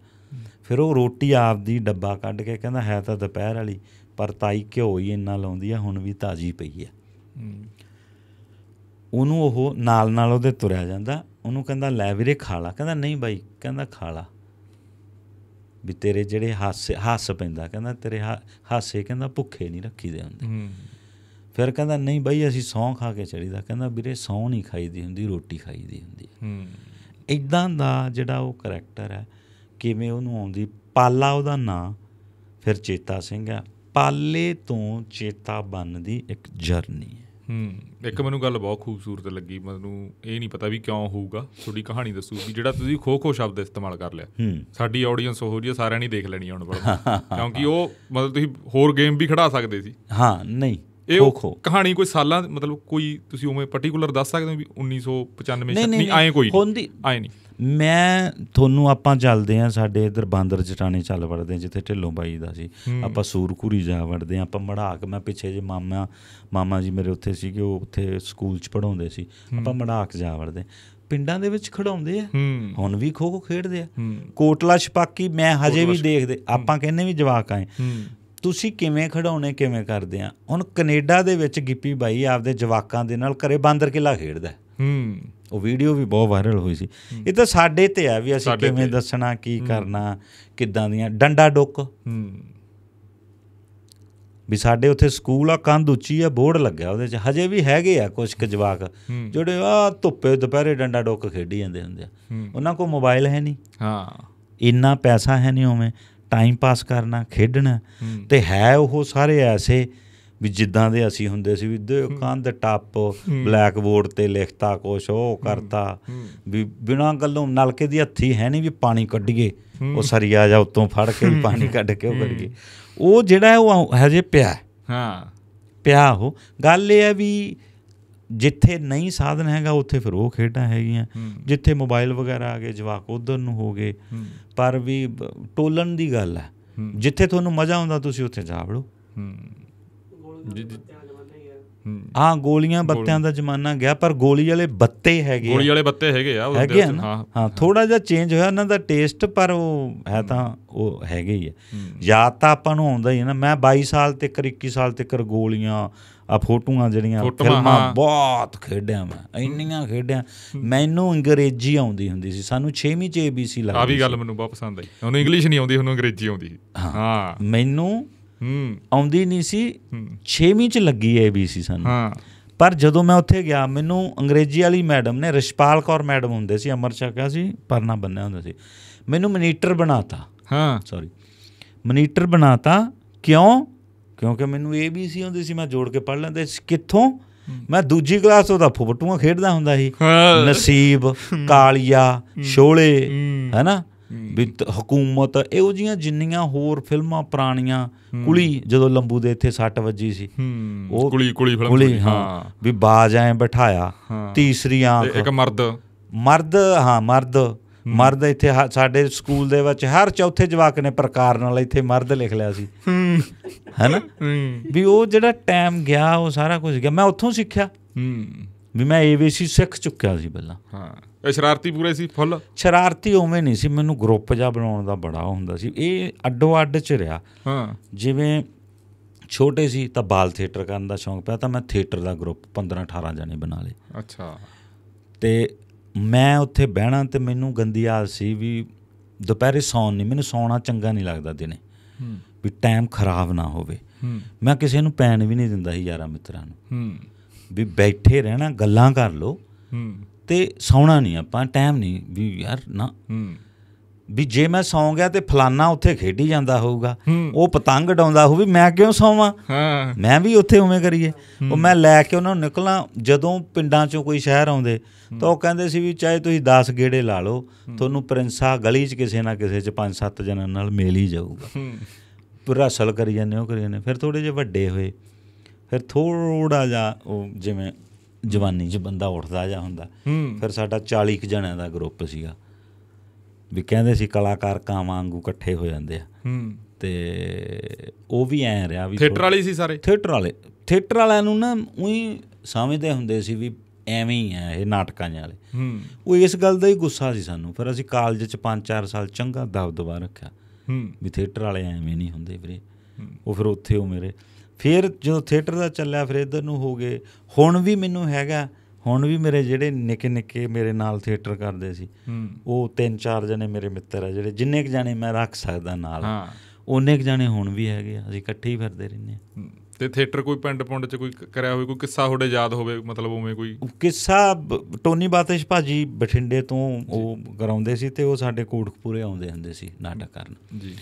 ਫਿਰ ਉਹ ਰੋਟੀ ਆਪਦੀ ਡੱਬਾ ਕੱਢ ਕੇ ਕਹਿੰਦਾ ਹੈ ਤਾਂ ਦੁਪਹਿਰ ਵਾਲੀ ਪਰ ਤਾਈ ਘਿਓ ਹੀ ਇੰਨਾ ਲਾਉਂਦੀ ਆ ਹੁਣ ਵੀ ਤਾਜ਼ੀ ਪਈ ਆ। ਉਹਨੂੰ ਉਹ ਨਾਲ ਨਾਲ ਉਹਦੇ ਤੁਰਿਆ ਜਾਂਦਾ ਉਹਨੂੰ ਕਹਿੰਦਾ ਲੈ ਵੀਰੇ ਖਾ ਲਾ। ਕਹਿੰਦਾ ਨਹੀਂ ਬਾਈ ਕਹਿੰਦਾ ਖਾ ਲਾ। ਵੀ ਤੇਰੇ ਜਿਹੜੇ ਹਾਸੇ ਹੱਸ ਪੈਂਦਾ ਕਹਿੰਦਾ ਤੇਰੇ ਹਾਸੇ ਕਹਿੰਦਾ ਭੁੱਖੇ ਨਹੀਂ ਰੱਖੀਦੇ ਹੁੰਦੇ। ਫਿਰ ਕਹਿੰਦਾ ਨਹੀਂ ਬਾਈ ਅਸੀਂ ਸਹੁੰ ਖਾ ਕੇ ਚੜੀਦਾ ਕਹਿੰਦਾ ਵੀਰੇ ਸਹੁੰ ਨਹੀਂ ਖਾਈਦੀ ਹੁੰਦੀ ਰੋਟੀ ਖਾਈਦੀ ਹੁੰਦੀ ਹੈ ਹੂੰ। ਇਦਾਂ ਦਾ ਜਿਹੜਾ ਉਹ ਕਰੈਕਟਰ ਹੈ ਕਿਵੇਂ ਉਹਨੂੰ ਆਉਂਦੀ? ਪਾਲਾ ਉਹਦਾ ਨਾਂ ਫਿਰ ਚੇਤਾ ਸਿੰਘ ਹੈ। ਪਾਲੇ ਤੋਂ ਚੇਤਾ ਬਣਨ ਦੀ ਇੱਕ ਜਰਨੀ ਹੈ। ਹੂੰ ਇੱਕ ਮੈਨੂੰ ਗੱਲ ਬਹੁਤ ਖੂਬਸੂਰਤ ਲੱਗੀ। ਮੈਨੂੰ ਇਹ ਨਹੀਂ ਪਤਾ ਵੀ ਕਿਉਂ ਹੋਊਗਾ। ਤੁਹਾਡੀ ਕਹਾਣੀ ਦੱਸੂ ਵੀ ਜਿਹੜਾ ਤੁਸੀਂ ਖੋ ਖੋ ਸ਼ਬਦ ਇਸਤੇਮਾਲ ਕਰ ਲਿਆ। ਹੂੰ। ਸਾਡੀ ਆਡੀਅנס ਉਹ ਜੀ ਸਾਰਿਆਂ ਨੇ ਦੇਖ ਲੈਣੀ ਆ ਹੁਣ [laughs] ਕਿਉਂਕਿ ਉਹ ਮਤਲਬ ਤੁਸੀਂ ਹੋਰ ਗੇਮ ਵੀ ਖੜਾ ਸਕਦੇ ਸੀ। ਹਾਂ ਨਹੀਂ ਇਹ ਖੋ ਕਹਾਣੀ ਕੋਈ ਸਾਲਾਂ ਮਤਲਬ ਕੋਈ ਤੁਸੀਂ ਉਵੇਂ ਪਾਰਟਿਕੂਲਰ ਦੱਸ ਸਕਦੇ ਹੋ ਵੀ 1995 ਨਹੀਂ ਨਹੀਂ ਐਂ ਕੋਈ ਨਹੀਂ। ਹੁੰਦੀ ਐਂ ਨਹੀਂ। ਮੈਂ ਤੁਹਾਨੂੰ ਆਪਾਂ ਚੱਲਦੇ ਆ ਸਾਡੇ ਇਧਰ ਬਾਂਦਰ ਜਟਾਣੇ ਚੱਲ ਵੜਦੇ ਜਿੱਥੇ ਢਿੱਲੋਂ ਬਾਈ ਦਾ ਸੀ। ਆਪਾਂ ਸੂਰਕੁਰੀ ਜਾ ਵੜਦੇ ਆ ਆਪਾਂ ਮੜਾਕ ਮੈਂ ਪਿੱਛੇ ਜੇ ਮਾਮਾ ਮਾਮਾ ਜੀ ਮੇਰੇ ਉੱਥੇ ਸੀਗੇ ਉਹ ਉੱਥੇ ਸਕੂਲ 'ਚ ਪੜਾਉਂਦੇ ਸੀ। ਆਪਾਂ ਮੜਾਕ ਜਾ ਵੜਦੇ। ਪਿੰਡਾਂ ਦੇ ਵਿੱਚ ਖੜਾਉਂਦੇ ਆ। ਹੁਣ ਵੀ ਖੋ ਖੋ ਖੇਡਦੇ ਆ। ਕੋਟਲਾ ਛਪਾਕੀ ਮੈਂ ਹਜੇ ਵੀ ਦੇਖਦੇ ਆਪਾਂ ਕਹਿੰਦੇ ਵੀ ਜਵਾਕ ਆਏ। ਤੁਸੀਂ ਕਿਵੇਂ ਖੜਾਉਣੇ ਕਿਵੇਂ ਕਰਦੇ ਆ? ਹੁਣ ਕੈਨੇਡਾ ਦੇ ਵਿੱਚ ਗਿੱਪੀ ਬਾਈ ਆਪਦੇ ਜਵਾਕਾਂ ਦੇ ਨਾਲ ਘਰੇ ਬਾਂਦਰ ਕਿਲਾ ਖੇਡਦਾ। ਹੈ। ਉਹ ਵੀਡੀਓ ਵੀ ਬਹੁਤ ਵਾਇਰਲ ਹੋਈ ਸੀ। ਇਹ ਤਾਂ ਸਾਡੇ ਤੇ ਆ ਵੀ ਅਸੀਂ ਕਿਵੇਂ। ਦੱਸਣਾ ਕੀ ਕਰਨਾ ਕਿੱਦਾਂ ਦੀਆਂ। ਡੰਡਾ ਡੁੱਕ। ਹੂੰ। ਵੀ ਸਾਡੇ ਉੱਥੇ ਸਕੂਲ ਆ ਕੰਧ ਉੱਚੀ ਆ ਬੋਰਡ ਲੱਗਿਆ ਉਹਦੇ 'ਚ। ਹਜੇ ਵੀ ਹੈਗੇ ਆ ਕੁਝ ਕੁ ਜਵਾਕ। ਜਿਹੜੇ ਆ ਧੁੱਪੇ ਦੁਪਹਿਰੇ ਡੰਡਾ ਡੁੱਕ ਖੇਡੀ ਜਾਂਦੇ ਹੁੰਦੇ ਆ। ਉਹਨਾਂ ਕੋਲ ਮੋਬਾਈਲ ਹੈ ਨਹੀਂ। ਹਾਂ। ਇੰਨਾ ਪੈਸਾ ਹੈ ਨਹੀਂ ਉਵੇਂ। ਟਾਈਮ ਪਾਸ ਕਰਨਾ ਖੇਡਣਾ। ਤੇ ਹੈ ਉਹ ਸਾਰੇ ਐਸੇ ਵੀ ਜਿੱਦਾਂ ਦੇ ਅਸੀਂ ਹੁੰਦੇ ਸੀ ਵੀ ਦੇ ਕੰਧ ਟੱਪ ਬਲੈਕ ਬੋਰਡ ਤੇ ਲਿਖਤਾ ਕੁਛ ਉਹ ਕਰਤਾ। ਵੀ ਬਿਨਾਂ ਗੱਲੋਂ ਨਲਕੇ ਦੀ ਹੱਥੀ ਹੈ ਨਹੀਂ ਵੀ ਪਾਣੀ ਕੱਢੀਏ। ਉਹ ਸਰੀਆ ਜਾ ਉੱਤੋਂ ਫੜ ਕੇ ਪਾਣੀ ਕੱਢ ਕੇ ਉਹ ਕਰੀਏ ਉਹ ਜਿਹੜਾ ਹੈ ਉਹ ਹਜੇ ਪਿਆ ਹੈ। ਪਿਆ ਉਹ। ਗੱਲ ਇਹ ਹੈ ਵੀ ਜਿੱਥੇ ਨਹੀਂ ਸਾਧਨ ਹੈਗਾ ਉੱਥੇ ਫਿਰ ਉਹ ਖੇਡਾਂ ਹੈਗੀਆਂ। ਜਿੱਥੇ ਮੋਬਾਈਲ ਵਗੈਰਾ ਆ ਗਏ ਜਵਾਕ ਉਧਰ ਨੂੰ ਹੋ ਗਏ। ਪਰ ਵੀ ਟੋਲਣ ਦੀ ਗੱਲ ਹੈ। ਹੂੰ। ਜਿੱਥੇ ਤੁਹਾਨੂੰ ਮਜ਼ਾ ਆਉਂਦਾ ਤੁਸੀਂ ਉੱਥੇ ਜਾ ਵੜੋ। ਹੂੰ। ਗੋਲੀਆਂ ਬੱਤਿਆਂ ਦਾ ਜ਼ਮਾਨਾ ਗਿਆ ਪਰ ਗੋਲੀ ਵਾਲੇ ਬੱਤੇ ਹੈਗੇ ਆ। ਗੋਲੀ ਵਾਲੇ ਬੱਤੇ ਹੈਗੇ ਆ ਉਹਦੇ ਆ ਹਾਂ। ਹਾਂ ਥੋੜਾ ਜਿਹਾ ਚੇਂਜ ਹੋਇਆ ਉਹਨਾਂ ਦਾ ਟੇਸਟ ਪਰ ਉਹ ਹੈ ਤਾਂ ਉਹ ਹੈਗੇ ਹੀ ਹੈ। ਯਾਦ ਤਾਂ ਆਪਾਂ ਨੂੰ ਆਉਂਦਾ ਹੀ ਹੈ ਨਾ ਮੈਂ 22 ਸਾਲ ਤੱਕ 21 ਸਾਲ ਤੱਕ ਗੋਲੀਆਂ ਆ ਫੋਟੋਆਂ ਜਿਹੜੀਆਂ ਫਿਲਮਾਂ। ਬਹੁਤ ਖੇਡਿਆ ਮੈਂ ਇੰਨੀਆਂ ਖੇਡਿਆ। ਮੈਨੂੰ ਅੰਗਰੇਜ਼ੀ ਆਉਂਦੀ ਹੁੰਦੀ ਸੀ ਸਾਨੂੰ 6ਵੀਂ ਚ ABC ਆ ਲੱਗਦੀ ਵੀ ਗੱਲ ਮੈਨੂੰ ਬਹੁਤ ਪਸੰਦ ਆਈ। ਉਹਨੂੰ ਇੰਗਲਿਸ਼ ਨਹੀਂ ਆਉਂਦੀ ਉਹਨੂੰ ਅੰਗਰੇਜ਼ੀ ਆਉਂਦੀ ਸੀ। ਹਾਂ। ਮੈਨੂੰ ਹੂੰ ਆਉਂਦੀ ਨਹੀਂ ਸੀ ਹੂੰ 6ਵੀਂ ਚ ਲੱਗੀ ABC ਸਾਨੂੰ। ਹਾਂ। ਪਰ ਜਦੋਂ ਮੈਂ ਉੱਥੇ ਗਿਆ ਮੈਨੂੰ ਅੰਗਰੇਜ਼ੀ ਵਾਲੀ ਮੈਡਮ ਨੇ ਰਿਸ਼ਪਾਲ ਕੌਰ ਮੈਡਮ ਹੁੰਦੇ ਸੀ ਅਮਰ ਛਕਿਆ ਸੀ ਪਰਨਾ ਬੰਨਿਆ ਹੁੰਦਾ ਸੀ। ਮੈਨੂੰ ਮਨੀਟਰ ਬਣਾਤਾ। ਹਾਂ। ਸੌਰੀ ਮਨੀਟਰ ਬਣਾਤਾ ਕਿਉਂ? ਕਿਉਂਕਿ ਮੈਨੂੰ ਸੀ ਹੁੰਦੀ ਸੀ ਮੈਂ ਜੋੜ ਕੇ ਪੜ ਲੈਂਦੇ ਸੀ। ਕਿੱਥੋਂ? ਮੈਂ ਦੂਜੀ ਕਲਾਸ ਉਹਦਾ ਫੋਟੋਆਂ ਖੇਡਦਾ ਹੁੰਦਾ ਸੀ। ਨਸੀਬ ਕਾਲੀਆ ਸ਼ੋਲੇ। ਹੈਨਾ? ਵੀ ਹਕੂਮਤ ਇਹੋ ਜੀਆਂ ਜਿੰਨੀਆਂ ਹੋਰ ਫਿਲਮਾਂ ਪੁਰਾਣੀਆਂ ਕੁਲੀ ਜਦੋਂ ਲੰਬੂ ਦੇ ਇੱਥੇ ਸੱਟ ਵੱਜੀ ਸੀ। ਉਹ ਕੁਲੀ ਕੁਲੀ ਫਿਲਮ ਕੁਲੀ ਹਾਂ ਵੀ ਬਾਜ ਐ ਬਿਠਾਇਆ। ਤੀਸਰੀ ਆਂਖ। ਇੱਕ ਮਰਦ। ਮਰਦ ਹਾਂ ਮਰਦ। ਮਰਦ ਇੱਥੇ ਸਾਡੇ ਸਕੂਲ ਦੇ ਵਿੱਚ ਹਰ ਚੌਥੇ ਜਵਾਕ ਨੇ ਪ੍ਰਕਾਰ ਨਾਲ ਇੱਥੇ ਮਰਦ ਲਿਖ ਲਿਆ ਸੀ। ਹੂੰ। ਹੈਨਾ? ਵੀ ਉਹ ਜਿਹੜਾ ਟਾਈਮ ਗਿਆ ਉਹ ਸਾਰਾ ਕੁਝ ਗਿਆ। ਮੈਂ ਉੱਥੋਂ ਸਿੱਖਿਆ। ਹੂੰ। ਵੀ ਮੈਂ ਏਬੀਸੀ ਸਿੱਖ ਚੁੱਕਿਆ ਸੀ ਪਹਿਲਾਂ। ਹਾਂ। ਇਹ ਸ਼ਰਾਰਤੀ ਪੂਰੇ ਸੀ ਫੁੱਲ? ਸ਼ਰਾਰਤੀ ਉਵੇਂ ਨਹੀਂ ਸੀ ਮੈਨੂੰ ਗਰੁੱਪ ਜਾ ਬਣਾਉਣ ਦਾ ਬੜਾ ਹੁੰਦਾ ਸੀ। ਇਹ ਅੱਡੋ ਅੱਡ ਚ ਰਿਹਾ। ਹਾਂ। ਜਿਵੇਂ ਛੋਟੇ ਸੀ ਤਾਂ ਬਾਲ ਥੀਏਟਰ ਕਰਨ ਦਾ ਸ਼ੌਂਕ ਪਿਆ ਤਾਂ ਮੈਂ ਥੀਏਟਰ ਦਾ ਗਰੁੱਪ 15 18 ਜਣੇ ਬਣਾ ਲਏ। ਅੱਛਾ। ਤੇ ਮੈਂ ਉੱਥੇ ਬਹਿਣਾ ਤੇ ਮੈਨੂੰ ਗੰਦੀ ਆਦਤ ਸੀ ਵੀ ਦੁਪਹਿਰੇ ਸੌਣ ਨਹੀਂ ਮੈਨੂੰ ਸੌਣਾ ਚੰਗਾ ਨਹੀਂ ਲੱਗਦਾ ਦਿਨੇ। ਹੂੰ। ਵੀ ਟਾਈਮ ਖਰਾਬ ਨਾ ਹੋਵੇ। ਹੂੰ। ਮੈਂ ਕਿਸੇ ਨੂੰ ਪੈਣ ਵੀ ਨਹੀਂ ਦਿੰਦਾ ਸੀ ਯਾਰਾਂ ਮਿੱਤਰਾਂ ਨੂੰ। ਹੂੰ। ਵੀ ਬੈਠੇ ਰਹਿਣਾ ਗੱਲਾਂ ਕਰ ਲੋ ਹੂੰ। ਤੇ ਸੌਣਾ ਨਹੀਂ ਆਪਾਂ ਟਾਈਮ ਨਹੀਂ ਵੀ ਯਾਰ ਨਾ। ਹੂੰ। ਵੀ ਜੇ ਮੈਂ ਸੌਂ ਗਿਆ ਤੇ ਫਲਾਨਾ ਉੱਥੇ ਖੇਡੀ ਜਾਂਦਾ ਹੋਊਗਾ। ਉਹ ਪਤੰਗ ਡਾਉਂਦਾ ਹੋਊ ਵੀ ਮੈਂ ਕਿਉਂ ਸੌਵਾਂ? ਹਾਂ। ਮੈਂ ਵੀ ਉੱਥੇ ਉਵੇਂ ਕਰੀਏ। ਉਹ ਮੈਂ ਲੈ ਕੇ ਉਹਨਾਂ ਨੂੰ ਨਿਕਲਾਂ ਜਦੋਂ ਪਿੰਡਾਂ ਚੋਂ ਕੋਈ ਸ਼ਹਿਰ ਆਉਂਦੇ ਤਾਂ ਉਹ ਕਹਿੰਦੇ ਸੀ ਵੀ ਚਾਹੇ ਤੁਸੀਂ 10 ਗੇੜੇ ਲਾ ਲਓ ਤੁਹਾਨੂੰ ਪ੍ਰਿੰਸਾ ਗਲੀ 'ਚ ਕਿਸੇ ਨਾ ਕਿਸੇ 'ਚ 5-7 ਜਣਾਂ ਨਾਲ ਮੇਲ ਹੀ ਜਾਊਗਾ। ਪੂਰਾ ਹਸਲ ਕਰੀ ਜਾਂਦੇ ਉਹ ਕਰੀ ਜਾਂਦੇ ਫਿਰ ਥੋੜੇ ਜਿਹੇ ਵੱਡੇ ਹੋਏ। ਫਿਰ ਥੋੜਾ ਜਿਹਾ ਉਹ ਜਿਵੇਂ ਜਵਾਨੀ 'ਚ ਬੰਦਾ ਉੱਠਦਾ ਜਾ ਹੁੰਦਾ ਫਿਰ ਸਾਡਾ 40 ਕੁ ਜਣਿਆਂ ਦਾ ਗਰੁੱਪ ਸੀਗਾ। ਵੀ ਕਹਿੰਦੇ ਸੀ ਕਲਾਕਾਰ ਕਾਂ ਵਾਂਗੂ ਇਕੱਠੇ ਹੋ ਜਾਂਦੇ ਆ। ਤੇ ਉਹ ਵੀ ਐ ਰਿਹਾ ਵੀ ਥੀਏਟਰ ਵਾਲੀ ਸੀ ਸਾਰੇ? ਥੀਏਟਰ ਵਾਲੇ। ਥੀਏਟਰ ਵਾਲਿਆਂ ਨੂੰ ਨਾ ਉਹੀ ਸਮਝਦੇ ਹੁੰਦੇ ਸੀ ਵੀ ਐਵੇਂ ਹੀ ਆ ਇਹ ਨਾਟਕਾਂ ਵਾਲੇ। ਹੂੰ। ਉਹ ਇਸ ਗੱਲ ਦਾ ਹੀ ਗੁੱਸਾ ਸੀ ਸਾਨੂੰ। ਫਿਰ ਅਸੀਂ ਕਾਲਜ 'ਚ 5-4 ਸਾਲ ਚੰਗਾ ਦਬਦਬਾ ਰੱਖਿਆ। ਹੂੰ। ਵੀ ਥੀਏਟਰ ਵਾਲੇ ਐਵੇਂ ਨਹੀਂ ਹੁੰਦੇ ਵੀਰੇ। ਉਹ ਫਿਰ ਉੱਥੇ ਉਹ ਮੇਰੇ ਫਿਰ ਜਦੋਂ ਥੀਏਟਰ ਦਾ ਚੱਲਿਆ ਫਿਰ ਇੱਧਰ ਨੂੰ ਹੋ ਗਏ। ਹੁਣ ਵੀ ਮੈਨੂੰ ਹੈਗਾ ਹੁਣ ਵੀ ਮੇਰੇ ਜਿਹੜੇ ਨਿੱਕੇ ਨਿੱਕੇ ਮੇਰੇ ਨਾਲ ਥੀਏਟਰ ਕਰਦੇ ਸੀ ਉਹ ਤਿੰਨ ਚਾਰ ਜਣੇ ਮੇਰੇ ਮਿੱਤਰ ਆ ਜਿਹੜੇ ਜਿੰਨੇ ਕੁ ਜਾਣੇ ਮੈਂ ਰੱਖ ਸਕਦਾ ਨਾਲ ਹਾਂ। ਉਹਨੇ ਕੁ ਜਾਣੇ ਹੁਣ ਵੀ ਹੈਗੇ ਆ ਅਸੀਂ ਇਕੱਠੇ ਹੀ ਫਿਰਦੇ ਰਹਿੰਦੇ ਆ। ਹੂੰ। ਤੇ ਥੀਏਟਰ ਕੋਈ ਪਿੰਡ ਪੁੰਡ ਚ ਕੋਈ ਕਰਿਆ ਹੋਵੇ ਕੋਈ ਕਿੱਸਾ ਤੁਹਾਡੇ ਯਾਦ ਹੋਵੇ ਮਤਲਬ ਉਵੇਂ ਕੋਈ? ਕਿੱਸਾ ਟੋਨੀ ਬਾਤਿਸ਼ ਭਾਜੀ ਬਠਿੰਡੇ ਤੋਂ ਉਹ ਕਰਾਉਂਦੇ ਸੀ ਤੇ ਉਹ ਸਾਡੇ ਕੋਟਕਪੂਰੇ ਆਉਂਦੇ ਹੁੰਦੇ ਸੀ ਨਾਟਕ ਕਰਨ। ਜੀ।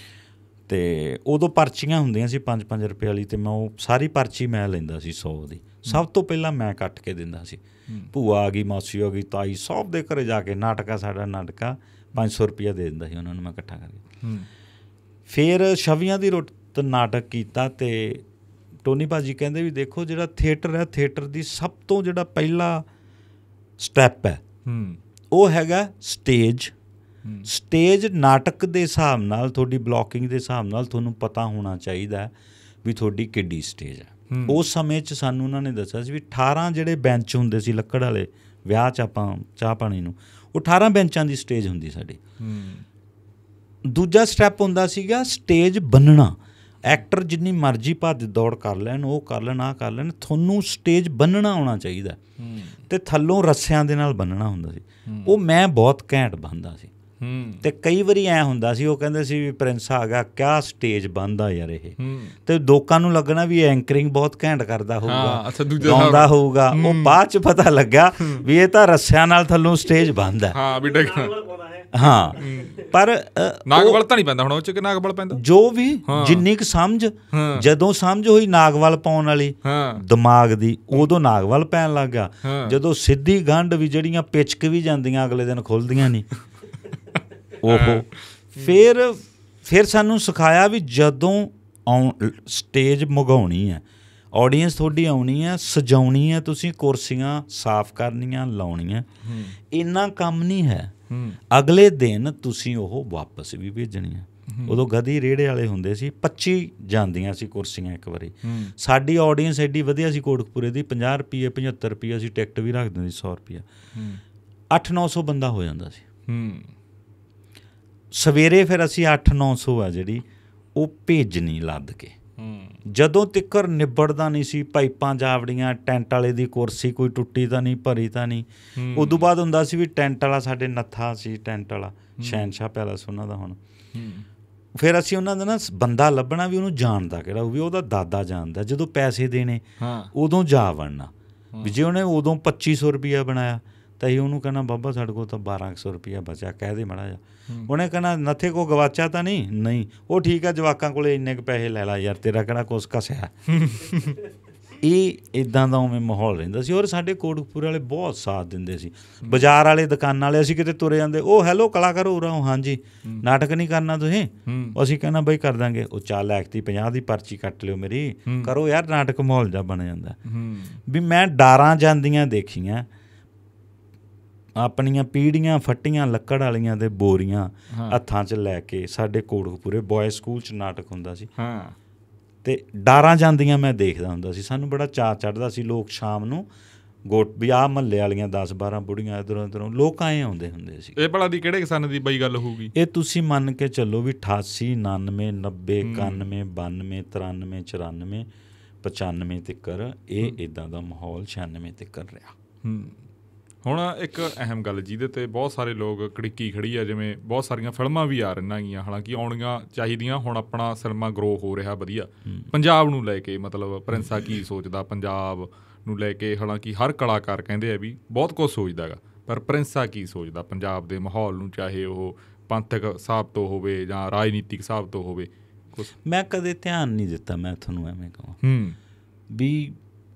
ਤੇ ਉਦੋਂ ਪਰਚੀਆਂ ਹੁੰਦੀਆਂ ਸੀ 5-5 ਰੁਪਏ ਵਾਲੀ ਤੇ ਮੈਂ ਉਹ ਸਾਰੀ ਪਰਚੀ ਮੈਂ ਲੈਂਦਾ ਸੀ 100 ਦੀ। ਸਭ ਤੋਂ ਪਹਿਲਾਂ ਮੈਂ ਕੱਟ ਕੇ ਦਿੰਦਾ ਸੀ। ਭੂਆ ਆ ਗਈ ਮਾਸੀ ਆ ਗਈ ਤਾਈ ਸਭ ਦੇ ਘਰੇ ਜਾ ਕੇ ਨਾਟਕਾ ਸਾਡਾ ਨਾਟਕਾ 500 ਰੁਪਏ ਦੇ ਦਿੰਦਾ ਸੀ ਉਹਨਾਂ ਨੂੰ ਮੈਂ ਇਕੱਠਾ ਕਰਕੇ। ਫਿਰ ਛਵੀਆਂ ਦੀ ਰੁੱਤ ਨਾਟਕ ਕੀਤਾ ਤੇ ਟੋਨੀ ਭਾਜੀ ਕਹਿੰਦੇ ਵੀ ਦੇਖੋ ਜਿਹੜਾ ਥੀਏਟਰ ਹੈ ਥੀਏਟਰ ਦੀ ਸਭ ਤੋਂ ਜਿਹੜਾ ਪਹਿਲਾ ਸਟੈਪ ਹੈ ਹੂੰ। ਉਹ ਹੈਗਾ ਸਟੇਜ। ਹੂੰ। ਸਟੇਜ ਨਾਟਕ ਦੇ ਹਿਸਾਬ ਨਾਲ ਤੁਹਾਡੀ ਬਲੌਕਿੰਗ ਦੇ ਹਿਸਾਬ ਨਾਲ ਤੁਹਾਨੂੰ ਪਤਾ ਹੋਣਾ ਚਾਹੀਦਾ ਵੀ ਤੁਹਾਡੀ ਕਿੱਡੀ ਸਟੇਜ ਹੈ। ਉਸ ਸਮੇਂ 'ਚ ਸਾਨੂੰ ਉਹਨਾਂ ਨੇ ਦੱਸਿਆ ਸੀ ਵੀ 18 ਜਿਹੜੇ ਬੈਂਚ ਹੁੰਦੇ ਸੀ ਲੱਕੜ ਵਾਲੇ ਵਿਆਹ 'ਚ ਆਪਾਂ ਚਾਹ ਪਾਣੀ ਨੂੰ ਉਹ 18 ਬੈਂਚਾਂ ਦੀ ਸਟੇਜ ਹੁੰਦੀ ਸਾਡੀ। ਦੂਜਾ ਸਟੈਪ ਹੁੰਦਾ ਸੀਗਾ ਸਟੇਜ ਬੰਨਣਾ। ਐਕਟਰ ਜਿੰਨੀ ਮਰਜ਼ੀ ਭੱਜ ਦੌੜ ਕਰ ਲੈਣ ਉਹ ਕਰ ਲੈਣ ਆ ਕਰ ਲੈਣ ਤੁਹਾਨੂੰ ਸਟੇਜ ਬੰਨਣਾ ਆਉਣਾ ਚਾਹੀਦਾ। ਤੇ ਥੱਲੋਂ ਰੱਸਿਆਂ ਦੇ ਨਾਲ ਬੰਨਣਾ ਹੁੰਦਾ ਸੀ। ਉਹ ਮੈਂ ਬਹੁਤ ਘੈਂਟ ਬੰਦਾ ਸੀ। ਤੇ ਕਈ ਵਾਰੀ ਐ ਹੁੰਦਾ ਸੀ ਉਹ ਕਹਿੰਦੇ ਸੀ ਵੀ ਪ੍ਰਿੰਸ ਆ ਗਿਆ ਕਿਆ ਸਟੇਜ ਬੰਦਾ ਯਾਰ ਇਹ। ਹੂੰ। ਤੇ ਲੋਕਾਂ ਨੂੰ ਲੱਗਣਾ ਵੀ ਐਂਕਰਿੰਗ ਬਹੁਤ ਘੈਂਟ ਕਰਦਾ ਹਾਂ, ਹੋਊਗਾ ਅੱਛਾ, ਦੂਜੇ ਗਾਉਂਦਾ ਹੋਊਗਾ। ਉਹ ਬਾਅਦ ਚ ਪਤਾ ਲੱਗਾ ਵੀ ਇਹ ਤਾਂ ਰੱਸਿਆਂ ਨਾਲ ਥੱਲੋਂ ਸਟੇਜ ਬੰਦਾ ਹਾਂ। ਵੀ ਡਿੱਗ ਹਾਂ। ਪਰ ਨਾਗਵਲ ਤਾਂ ਨਹੀਂ ਪੈਂਦਾ ਹੁਣ ਉਹ ਚ ਕਿ ਨਾਗਵਲ ਪੈਂਦਾ? ਜੋ ਵੀ ਹਾਂ। ਜਿੰਨੀ ਕੁ ਸਮਝ ਹਾਂ। ਜਦੋਂ ਸਮਝ ਹੋਈ ਨਾਗਵਲ ਪਾਉਣ ਵਾਲੀ ਹਾਂ। ਦਿਮਾਗ ਦੀ ਉਦੋਂ ਨਾਗਵਲ ਪੈਣ ਲੱਗ ਹਾਂ। ਜਦੋਂ ਸਿੱਧੀ ਗੰਢ ਵੀ ਜਿਹੜੀਆਂ ਪਿਚਕ ਵੀ ਜਾਂਦੀਆਂ ਅਗਲੇ ਦਿਨ ਖੁੱਲਦੀਆਂ ਨਹੀਂ ਉਹ ਫਿਰ ਫਿਰ ਸਾਨੂੰ ਸਿਖਾਇਆ ਵੀ ਜਦੋਂ ਸਟੇਜ ਮਗਾਉਣੀ ਹੈ ਆਡੀਅנס ਤੁਹਾਡੀ ਆਉਣੀ ਹੈ ਸਜਾਉਣੀ ਹੈ ਤੁਸੀਂ ਕੁਰਸੀਆਂ ਸਾਫ਼ ਕਰਨੀਆਂ ਲਾਉਣੀਆਂ ਇੰਨਾ ਕੰਮ ਨਹੀਂ ਹੈ। ਅਗਲੇ ਦਿਨ ਤੁਸੀਂ ਉਹ ਵਾਪਸ ਵੀ ਭੇਜਣੀ ਹੈ। ਉਦੋਂ ਗਧੀ ਰੇੜੇ ਵਾਲੇ ਹੁੰਦੇ ਸੀ 25 ਜਾਂਦੀਆਂ ਸੀ ਕੁਰਸੀਆਂ ਇੱਕ ਵਾਰੀ। ਸਾਡੀ ਆਡੀਅנס ਐਡੀ ਵਧੀਆ ਸੀ ਕੋਟਕਪੁਰੇ ਦੀ 50 ਰੁਪਏ 75 ਰੁਪਏ ਅਸੀਂ ਟਿਕਟ ਵੀ ਰੱਖ ਦਿੰਦੇ 100 ਰੁਪਏ 8-900 ਬੰਦਾ ਹੋ ਜਾਂਦਾ ਸੀ। ਸਵੇਰੇ ਫਿਰ ਅਸੀਂ 8-900 ਆ ਜਿਹੜੀ ਉਹ ਭੇਜਣੀ ਲੱਦ ਕੇ। ਜਦੋਂ ਤਿੱਕਰ ਨਿਬੜਦਾ ਨਹੀਂ ਸੀ ਪਾਈਪਾਂ ਜਾਵੜੀਆਂ ਟੈਂਟ ਵਾਲੇ ਦੀ ਕੁਰਸੀ ਕੋਈ ਟੁੱਟੀ ਤਾਂ ਨਹੀਂ ਭਰੀ ਤਾਂ ਨਹੀਂ। ਉਦੋਂ ਬਾਅਦ ਹੁੰਦਾ ਸੀ ਵੀ ਟੈਂਟ ਵਾਲਾ ਸਾਡੇ ਨੱਥਾ ਸੀ ਟੈਂਟ ਵਾਲਾ ਸ਼ਹਿਨਸ਼ਾਹ ਪੈਲਸ ਉਹਨਾਂ ਦਾ ਹੁਣ। ਫਿਰ ਅਸੀਂ ਉਹਨਾਂ ਦਾ ਨਾ ਬੰਦਾ ਲੱਭਣਾ ਵੀ ਉਹਨੂੰ ਜਾਣਦਾ ਕਿਹੜਾ ਉਹ ਵੀ ਉਹਦਾ ਦਾਦਾ ਜਾਣਦਾ ਜਦੋਂ ਪੈਸੇ ਦੇਣੇ ਹਾਂ। ਉਦੋਂ ਜਾ ਵੜਨਾ। ਵੀ ਜੇ ਉਹਨੇ ਉਦੋਂ 2500 ਰੁਪਿਆ ਬਣਾਇਆ ਤਾਂ ਇਹ ਉਹਨੂੰ ਕਹਿਣਾ ਬਾਬਾ ਸਾਡੇ ਕੋਲ ਤਾਂ 1200 ਰੁਪਿਆ ਬਚਿਆ ਕਹਿ ਦੇ ਮੜਾ ਜਾ ਉਹਨੇ ਕਹਿਣਾ ਨੱਥੇ ਕੋ ਗਵਾਚਾ ਤਾਂ ਨਹੀਂ? ਨਹੀਂ। ਉਹ ਠੀਕ ਆ ਜਵਾਕਾਂ ਕੋਲੇ ਇੰਨੇ ਕੁ ਪੈਸੇ ਲੈ ਲਾ ਯਾਰ ਤੇਰਾ ਕਿਹੜਾ ਕੁਛ ਕਸਿਆ। ਇਹ ਇਦਾਂ ਦਾ ਉਵੇਂ ਮਾਹੌਲ ਰਹਿੰਦਾ ਸੀ ਔਰ ਸਾਡੇ ਕੋਟਕਪੂਰ ਵਾਲੇ ਬਹੁਤ ਸਾਥ ਦਿੰਦੇ ਸੀ। ਬਾਜ਼ਾਰ ਵਾਲੇ ਦੁਕਾਨਾਂ ਵਾਲੇ ਅਸੀਂ ਕਿਤੇ ਤੁਰੇ ਜਾਂਦੇ ਉਹ ਹੈਲੋ ਕਲਾਕਾਰ ਹੋ ਰਹਾ ਹਾਂ। ਹਾਂਜੀ ਨਾਟਕ ਨਹੀਂ ਕਰਨਾ ਤੁਸੀਂ? ਅਸੀਂ ਕਹਿੰਦਾ ਬਈ ਕਰ ਦਾਂਗੇ। ਉਹ ਚਾਲ ਲੈਕ ਦੀ 50 ਦੀ ਪਰਚੀ ਕੱਟ ਲਿਓ ਮੇਰੀ। ਕਰੋ ਯਾਰ ਨਾਟਕ ਮਾਹੌਲ ਜਾ ਬਣ ਜਾਂਦਾ। ਵੀ ਮੈਂ ਡਾਰਾਂ ਜਾਂਦੀਆਂ ਦੇਖੀਆਂ ਆਪਣੀਆਂ ਪੀੜੀਆਂ ਫੱਟੀਆਂ ਲੱਕੜ ਵਾਲੀਆਂ ਦੇ ਬੋਰੀਆਂ। ਹੱਥਾਂ 'ਚ ਲੈ ਕੇ ਸਾਡੇ ਕੋਟਕਪੂਰੇ ਬॉय ਸਕੂਲ 'ਚ ਨਾਟਕ ਹੁੰਦਾ ਸੀ। ਹਾਂ। ਤੇ ਡਾਰਾਂ ਜਾਂਦੀਆਂ ਮੈਂ ਦੇਖਦਾ ਹੁੰਦਾ ਸੀ। ਸਾਨੂੰ ਬੜਾ ਚਾਅ ਚੜਦਾ ਸੀ ਲੋਕ ਸ਼ਾਮ ਨੂੰ ਗੋਟ ਵਿਆਹ ਮਹੱਲੇ ਵਾਲੀਆਂ 10 12 ਬੁੜੀਆਂ ਇਧਰੋਂ ਇਧਰੋਂ ਲੋਕ ਆਏ ਆਉਂਦੇ ਹੁੰਦੇ ਸੀ। ਇਹ ਭਲਾ ਦੀ ਕਿਹੜੇ ਕਿਸਾਨ ਦੀ ਬਈ ਗੱਲ ਹੋਊਗੀ? ਇਹ ਤੁਸੀਂ ਮੰਨ ਕੇ ਚੱਲੋ ਵੀ 88 99 90 91 92 93 94 95 ਤੱਕਰ ਇਹ ਇਦਾਂ ਦਾ ਮਾਹੌਲ 96 ਤੱਕਰ ਰਿਹਾ। ਹੂੰ। ਹੁਣ ਇੱਕ ਅਹਿਮ ਗੱਲ ਜਿਹਦੇ ਤੇ ਬਹੁਤ ਸਾਰੇ ਲੋਕ ਕੜਿੱਕੀ ਖੜੀ ਆ ਜਿਵੇਂ ਬਹੁਤ ਸਾਰੀਆਂ ਫਿਲਮਾਂ ਵੀ ਆ ਰਹੀਆਂ ਗੀਆਂ ਹਾਲਾਂਕਿ ਆਉਣੀਆਂ ਚਾਹੀਦੀਆਂ ਹੁਣ ਆਪਣਾ ਸਿਨੇਮਾ ਗਰੋ ਹੋ ਰਿਹਾ ਵਧੀਆ। ਪੰਜਾਬ ਨੂੰ ਲੈ ਕੇ ਮਤਲਬ ਪ੍ਰਿੰਸਾ ਕੀ ਸੋਚਦਾ ਪੰਜਾਬ ਨੂੰ ਲੈ ਕੇ ਹਾਲਾਂਕਿ ਹਰ ਕਲਾਕਾਰ ਕਹਿੰਦੇ ਆ ਵੀ ਬਹੁਤ ਕੁਝ ਸੋਚਦਾ ਹੈਗਾ ਪਰ ਪ੍ਰਿੰਸਾ ਕੀ ਸੋਚਦਾ ਪੰਜਾਬ ਦੇ ਮਾਹੌਲ ਨੂੰ ਚਾਹੇ ਉਹ ਪੰਥਕ ਹਿਸਾਬ ਤੋਂ ਹੋਵੇ ਜਾਂ ਰਾਜਨੀਤਿਕ ਹਿਸਾਬ ਤੋਂ ਹੋਵੇ ਕੁਛ ਮੈਂ ਕਦੇ ਧਿਆਨ ਨਹੀਂ ਦਿੱਤਾ ਮੈਂ ਤੁਹਾਨੂੰ ਐਵੇਂ ਕਹਾਂ। ਹੂੰ। ਵੀ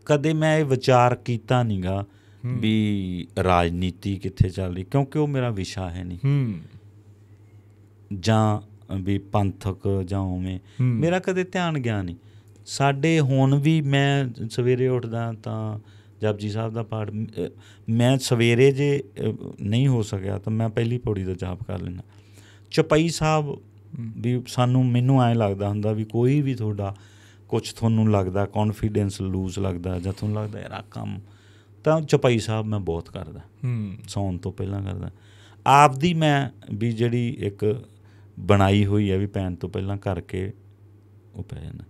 ਕਦੇ ਮੈਂ ਇਹ ਵਿਚਾਰ ਕੀਤਾ ਨਹੀਂਗਾ ਵੀ ਰਾਜਨੀਤੀ ਕਿੱਥੇ ਚੱਲ ਰਹੀ ਕਿਉਂਕਿ ਉਹ ਮੇਰਾ ਵਿਸ਼ਾ ਹੈ ਨਹੀਂ। ਹੂੰ। ਜਾਂ ਵੀ ਪੰਥਕ ਜਾਂ ਉਵੇਂ। ਮੇਰਾ ਕਦੇ ਧਿਆਨ ਗਿਆ ਨਹੀਂ। ਸਾਡੇ ਹੁਣ ਵੀ ਮੈਂ ਸਵੇਰੇ ਉੱਠਦਾ ਤਾਂ ਜਪਜੀ ਸਾਹਿਬ ਦਾ ਪਾਠ ਮੈਂ ਸਵੇਰੇ ਜੇ ਨਹੀਂ ਹੋ ਸਕਿਆ ਤਾਂ ਮੈਂ ਪਹਿਲੀ ਪੌੜੀ ਦਾ ਜਾਪ ਕਰ ਲੈਣਾ ਚਪਈ ਸਾਹਿਬ ਵੀ ਸਾਨੂੰ ਮੈਨੂੰ ਐਂ ਲੱਗਦਾ ਹੁੰਦਾ ਵੀ ਕੋਈ ਵੀ ਤੁਹਾਡਾ ਕੁਝ ਤੁਹਾਨੂੰ ਲੱਗਦਾ ਕੌਨਫੀਡੈਂਸ ਲੂਜ਼ ਲੱਗਦਾ ਜਾਂ ਤੁਹਾਨੂੰ ਲੱਗਦਾ ਯਾਰ ਆਹ ਕੰਮ ਤਾਂ ਚਪਈ ਸਾਹਿਬ ਮੈਂ ਬਹੁਤ ਕਰਦਾ। ਹੂੰ। ਸੌਣ ਤੋਂ ਪਹਿਲਾਂ ਕਰਦਾ। ਆਪਦੀ ਮੈਂ ਵੀ ਜਿਹੜੀ ਇੱਕ ਬਣਾਈ ਹੋਈ ਹੈ ਵੀ ਪੈਣ ਤੋਂ ਪਹਿਲਾਂ ਕਰਕੇ ਉਹ ਪੈ ਜਾਂਦਾ।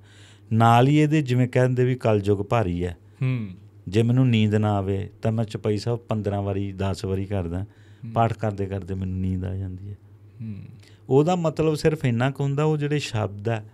ਨਾਲ ਹੀ ਇਹਦੇ ਜਿਵੇਂ ਕਹਿੰਦੇ ਵੀ ਕਲਯੁਗ ਭਾਰੀ ਹੈ। ਹੂੰ। ਜੇ ਮੈਨੂੰ ਨੀਂਦ ਨਾ ਆਵੇ ਤਾਂ ਮੈਂ ਚਪਈ ਸਾਹਿਬ 15 ਵਾਰੀ 10 ਵਾਰੀ ਕਰਦਾ। ਪਾਠ ਕਰਦੇ ਕਰਦੇ ਮੈਨੂੰ ਨੀਂਦ ਆ ਜਾਂਦੀ ਹੈ। ਹੂੰ। ਉਹਦਾ ਮਤਲਬ ਸਿਰਫ ਇੰਨਾ ਕੁ ਹੁੰਦਾ ਉਹ ਜਿਹੜੇ ਸ਼ਬਦ ਹੈ।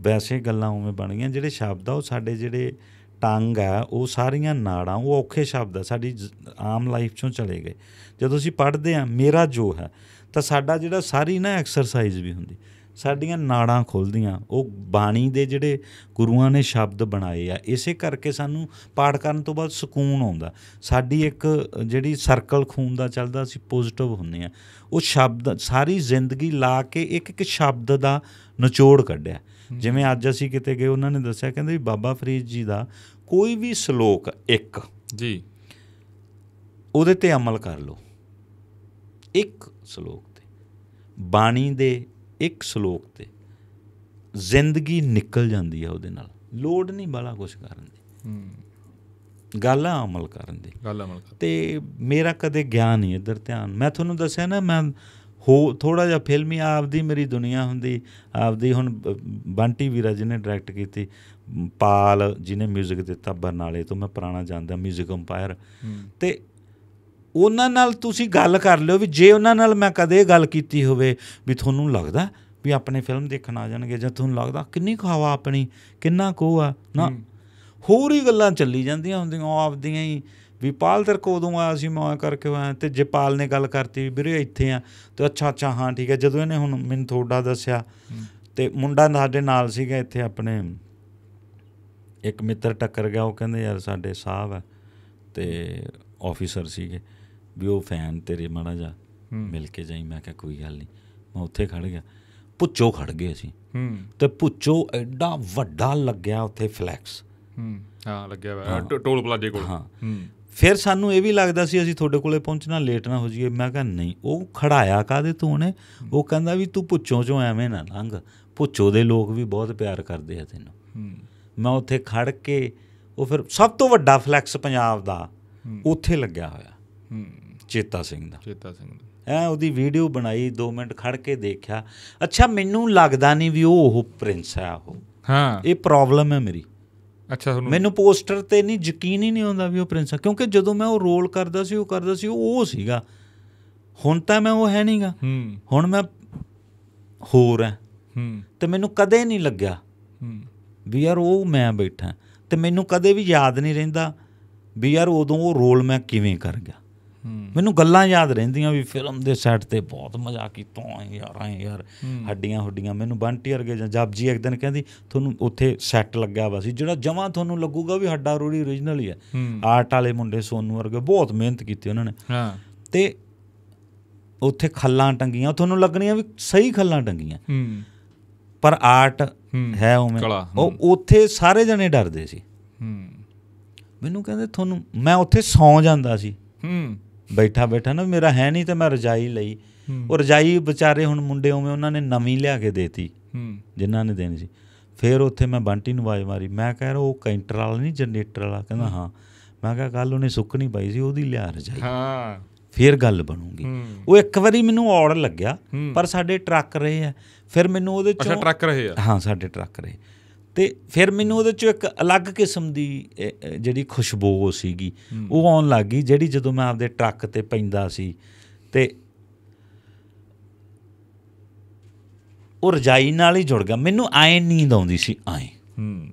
ਵੈਸੇ ਗੱਲਾਂ ਉਵੇਂ ਬਣ ਗਈਆਂ। ਜਿਹੜੇ ਸ਼ਬਦ ਆ ਉਹ ਸਾਡੇ ਜਿਹੜੇ ਟੰਗ ਆ ਉਹ ਸਾਰੀਆਂ ਨਾੜਾਂ, ਉਹ ਔਖੇ ਸ਼ਬਦ ਆ ਸਾਡੀ ਜ- ਆਮ ਲਾਈਫ ਚੋਂ ਚਲੇ ਗਏ। ਜਦੋਂ ਅਸੀਂ ਪੜ੍ਹਦੇ ਆ ਮੇਰਾ ਜੋ ਹੈ, ਤਾਂ ਸਾਡਾ ਜਿਹੜਾ ਸਾਰੀ ਨਾ ਐਕਸਰਸਾਈਜ਼ ਵੀ ਹੁੰਦੀ, ਸਾਡੀਆਂ ਨਾੜਾਂ ਖੁੱਲਦੀਆਂ, ਉਹ ਬਾਣੀ ਦੇ ਜਿਹੜੇ ਗੁਰੂਆਂ ਨੇ ਸ਼ਬਦ ਬਣਾਏ ਆ, ਇਸੇ ਕਰਕੇ ਸਾਨੂੰ ਪਾਠ ਕਰਨ ਤੋਂ ਬਾਅਦ ਸਕੂਨ ਆਉਂਦਾ। ਸਾਡੀ ਇੱਕ ਜਿਹੜੀ ਸਰਕਲ ਖੂਨ ਦਾ ਚੱਲਦਾ, ਅਸੀਂ ਪੋਜ਼ਿਟਿਵ ਹੁੰਨੇ ਆ ਉਹ ਸ਼ਬਦ, ਸਾਰੀ ਜ਼ਿੰਦਗੀ ਲਾ ਕੇ ਇੱਕ ਇੱਕ ਸ਼ਬਦ ਦਾ ਨਿਚੋੜ ਕੱਢਿਆ। ਜਿਵੇਂ ਅੱਜ ਅਸੀਂ ਕਿਤੇ ਗਏ ਉਹਨਾਂ ਨੇ ਦੱਸਿਆ ਕਹਿੰਦੇ ਵੀ ਬਾਬਾ ਫਰੀਦ ਜੀ ਦਾ ਕੋਈ ਵੀ ਸ਼ਲੋਕ ਇੱਕ ਜੀ। ਉਹਦੇ ਤੇ ਅਮਲ ਕਰ ਲਓ। ਇੱਕ ਸ਼ਲੋਕ ਤੇ। ਬਾਣੀ ਦੇ ਇੱਕ ਸ਼ਲੋਕ ਤੇ। ਜ਼ਿੰਦਗੀ ਨਿਕਲ ਜਾਂਦੀ ਹੈ ਉਹਦੇ ਨਾਲ। ਲੋੜ ਨਹੀਂ ਬਾਲਾ ਕੁਝ ਕਰਨ ਦੀ। ਹੂੰ। ਗੱਲ ਆ ਅਮਲ ਕਰਨ ਦੀ। ਗੱਲ ਅਮਲ ਕਰ। ਤੇ ਮੇਰਾ ਕਦੇ ਗਿਆਨ ਨਹੀਂ ਇੱਧਰ ਧਿਆਨ। ਮੈਂ ਤੁਹਾਨੂੰ ਦੱਸਿਆ ਨਾ ਮੈਂ ਹੋ ਥੋੜਾ ਜਿਹਾ ਫਿਲਮੀ ਆਪਦੀ ਮੇਰੀ ਦੁਨੀਆ ਹੁੰਦੀ ਆਪਦੀ ਹੁਣ ਬ- ਬੰਟੀ ਵੀਰਾ ਜਿਹਨੇ ਡਾਇਰੈਕਟ ਕੀਤੀ ਮ, ਪਾਲ ਜਿਹਨੇ 뮤직 ਦਿੱਤਾ ਬਰਨਾਲੇ ਤੋਂ ਮੈਂ ਪੁਰਾਣਾ ਜਾਣਦਾ 뮤직 ਅੰਪਾਇਰ ਤੇ ਉਹਨਾਂ ਨਾਲ ਤੁਸੀਂ ਗੱਲ ਕਰ ਲਿਓ ਵੀ ਜੇ ਉਹਨਾਂ ਨਾਲ ਮੈਂ ਕਦੇ ਗੱਲ ਕੀਤੀ ਹੋਵੇ ਵੀ ਤੁਹਾਨੂੰ ਲੱਗਦਾ ਵੀ ਆਪਣੇ ਫਿਲਮ ਦੇਖਣ ਆ ਜਾਣਗੇ ਜਾਂ ਤੁਹਾਨੂੰ ਲੱਗਦਾ ਕਿੰਨੀ ਕੁ ਹਵਾ ਆਪਣੀ ਕਿੰਨਾ ਕੋ ਆ ਨਾ ਹੋਰ ਹੀ ਗੱਲਾਂ ਚੱਲੀ ਜਾਂਦੀਆਂ ਹੁੰਦੀਆਂ ਉਹ ਆਪਦੀਆਂ ਹੀ ਵੀ ਪਾਲ ਤੇਰੇ ਕੋ ਉਦੋਂ ਆਇਆ ਸੀ ਮੈਂ ਕਰਕੇ ਆਇਆ ਤੇ ਜੇ ਪਾਲ ਨੇ ਗੱਲ ਕਰਤੀ ਵੀ ਵੀਰੇ ਇੱਥੇ ਆ ਤੇ ਅੱਛਾ ਅੱਛਾ ਹਾਂ ਠੀਕ ਹੈ ਜਦੋਂ ਇਹਨੇ ਹੁਣ ਮੈਨੂੰ ਤੁਹਾਡਾ ਦੱਸਿਆ ਤੇ ਮੁੰਡਾ ਸਾਡੇ ਨਾਲ ਸੀਗਾ ਇੱਥੇ ਆਪਣੇ ਇੱਕ ਮਿੱਤਰ ਟੱਕਰ ਗਿਆ ਉਹ ਕਹਿੰਦੇ ਯਾਰ ਸਾਡੇ ਸਾਹਿਬ ਆ ਤੇ ਆਫੀਸਰ ਸੀਗੇ ਵੀ ਉਹ ਫੈਨ ਤੇਰੇ ਮਾੜਾ ਜਾ ਮਿਲ ਕੇ ਜਾਈ ਮੈਂ ਕਿਹਾ ਕੋਈ ਗੱਲ ਨਹੀਂ ਮੈਂ ਉੱਥੇ ਖੜ ਗਿਆ ਪੁੱਚੋ ਖੜ ਗਏ ਅਸੀਂ ਹੂੰ। ਤੇ ਪੁੱਚੋ ਐਡਾ ਵੱਡਾ ਲੱਗਿਆ ਉੱਥੇ ਫਲੈਕਸ ਹੂੰ ਹਾਂ ਲੱਗਿਆ ਹੋਇਆ ਟੋਲ ਪਲਾਜੇ ਕੋਲ। ਹਾਂ। ਫਿਰ ਸਾਨੂੰ ਇਹ ਵੀ ਲੱਗਦਾ ਸੀ ਅਸੀਂ ਤੁਹਾਡੇ ਕੋਲੇ ਪਹੁੰਚਣਾ ਲੇਟ ਨਾ ਹੋ ਜਾਈਏ। ਮੈਂ ਕਿਹਾ ਨਹੀਂ ਉਹ ਖੜਾਇਆ ਕਾਦੇ ਤੂੰ ਉਹਨੇ? ਉਹ ਕਹਿੰਦਾ ਵੀ ਤੂੰ ਪੁੱਛੋਂ ਚੋਂ ਐਵੇਂ ਨਾ ਲੰਘ। ਪੁੱਛੋ ਦੇ ਲੋਕ ਵੀ ਬਹੁਤ ਪਿਆਰ ਕਰਦੇ ਆ ਤੈਨੂੰ। ਮੈਂ ਉੱਥੇ ਖੜ ਕੇ ਉਹ ਫਿਰ ਸਭ ਤੋਂ ਵੱਡਾ ਫਲੈਕਸ ਪੰਜਾਬ ਦਾ ਉੱਥੇ ਲੱਗਿਆ ਹੋਇਆ। ਚੇਤਾ ਸਿੰਘ ਦਾ। ਚੇਤਾ ਸਿੰਘ ਦਾ। ਐ ਉਹਦੀ ਵੀਡੀਓ ਬਣਾਈ 2 ਮਿੰਟ ਖੜ ਕੇ ਦੇਖਿਆ। ਅੱਛਾ ਮੈਨੂੰ ਲੱਗਦਾ ਨਹੀਂ ਵੀ ਉਹ ਉਹ ਪ੍ਰਿੰਸ ਹੈ ਉਹ। ਹਾਂ। ਇਹ ਪ੍ਰੋਬਲਮ ਹੈ ਮੇਰੀ। ਅੱਛਾ ਤੁਹਾਨੂੰ ਮੈਨੂੰ ਪੋਸਟਰ ਤੇ ਨਹੀਂ ਯਕੀਨ ਹੀ ਨਹੀਂ ਆਉਂਦਾ ਵੀ ਉਹ ਪ੍ਰਿੰਸ ਹੈ ਕਿਉਂਕਿ ਜਦੋਂ ਮੈਂ ਉਹ ਰੋਲ ਕਰਦਾ ਸੀ ਉਹ ਕਰਦਾ ਸੀ ਉਹ ਉਹ ਸੀਗਾ। ਹੁਣ ਤਾਂ ਮੈਂ ਉਹ ਹੈ ਨਹੀਂਗਾ। ਹੂੰ। ਹੁਣ ਮੈਂ ਹੋਰ ਹੈ। ਹੂੰ। ਤੇ ਮੈਨੂੰ ਕਦੇ ਨਹੀਂ ਲੱਗਿਆ ਹੂੰ। ਵੀ ਯਾਰ ਉਹ ਮੈਂ ਬੈਠਾ। ਤੇ ਮੈਨੂੰ ਕਦੇ ਵੀ ਯਾਦ ਨਹੀਂ ਰਹਿੰਦਾ ਵੀ ਯਾਰ ਉਦੋਂ ਉਹ ਰੋਲ ਮੈਂ ਕਿਵੇਂ ਕਰ ਗਿਆ। ਮੈਨੂੰ ਗੱਲਾਂ ਯਾਦ ਰਹਿੰਦੀਆਂ ਵੀ ਫਿਲਮ ਦੇ ਸੈੱਟ ਤੇ ਬਹੁਤ ਮਜ਼ਾ ਕੀਤਾ ਯਾਰ ਐ ਯਾਰ ਹੱਡੀਆਂ ਹੁੱਡੀਆਂ। ਮੈਨੂੰ ਬੰਟੀ ਵਰਗੇ ਜਾਂ ਜਪਜੀ ਇੱਕ ਦਿਨ ਕਹਿੰਦੀ ਤੁਹਾਨੂੰ ਉੱਥੇ ਸੈੱਟ ਲੱਗਿਆ ਵਾ ਸੀ ਜਿਹੜਾ ਜਮਾਂ ਤੁਹਾਨੂੰ ਲੱਗੂਗਾ ਵੀ ਹੱਡਾ ਰੋੜੀ origignal ਹੀ ਹੈ। ਆਰਟ ਵਾਲੇ ਮੁੰਡੇ ਸੋਨੂ ਵਰਗੇ ਬਹੁਤ ਮਿਹਨਤ ਕੀਤੀ ਉਹਨਾਂ ਨੇ। ਹਾਂ। ਤੇ ਉੱਥੇ ਖੱਲਾਂ ਟੰਗੀਆਂ ਤੁਹਾਨੂੰ ਲੱਗਣੀਆਂ ਵੀ ਸਹੀ ਖੱਲਾਂ ਟੰਗੀਆਂ। ਹੂੰ। ਪਰ ਆਰਟ ਹੂੰ। ਉਵੇਂ। ਕਲਾ, ਉਹ ਉੱਥੇ ਸਾਰੇ ਜਣੇ ਡਰਦੇ ਸੀ। ਹੂੰ। ਮੈਨੂੰ ਕਹਿੰਦੇ ਤੁਹਾਨੂੰ ਮੈਂ ਉੱਥੇ ਸੌ ਜਾਂਦਾ ਸੀ। ਹੂੰ। ਬੈਠਾ ਬੈਠਾ ਨਾ ਮੇਰਾ ਹੈ ਨਹੀਂ ਤੇ ਮੈਂ ਰਜਾਈ ਲਈ। ਉਹ ਰਜਾਈ ਵਿਚਾਰੇ ਹੁਣ ਮੁੰਡੇ ਉਵੇਂ ਉਹਨਾਂ ਨੇ ਨਵੀਂ ਲਿਆ ਕੇ ਦੇਤੀ ਜਿਨ੍ਹਾਂ ਨੇ ਦੇਣੀ ਸੀ। ਫਿਰ ਉੱਥੇ ਮੈਂ ਬੰਟੀ ਨੂੰ ਆਵਾਜ਼ ਮਾਰੀ ਮੈਂ ਕਹਿ ਰਿਹਾ ਉਹ ਕੈਂਟਰ ਵਾਲਾ ਨਹੀਂ ਜਨਰੇਟਰ ਵਾਲਾ? ਕਹਿੰਦਾ ਹਾਂ। ਮੈਂ ਕਿਹਾ ਕੱਲ ਉਹਨੇ ਸੁੱਕਣੀ ਪਾਈ ਸੀ ਉਹਦੀ ਲਿਆ ਰਜਾਈ। ਹਾਂ। ਫਿਰ ਗੱਲ ਬਣੂਗੀ। ਉਹ ਇੱਕ ਵਾਰੀ ਮੈਨੂੰ ਔੜ ਲੱਗਿਆ। ਪਰ ਸਾਡੇ ਟਰੱਕ ਰਹੇ ਆ। ਫਿਰ ਮੈਨੂੰ ਉਹਦੇ ਅੱਛਾ ਚੋਂ ਟਰੱਕ ਰਹੇ ਆ। ਹਾਂ ਸਾਡੇ ਟਰੱਕ ਰਹੇ। ਤੇ ਫਿਰ ਮੈਨੂੰ ਉਹਦੇ ਚੋਂ ਇੱਕ ਅਲੱਗ ਕਿਸਮ ਦੀ ਜਿਹੜੀ ਖੁਸ਼ਬੂ ਸੀਗੀ ਉਹ ਆਉਣ ਲੱਗ ਗਈ ਜਿਹੜੀ ਜਦੋਂ ਮੈਂ ਆਪਦੇ ਟਰੱਕ ਤੇ ਪੈਂਦਾ ਸੀ ਤੇ ਉਹ ਰਜਾਈ ਨਾਲ ਹੀ ਜੁੜ ਗਿਆ। ਮੈਨੂੰ ਐ ਨੀਂਦ ਆਉਂਦੀ ਸੀ ਐ। ਹੂੰ।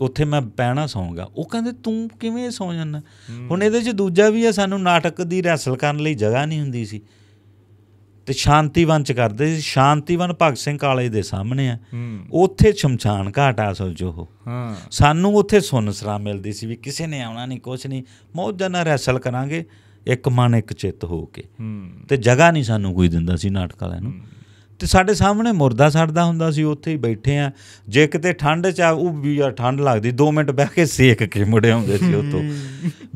ਉੱਥੇ ਮੈਂ ਪੈਣਾ ਸੌਂਗਾ। ਉਹ ਕਹਿੰਦੇ ਤੂੰ ਕਿਵੇਂ ਸੌਂ ਜਾਂਦਾ? ਹੁਣ ਇਹਦੇ 'ਚ ਦੂਜਾ ਵੀ ਹੈ ਸਾਨੂੰ ਨਾਟਕ ਦੀ ਰੈਸਲ ਕਰਨ ਲਈ ਜਗ੍ਹਾ ਨਹੀਂ ਹੁੰਦੀ ਸੀ। ਤੇ ਸ਼ਾਂਤੀਵਨ ਚ ਕਰਦੇ ਸੀ। ਸ਼ਾਂਤੀਵਨ ਭਗਤ ਸਿੰਘ ਕਾਲਜ ਦੇ ਸਾਹਮਣੇ ਆ। ਉੱਥੇ ਸ਼ਮਸ਼ਾਨ ਘਾਟ ਆ ਅਸਲ ਉਹ। ਹਾਂ। ਸਾਨੂੰ ਉੱਥੇ ਸੁੰਨ ਸਰਾਂ ਮਿਲਦੀ ਸੀ ਵੀ ਕਿਸੇ ਨੇ ਆਉਣਾ ਨਹੀਂ ਕੁਛ ਨਹੀਂ ਮੌਜਾਂ ਨਾਲ ਰੈਸਲ ਕਰਾਂਗੇ ਇੱਕ ਮਨ ਇੱਕ ਚਿੱਤ ਹੋ ਕੇ। ਤੇ ਜਗ੍ਹਾ ਨਹੀਂ ਸਾਨੂੰ ਕੋਈ ਦਿੰਦਾ ਸੀ ਨਾਟਕ ਵਾਲਿਆਂ ਨੂੰ। ਤੇ ਸਾਡੇ ਸਾਹਮਣੇ ਮੁਰਦਾ ਸੜਦਾ ਹੁੰਦਾ ਸੀ ਉੱਥੇ ਹੀ ਬੈਠੇ ਆ। ਜੇ ਕਿਤੇ ਠੰਡ ਚ ਆ ਉਹ ਵੀ ਯਾਰ ਠੰਡ ਲੱਗਦੀ 2 ਮਿੰਟ ਬਹਿ ਕੇ ਸੇਕ ਕੇ ਮੁੜੇ ਆਉਂਦੇ ਸੀ ਉੱਥੋਂ।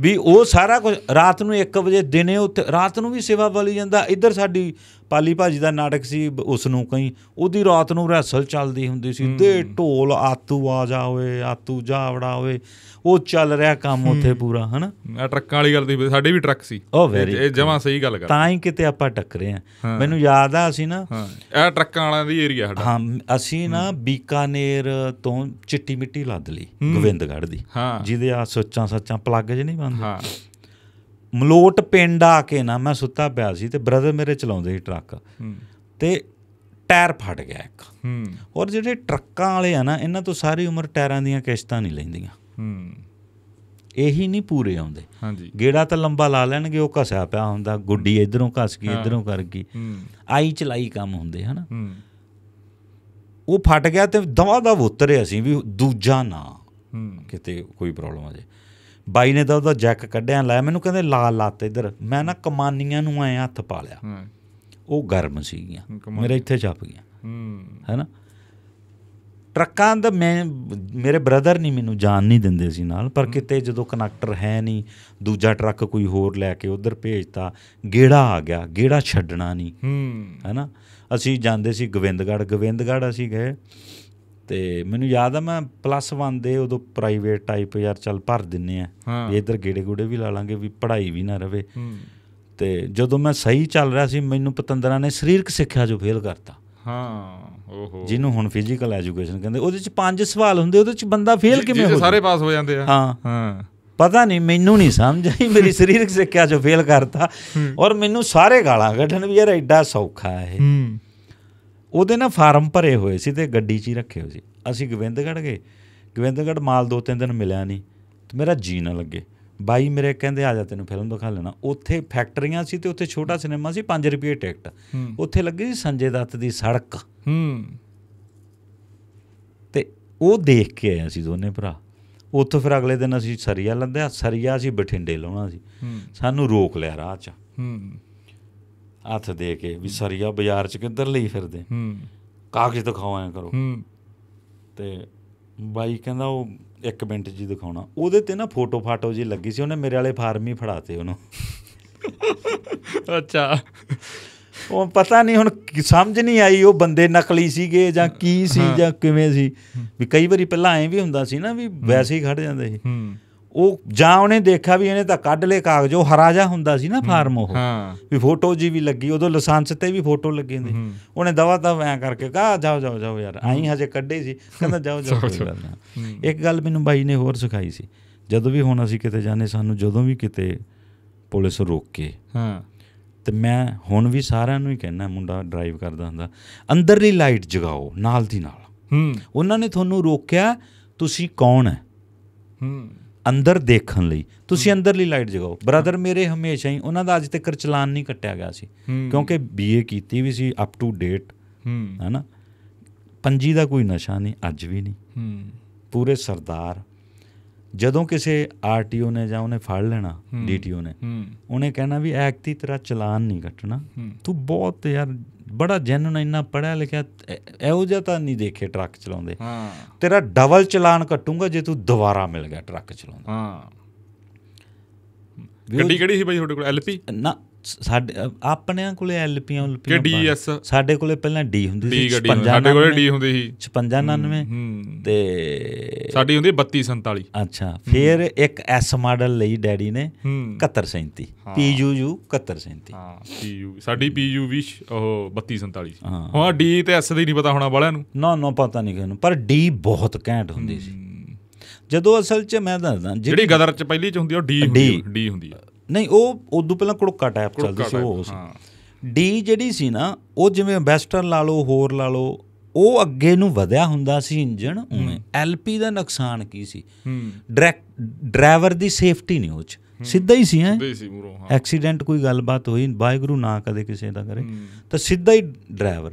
ਵੀ ਉਹ ਸਾਰਾ ਕੁਝ ਰਾਤ ਨੂੰ 1 ਵਜੇ ਦਿਨੇ ਉੱਥੇ ਰਾਤ ਨੂੰ ਵੀ ਸੇਵਾ ਵਾਲੀ ਜਾਂਦਾ ਇੱਧਰ ਸਾਡੀ ਪਾਲੀ ਭਾਜੀ ਦਾ ਨਾਟਕ ਸੀ ਉਸ ਨੂੰ ਕਈ ਉਹਦੀ ਰਾਤ ਨੂੰ ਰੈਸਲ ਚੱਲਦੀ ਹੁੰਦੀ ਸੀ ਦੇ ਢੋਲ ਆਤੂ ਆਜਾ ਹੋਏ ਆਤੂ ਜਾਵੜਾ ਹੋਏ ਉਹ ਚੱਲ ਰਿਹਾ ਕੰਮ ਉੱਥੇ ਪੂਰਾ ਹਨਾ? ਆ ਟਰੱਕਾਂ ਵਾਲੀ ਗੱਲ ਦੀ ਸਾਡੇ ਵੀ ਟਰੱਕ ਸੀ। ਇਹ ਜਮਾ ਸਹੀ ਗੱਲ ਕਰ। ਤਾਂ ਹੀ ਕਿਤੇ ਆਪਾਂ ਟੱਕਰੇ ਆ। ਮੈਨੂੰ ਯਾਦ ਆ ਅਸੀਂ ਨਾ ਇਹ ਟਰੱਕਾਂ ਵਾਲਿਆਂ ਦੀ ਏਰੀਆ ਸਾਡਾ। ਹਾਂ ਅਸੀਂ ਨਾ ਬੀਕਾਨੇਰ ਤੋਂ ਚਿੱਟੀ ਮਿੱਟੀ ਲੱਦ ਲਈ ਗੋਬਿੰਦਗੜ੍ਹ ਦੀ। ਜਿਹਦੇ ਆ ਸੋਚਾਂ ਸੱਚਾਂ ਪਲੱਗ ਜੇ ਨਹੀਂ ਬੰਦ ਹਾਂ। ਮਲੋਟ ਪਿੰਡ ਆ ਕੇ ਨਾ ਮੈਂ ਸੁੱਤਾ ਪਿਆ ਸੀ ਤੇ ਬ੍ਰਦਰ ਮੇਰੇ ਚਲਾਉਂਦੇ ਸੀ ਟਰੱਕ। ਤੇ ਟਾਇਰ ਫਟ ਗਿਆ ਇੱਕ। ਹੂੰ। ਔਰ ਜਿਹੜੇ ਟਰੱਕਾਂ ਵਾਲੇ ਆ ਨਾ ਇਹਨਾਂ ਤੋਂ ਸਾਰੀ ਉਮਰ ਟਾਇਰਾਂ ਦੀਆਂ ਕਿਸ਼ਤਾਂ ਨਹੀਂ ਲੈਂਦੀਆਂ। ਹੂੰ। ਇਹੀ ਨਹੀਂ ਪੂਰੇ ਆਉਂਦੇ। ਹਾਂਜੀ। ਗੇੜਾ ਤਾਂ ਲੰਬਾ ਲਾ ਲੈਣਗੇ ਉਹ ਘਸਿਆ ਪਿਆ ਹੁੰਦਾ ਗੁੱਡੀ ਇਧਰੋਂ ਘਸ ਗਈ। ਇਧਰੋਂ ਕਰ ਗਈ। ਹੂੰ। ਆਈ ਚਲਾਈ ਕੰਮ ਹੁੰਦੇ ਹਨਾ? ਹੂੰ। ਉਹ ਫਟ ਗਿਆ ਤੇ ਦਵਾ ਦਾ ਉਤਰੇ ਅਸੀਂ ਵੀ ਦੂਜਾ ਨਾ ਹੂੰ। ਕਿਤੇ ਕੋਈ ਪ੍ਰੋਬਲਮ ਆ ਜੇ। ਬਾਈ ਨੇ ਤਾਂ ਉਹਦਾ ਜੈਕ ਕੱਢਿਆ ਲਾਇਆ ਮੈਨੂੰ ਕਹਿੰਦੇ ਲਾ ਲੱਤ ਇੱਧਰ। ਮੈਂ ਨਾ ਕਮਾਨੀਆਂ ਨੂੰ ਐ ਹੱਥ ਪਾ ਲਿਆ। ਉਹ ਗਰਮ ਸੀਗੀਆਂ। ਮੇਰੇ ਇੱਥੇ ਛਪ ਗਈਆਂ। ਹੂੰ। ਹੈਨਾ? ਟਰੱਕਾਂ ਦਾ ਮੈਂ ਮੇਰੇ ਬ੍ਰਦਰ ਨਹੀਂ ਮੈਨੂੰ ਜਾਣ ਨਹੀਂ ਦਿੰਦੇ ਸੀ ਨਾਲ ਪਰ ਕਿਤੇ ਜਦੋਂ ਕਨੈਕਟਰ ਹੈ ਨਹੀਂ ਦੂਜਾ ਟਰੱਕ ਕੋਈ ਹੋਰ ਲੈ ਕੇ ਉਧਰ ਭੇਜਤਾ ਗੇੜਾ ਆ ਗਿਆ ਗੇੜਾ ਛੱਡਣਾ ਨਹੀਂ ਹੂੰ। ਹੈਨਾ? ਅਸੀਂ ਜਾਂਦੇ ਸੀ ਗੋਬਿੰਦਗੜ੍ਹ। ਗੋਬਿੰਦਗੜ੍ਹ ਅਸੀਂ ਗਏ। ਤੇ ਮੈਨੂੰ ਯਾਦ ਆ ਮੈਂ ਪਲੱਸ 1 ਦੇ ਉਦੋਂ ਪ੍ਰਾਈਵੇਟ ਟਾਈਪ ਯਾਰ ਚੱਲ ਭਰ ਦਿੰਨੇ ਆ। ਵੀ ਇੱਧਰ ਗੇੜੇ ਗੂੜੇ ਵੀ ਲਾ ਲਾਂਗੇ ਵੀ ਪੜ੍ਹਾਈ ਵੀ ਨਾ ਰਵੇ। ਤੇ ਜਦੋਂ ਮੈਂ ਸਹੀ ਚੱਲ ਰਿਹਾ ਸੀ ਮੈਨੂੰ ਪਤੰਦਰਾਂ ਨੇ ਸਰੀਰਕ ਸਿੱਖਿਆ ਜੋ ਫੇਲ ਕਰਤਾ। ਹਾਂ ਓਹੋ। ਜਿਹਨੂੰ ਹੁਣ ਫਿਜ਼ੀਕਲ ਐਜੂਕੇਸ਼ਨ ਕਹਿੰਦੇ ਉਹਦੇ ਚ ਪੰਜ ਸਵਾਲ ਹੁੰਦੇ ਉਹਦੇ ਚ ਬੰਦਾ ਫੇਲ ਕਿਵੇਂ ਹੋ ਸਾਰੇ ਪਾਸ ਹੋ ਜਾਂਦੇ ਆ। ਹਾਂ। ਹਾਂ। ਪਤਾ ਨਹੀਂ ਮੈਨੂੰ ਨਹੀਂ ਸਮਝ ਆਈ ਮੇਰੀ ਸਰੀਰਕ ਸਿੱਖਿਆ ਜੋ ਫੇਲ ਕਰਤਾ। ਔਰ ਮੈਨੂੰ ਸਾਰੇ ਗਾਲਾਂ ਕੱਢਣ ਵੀ ਯਾਰ ਐਡਾ ਸੌਖਾ ਹੂੰ। ਉਹਦੇ ਨਾ ਫਾਰਮ ਭਰੇ ਹੋਏ ਸੀ ਤੇ ਗੱਡੀ 'ਚ ਹੀ ਰੱਖੇ ਹੋਏ ਸੀ। ਅਸੀਂ ਗੋਬਿੰਦਗੜ੍ਹ ਗਏ। ਗੋਬਿੰਦਗੜ੍ਹ ਮਾਲ ਦੋ ਤਿੰਨ ਦਿਨ ਮਿਲਿਆ ਨਹੀਂ। ਤੇ ਮੇਰਾ ਜੀ ਨਾ ਲੱਗੇ। ਬਾਈ ਮੇਰੇ ਕਹਿੰਦੇ ਆ ਜਾ ਤੈਨੂੰ ਫਿਲਮ ਦਿਖਾ ਲੈਣਾ। ਉੱਥੇ ਫੈਕਟਰੀਆਂ ਸੀ ਤੇ ਉੱਥੇ ਛੋਟਾ ਸਿਨੇਮਾ ਸੀ 5 ਰੁਪਏ ਟਿਕਟ। ਉੱਥੇ ਲੱਗੀ ਸੀ ਸੰਜੇ ਦੱਤ ਦੀ ਸੜਕ। ਹੂੰ। ਤੇ ਉਹ ਦੇਖ ਕੇ ਆਏ ਅਸੀਂ ਦੋਨੇ ਭਰਾ। ਉੱਥੋਂ ਫਿਰ ਅਗਲੇ ਦਿਨ ਅਸੀਂ ਸਰੀਆ ਲੱਦਿਆ। ਸਰੀਆ ਅਸੀਂ ਬਠਿੰਡੇ ਲਾਉਣਾ ਸੀ। ਸਾਨੂੰ ਰੋਕ ਲਿਆ ਰਾਹ 'ਚ। ਹੂੰ। ਹੱਥ ਦੇ ਕੇ ਵੀ ਸਰੀਆ ਬਾਜ਼ਾਰ 'ਚ ਕਿੱਧਰ ਲਈ ਫਿਰਦੇ? ਹੂੰ। ਕਾਗਜ਼ ਦਿਖਾਓ ਐਂ ਕਰੋ। ਹੂੰ। ਤੇ ਬਾਈ ਕਹਿੰਦਾ ਉਹ ਇੱਕ ਮਿੰਟ ਜੀ ਦਿਖਾਉਣਾ। ਉਹਦੇ ਤੇ ਨਾ ਫੋਟੋ ਫਾਟੋ ਜੀ ਲੱਗੀ ਸੀ ਉਹਨੇ ਮੇਰੇ ਵਾਲੇ ਫਾਰਮ ਹੀ ਫੜਾਤੇ ਉਹਨੂੰ। ਅੱਛਾ। ਉਹ ਪਤਾ ਨਹੀਂ ਹੁਣ ਸਮਝ ਨਹੀਂ ਆਈ ਉਹ ਬੰਦੇ ਨਕਲੀ ਸੀਗੇ ਜਾਂ ਕੀ ਸੀ ਜਾਂ ਕਿਵੇਂ ਸੀ। ਵੀ ਕਈ ਵਾਰੀ ਪਹਿਲਾਂ ਐਂ ਵੀ ਹੁੰਦਾ ਸੀ ਨਾ ਵੀ ਵੈਸੇ ਹੀ ਖੜ ਜਾਂਦੇ ਸੀ। ਹੂੰ। ਉਹ ਜਾਂ ਉਹਨੇ ਦੇਖਿਆ ਵੀ ਇਹਨੇ ਤਾਂ ਕੱਢ ਲਏ ਕਾਗਜ਼ ਉਹ ਹਰਾ ਜਾ ਹੁੰਦਾ ਸੀ ਨਾ ਫਾਰਮ ਉਹ। ਵੀ ਫੋਟੋ ਜੀ ਵੀ ਲੱਗੀ ਉਦੋਂ ਲਾਇਸੈਂਸ ਤੇ ਵੀ ਫੋਟੋ ਲੱਗੀ ਹੁੰਦੀ। ਉਹਨੇ ਦਵਾ ਦਵਾ ਐਂ ਕਰਕੇ ਕਹਾ ਜਾਓ ਜਾਓ ਜਾਓ ਯਾਰ ਆਈ ਹਜੇ ਕੱਢੇ ਸੀ। ਕਹਿੰਦਾ ਜਾਓ ਜਾਓ ਇੱਕ ਗੱਲ ਮੈਨੂੰ ਬਾਈ ਨੇ ਹੋਰ ਸਿਖਾਈ ਸੀ। ਜਦੋਂ ਵੀ ਹੁਣ ਅਸੀਂ ਕਿਤੇ ਜਾਂਦੇ ਸਾਨੂੰ ਜਦੋਂ ਵੀ ਕਿਤੇ ਪੁਲਿਸ ਰੋਕੇ। ਹਾਂ। ਤੇ ਮੈਂ ਹੁਣ ਵੀ ਸਾਰਿਆਂ ਨੂੰ ਹੀ ਕਹਿਣਾ ਮੁੰਡਾ ਡਰਾਈਵ ਕਰਦਾ ਹੁੰਦਾ ਅੰਦਰਲੀ ਲਾਈਟ ਜਗਾਓ ਨਾਲ ਦੀ ਨਾਲ। ਹੂੰ। ਉਹਨਾਂ ਨੇ ਤੁਹਾਨੂੰ ਰੋਕਿਆ ਤੁਸੀਂ ਕੌਣ ਹੈ? ਹੂੰ। ਅੰਦਰ ਦੇਖਣ ਲਈ। ਤੁਸੀਂ ਅੰਦਰਲੀ ਲਾਈਟ ਜਗਾਓ। ਬ੍ਰਦਰ ਮੇਰੇ ਹਮੇਸ਼ਾ ਹੀ ਉਹਨਾਂ ਦਾ ਅੱਜ ਤੱਕ ਚਲਾਨ ਨਹੀਂ ਕੱਟਿਆ ਗਿਆ ਸੀ। ਕਿਉਂਕਿ ਬੀਏ ਕੀਤੀ ਵੀ ਸੀ ਅਪ ਟੂ ਡੇਟ ਹੂੰ। ਹੈਨਾ। ਪੰਜੀ ਦਾ ਕੋਈ ਨਸ਼ਾ ਨਹੀਂ ਅੱਜ ਵੀ ਨਹੀਂ। ਪੂਰੇ ਸਰਦਾਰ। ਜਦੋਂ ਕਿਸੇ ਆਰਟੀਓ ਨੇ ਜਾਂ ਉਹਨੇ ਫੜ ਲੈਣਾ ਡੀਟੀਓ ਨੇ ਉਹਨੇ ਕਹਿਣਾ ਵੀ ਐਕਤੀ ਤੇਰਾ ਚਲਾਨ ਨਹੀਂ ਕੱਟਣਾ। ਤੂੰ ਬਹੁਤ ਯਾਰ ਬੜਾ ਜੈਨੂਨ ਇੰਨਾ ਪੜਿਆ ਲਿਖਿਆ ਇਹੋ ਜਿਹਾ ਤਾਂ ਨਹੀਂ ਦੇਖੇ ਟਰੱਕ ਚਲਾਉਂਦੇ। ਹਾਂ। ਤੇਰਾ ਡਬਲ ਚਲਾਨ ਕੱਟੂੰਗਾ ਜੇ ਤੂੰ ਦੁਬਾਰਾ ਮਿਲ ਗਿਆ ਟਰੱਕ ਚਲਾਉਂਦਾ। ਹਾਂ। ਗੱਡੀ ਕਿਹੜੀ ਸੀ ਬਾਈ ਤੁਹਾਡੇ ਕੋਲ? ਐਲਪੀ? ਨਾ ਸਾਡੇ ਅ, ਆਪਣਿਆਂ ਕੋਲੇ ਐਲਪੀਆਂ ਕਿ DS? ਸਾਡੇ ਕੋਲੇ ਪਹਿਲਾਂ ਡੀ ਹੁੰਦੀ ਸੀ ਗੱਡੀ ਹੁੰਦੀ, ਸਾਡੇ ਕੋਲੇ ਡੀ ਹੁੰਦੀ ਸੀ। 5699 ਹੂੰ ਤੇ ਸਾਡੀ ਹੁੰਦੀ 3247 ਅੱਛਾ ਫਿਰ ਇੱਕ ਐਸ ਮਾਡਲ ਲਈ ਡੈਡੀ ਨੇ ਹੂੰ। 7137 ਹਾਂ। ਪੀਯੂਯੂ 7137 ਹਾਂ ਪੀਯੂ ਸਾਡੀ ਪੀਯੂ ਵੀ ਉਹ 3247 ਸੀ। ਹਾਂ। ਡੀ ਤੇ ਐਸ ਦੀ ਨਹੀਂ ਪਤਾ ਹੋਣਾ ਵਾਲਿਆਂ ਨੂੰ। ਨਾ ਨਾ ਪਤਾ ਨਹੀਂ ਕਿਹਨੂੰ ਪਰ ਡੀ ਬਹੁਤ ਘੈਂਟ ਹੁੰਦੀ ਸੀ। ਜਦੋਂ ਅਸਲ 'ਚ ਮੈਂ ਦੱਸਦਾ ਜਿਹੜੀ ਗਦਰ ਚ ਪਹਿਲੀ ਚ ਹੁੰਦੀ ਉਹ ਡੀ ਹੁੰਦੀ ਡੀ ਹੁੰਦੀ ਆ। ਨਹੀਂ ਉਹ ਉਦੋਂ ਪਹਿਲਾਂ ਕੁੜਕਾ ਟਾਈਪ ਚੱਲਦੀ ਸੀ ਉਹ ਸੀ। ਹਾਂ। ਡੀ ਜਿਹੜੀ ਸੀ ਨਾ ਉਹ ਜਿਵੇਂ ਵੈਸਟਰਨ ਲਾ ਲਓ ਹੋਰ ਲਾ ਲਓ ਉਹ ਅੱਗੇ ਨੂੰ ਵਧਿਆ ਹੁੰਦਾ ਸੀ ਇੰਜਣ ਉਵੇਂ। ਐਲਪੀ ਦਾ ਨੁਕਸਾਨ ਕੀ ਸੀ? ਹੂੰ। ਡਰੈਕ ਡਰਾਈਵਰ ਦੀ ਸੇਫਟੀ ਨਹੀਂ ਉਹ ਚ। ਸਿੱਧਾ ਹੀ ਸੀ ਹੈ? ਦੇ ਸੀ ਮੂਰੋਂ ਹਾਂ। ਐਕਸੀਡੈਂਟ ਕੋਈ ਗੱਲਬਾਤ ਹੋਈ ਵਾਹਿਗੁਰੂ ਨਾ ਕਦੇ ਕਿਸੇ ਦਾ ਕਰੇ। ਤਾਂ ਸਿੱਧਾ ਹੀ ਡਰਾਈਵਰ।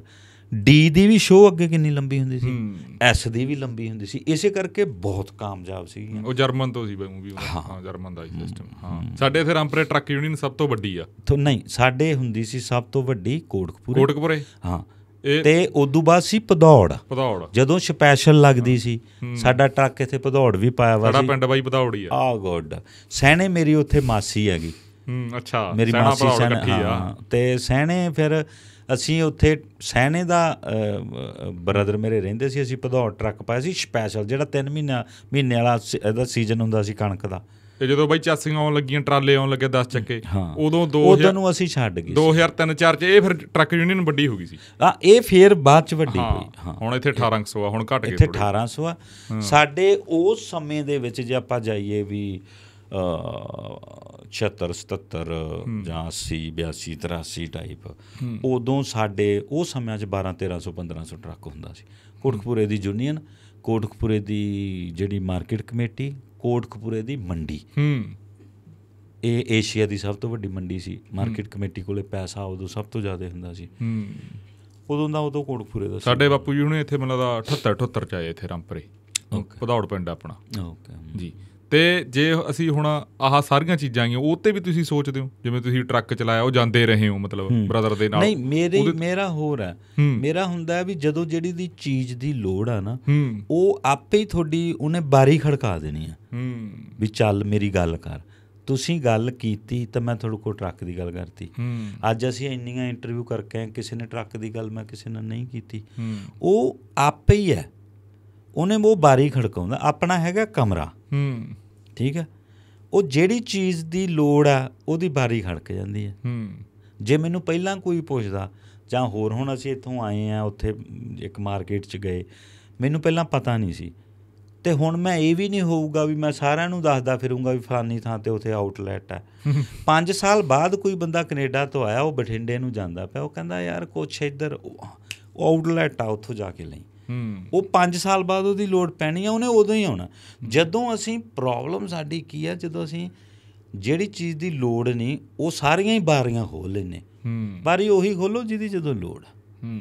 ਡੀ ਦੀ ਵੀ ਸ਼ੋਅ ਅੱਗੇ ਕਿੰਨੀ ਲੰਬੀ ਹੁੰਦੀ ਸੀ? ਹੂੰ। ਐਸ ਦੀ ਵੀ ਲੰਬੀ ਹੁੰਦੀ ਸੀ। ਇਸੇ ਕਰਕੇ ਬਹੁਤ ਕਾਮਯਾਬ ਸੀਗੀਆਂ। ਉਹ ਜਰਮਨ ਤੋਂ ਸੀ ਬਈ ਮੂਵੀ ਹਾਂ। ਜਰਮਨ ਦਾ ਸਿਸਟਮ ਹਾਂ। ਸਾਡੇ ਇੱਥੇ ਰਾਮਪੁਰੇ ਟਰੱਕ ਯੂਨੀਅਨ ਸਭ ਤੋਂ ਵੱਡੀ ਆ। ਤੋਂ ਨਹੀਂ ਸਾਡੇ ਹੁੰਦੀ ਸੀ ਸਭ ਤੋਂ ਵੱਡੀ ਕੋਟਕਪੂਰੇ। ਕੋਟਕਪੁਰੇ? ਹਾਂ। ਤੇ ਉਦੋਂ ਬਾਅਦ ਸੀ ਭਦੌੜ। ਪਧੌੜ ਜਦੋਂ ਸਪੈਸ਼ਲ ਲੱਗਦੀ ਸੀ ਸਾਡਾ ਟਰੱਕ ਇੱਥੇ ਭਦੌੜ ਵੀ ਪਾਇਆ ਵਾ ਸਾਡਾ ਸੀ। ਪਿੰਡ ਬਾਈ ਪਧੌੜੀ ਆ। ਆ ਗੁੱਡ ਸਹਿਣੇ ਮੇਰੀ ਉੱਥੇ ਮਾਸੀ ਹੈਗੀ। ਹੂੰ ਅੱਛਾ। ਮੇਰੀ ਮਾਸੀ ਸਹਿਣੇ ਹਾਂ। ਤੇ ਸਹਿਣੇ ਫਿਰ ਅਸੀਂ ਉੱਥੇ ਸਹਿਣੇ ਦਾ ਬ੍ਰਦਰ ਮੇਰੇ ਰਹਿੰਦੇ ਸੀ ਅਸੀਂ ਭਦੌੜ ਟਰੱਕ ਪਾਇਆ ਸੀ ਸਪੈਸ਼ਲ ਜਿਹੜਾ 3 ਮਹੀਨਾ ਮਹੀਨੇ ਵਾਲਾ ਇਹਦਾ ਸੀਜ਼ਨ ਹੁੰਦਾ ਸੀ ਕਣਕ ਦਾ। ਤੇ ਜਦੋਂ ਬਾਈ ਚਾਸੀਆਂ ਆਉਣ ਲੱਗੀਆਂ ਟਰਾਲੇ ਆਉਣ ਲੱਗੇ 10 ਚੱਕੇ ਉਦੋਂ ਉਦੋਂ 2000 ਨੂੰ ਅਸੀਂ ਛੱਡ ਗਏ 2003 4 ਚ ਇਹ ਫਿਰ ਟਰੱਕ ਯੂਨੀਅਨ ਵੱਡੀ ਹੋ ਗਈ ਸੀ। ਆ ਇਹ ਫੇਰ ਬਾਅਦ ਚ ਵੱਡੀ ਹੋਈ ਹਾਂ। ਹੁਣ ਇੱਥੇ 1800 ਆ ਹੁਣ ਘਟ ਗਏ ਇੱਥੇ ਥੋੜੇ 1800 ਆ। ਸਾਡੇ ਉਸ ਸਮੇਂ ਦੇ ਵਿੱਚ ਜੇ ਆਪਾਂ ਜਾਈਏ ਵੀ 76 77 ਜਾਂ 80 82 83 ਟਾਈਪ ਉਦੋਂ ਸਾਡੇ ਉਹ ਸਮਿਆਂ 'ਚ 12 1300 1500 ਟਰੱਕ ਹੁੰਦਾ ਸੀ। ਕੋਟਕਪੂਰੇ ਦੀ ਯੂਨੀਅਨ ਕੋਟਕਪੂਰੇ ਦੀ ਜਿਹੜੀ ਮਾਰਕੀਟ ਕਮੇਟੀ ਕੋਟਕਪੂਰੇ ਦੀ ਮੰਡੀ। ਹੂੰ। ਇਹ ਏਸ਼ੀਆ ਦੀ ਸਭ ਤੋਂ ਵੱਡੀ ਮੰਡੀ ਸੀ। ਮਾਰਕੀਟ ਕਮੇਟੀ ਕੋਲੇ ਪੈਸਾ ਉਦੋਂ ਸਭ ਤੋਂ ਜ਼ਿਆਦਾ ਹੁੰਦਾ ਸੀ। ਹੂੰ। ਉਦੋਂ ਦਾ ਉਦੋਂ ਕੋਟਕਪੂਰੇ ਦਾ ਸਾਡੇ ਬਾਪੂ ਜੀ ਹੁਣੇ ਇੱਥੇ ਮੈਨੂੰ ਲੱਗਦਾ 78 78 ਚ ਆਏ ਇੱਥੇ ਰਾਮਪੁਰੇ। ਪਧੌੜ ਪਿੰਡ ਆਪਣਾ। ਓਕੇ ਜੀ। ਤੇ ਜੇ ਅਸੀਂ ਹੁਣ ਆਹ ਸਾਰੀਆਂ ਚੀਜ਼ਾਂ ਆਈਆਂ ਉਹ ਤੇ ਵੀ ਤੁਸੀਂ ਸੋਚਦੇ ਹੋ? ਜਿਵੇਂ ਤੁਸੀਂ ਟਰੱਕ ਚਲਾਇਆ ਉਹ ਜਾਂਦੇ ਰਹੇ ਹੋ ਮਤਲਬ ਬ੍ਰਦਰ ਦੇ ਨਾਲ। ਨਹੀਂ ਮੇਰੇ ਮੇਰਾ ਹੋਰ ਹੈ। ਮੇਰਾ ਹੁੰਦਾ ਵੀ ਜਦੋਂ ਜਿਹੜੀ ਦੀ ਚੀਜ਼ ਦੀ ਲੋੜ ਆ ਨਾ ਉਹ ਆਪੇ ਹੀ ਤੁਹਾਡੀ ਉਹਨੇ ਬਾਰੀ ਖੜਕਾ ਦੇਣੀ ਆ। ਵੀ ਚੱਲ ਮੇਰੀ ਗੱਲ ਕਰ। ਤੁਸੀਂ ਗੱਲ ਕੀਤੀ ਤਾਂ ਮੈਂ ਤੁਹਾਡੇ ਕੋਲ ਟਰੱਕ ਦੀ ਗੱਲ ਕਰਤੀ। ਅੱਜ ਅਸੀਂ ਇੰਨੀਆਂ ਇੰਟਰਵਿਊ ਕਰਕੇ ਕਿਸੇ ਨੇ ਟਰੱਕ ਦੀ ਗੱਲ ਮੈਂ ਕਿਸੇ ਨਾਲ ਨਹੀਂ ਕੀਤੀ। ਉਹ ਆਪੇ ਹੀ ਹੈ। ਉਹਨੇ ਉਹ ਬਾਰੀ ਖੜਕਾਉਂਦਾ ਆਪਣਾ ਹੈਗਾ ਕਮਰਾ। ਹੂੰ। ਠੀਕ ਹੈ? ਉਹ ਜਿਹੜੀ ਚੀਜ਼ ਦੀ ਲੋੜ ਆ ਉਹਦੀ ਬਾਰੀ ਖੜਕ ਜਾਂਦੀ ਹੈ। ਹੂੰ। ਜੇ ਮੈਨੂੰ ਪਹਿਲਾਂ ਕੋਈ ਪੁੱਛਦਾ ਜਾਂ ਹੋਰ ਹੁਣ ਅਸੀਂ ਇੱਥੋਂ ਆਏ ਆ ਉੱਥੇ ਇੱਕ ਮਾਰਕੀਟ 'ਚ ਗਏ ਮੈਨੂੰ ਪਹਿਲਾਂ ਪਤਾ ਨਹੀਂ ਸੀ। ਤੇ ਹੁਣ ਮੈਂ ਇਹ ਵੀ ਨਹੀਂ ਹੋਊਗਾ ਵੀ ਮੈਂ ਸਾਰਿਆਂ ਨੂੰ ਦੱਸਦਾ ਫਿਰੂੰਗਾ ਵੀ ਫਲਾਨੀ ਥਾਂ ਤੇ ਉੱਥੇ ਆਊਟਲੈਟ ਹੈ 5 ਸਾਲ ਬਾਅਦ ਕੋਈ ਬੰਦਾ ਕੈਨੇਡਾ ਤੋਂ ਆਇਆ ਉਹ ਬਠਿੰਡੇ ਨੂੰ ਜਾਂਦਾ ਪਿਆ ਉਹ ਕਹਿੰਦਾ ਯਾਰ ਕੁਛ ਇੱਧਰ ਆਊਟਲੈਟ ਆ ਉੱਥੋਂ ਜਾ ਕੇ ਲਈ। ਉਹ 5 ਸਾਲ ਬਾਅਦ ਉਹਦੀ ਲੋੜ ਪੈਣੀ ਆ ਉਹਨੇ ਉਦੋਂ ਹੀ ਆਉਣਾ। ਜਦੋਂ ਅਸੀਂ ਪ੍ਰੋਬਲਮ ਸਾਡੀ ਕੀ ਆ ਜਦੋਂ ਅਸੀਂ ਜਿਹੜੀ ਚੀਜ਼ ਦੀ ਲੋੜ ਨਹੀਂ ਉਹ ਸਾਰੀਆਂ ਹੀ ਬਾਰੀਆਂ ਖੋਲ ਲੈਨੇ ਹੂੰ। ਬਾਰੀ ਉਹੀ ਖੋਲੋ ਜਿਹਦੀ ਜਦੋਂ ਲੋੜ। ਹੂੰ।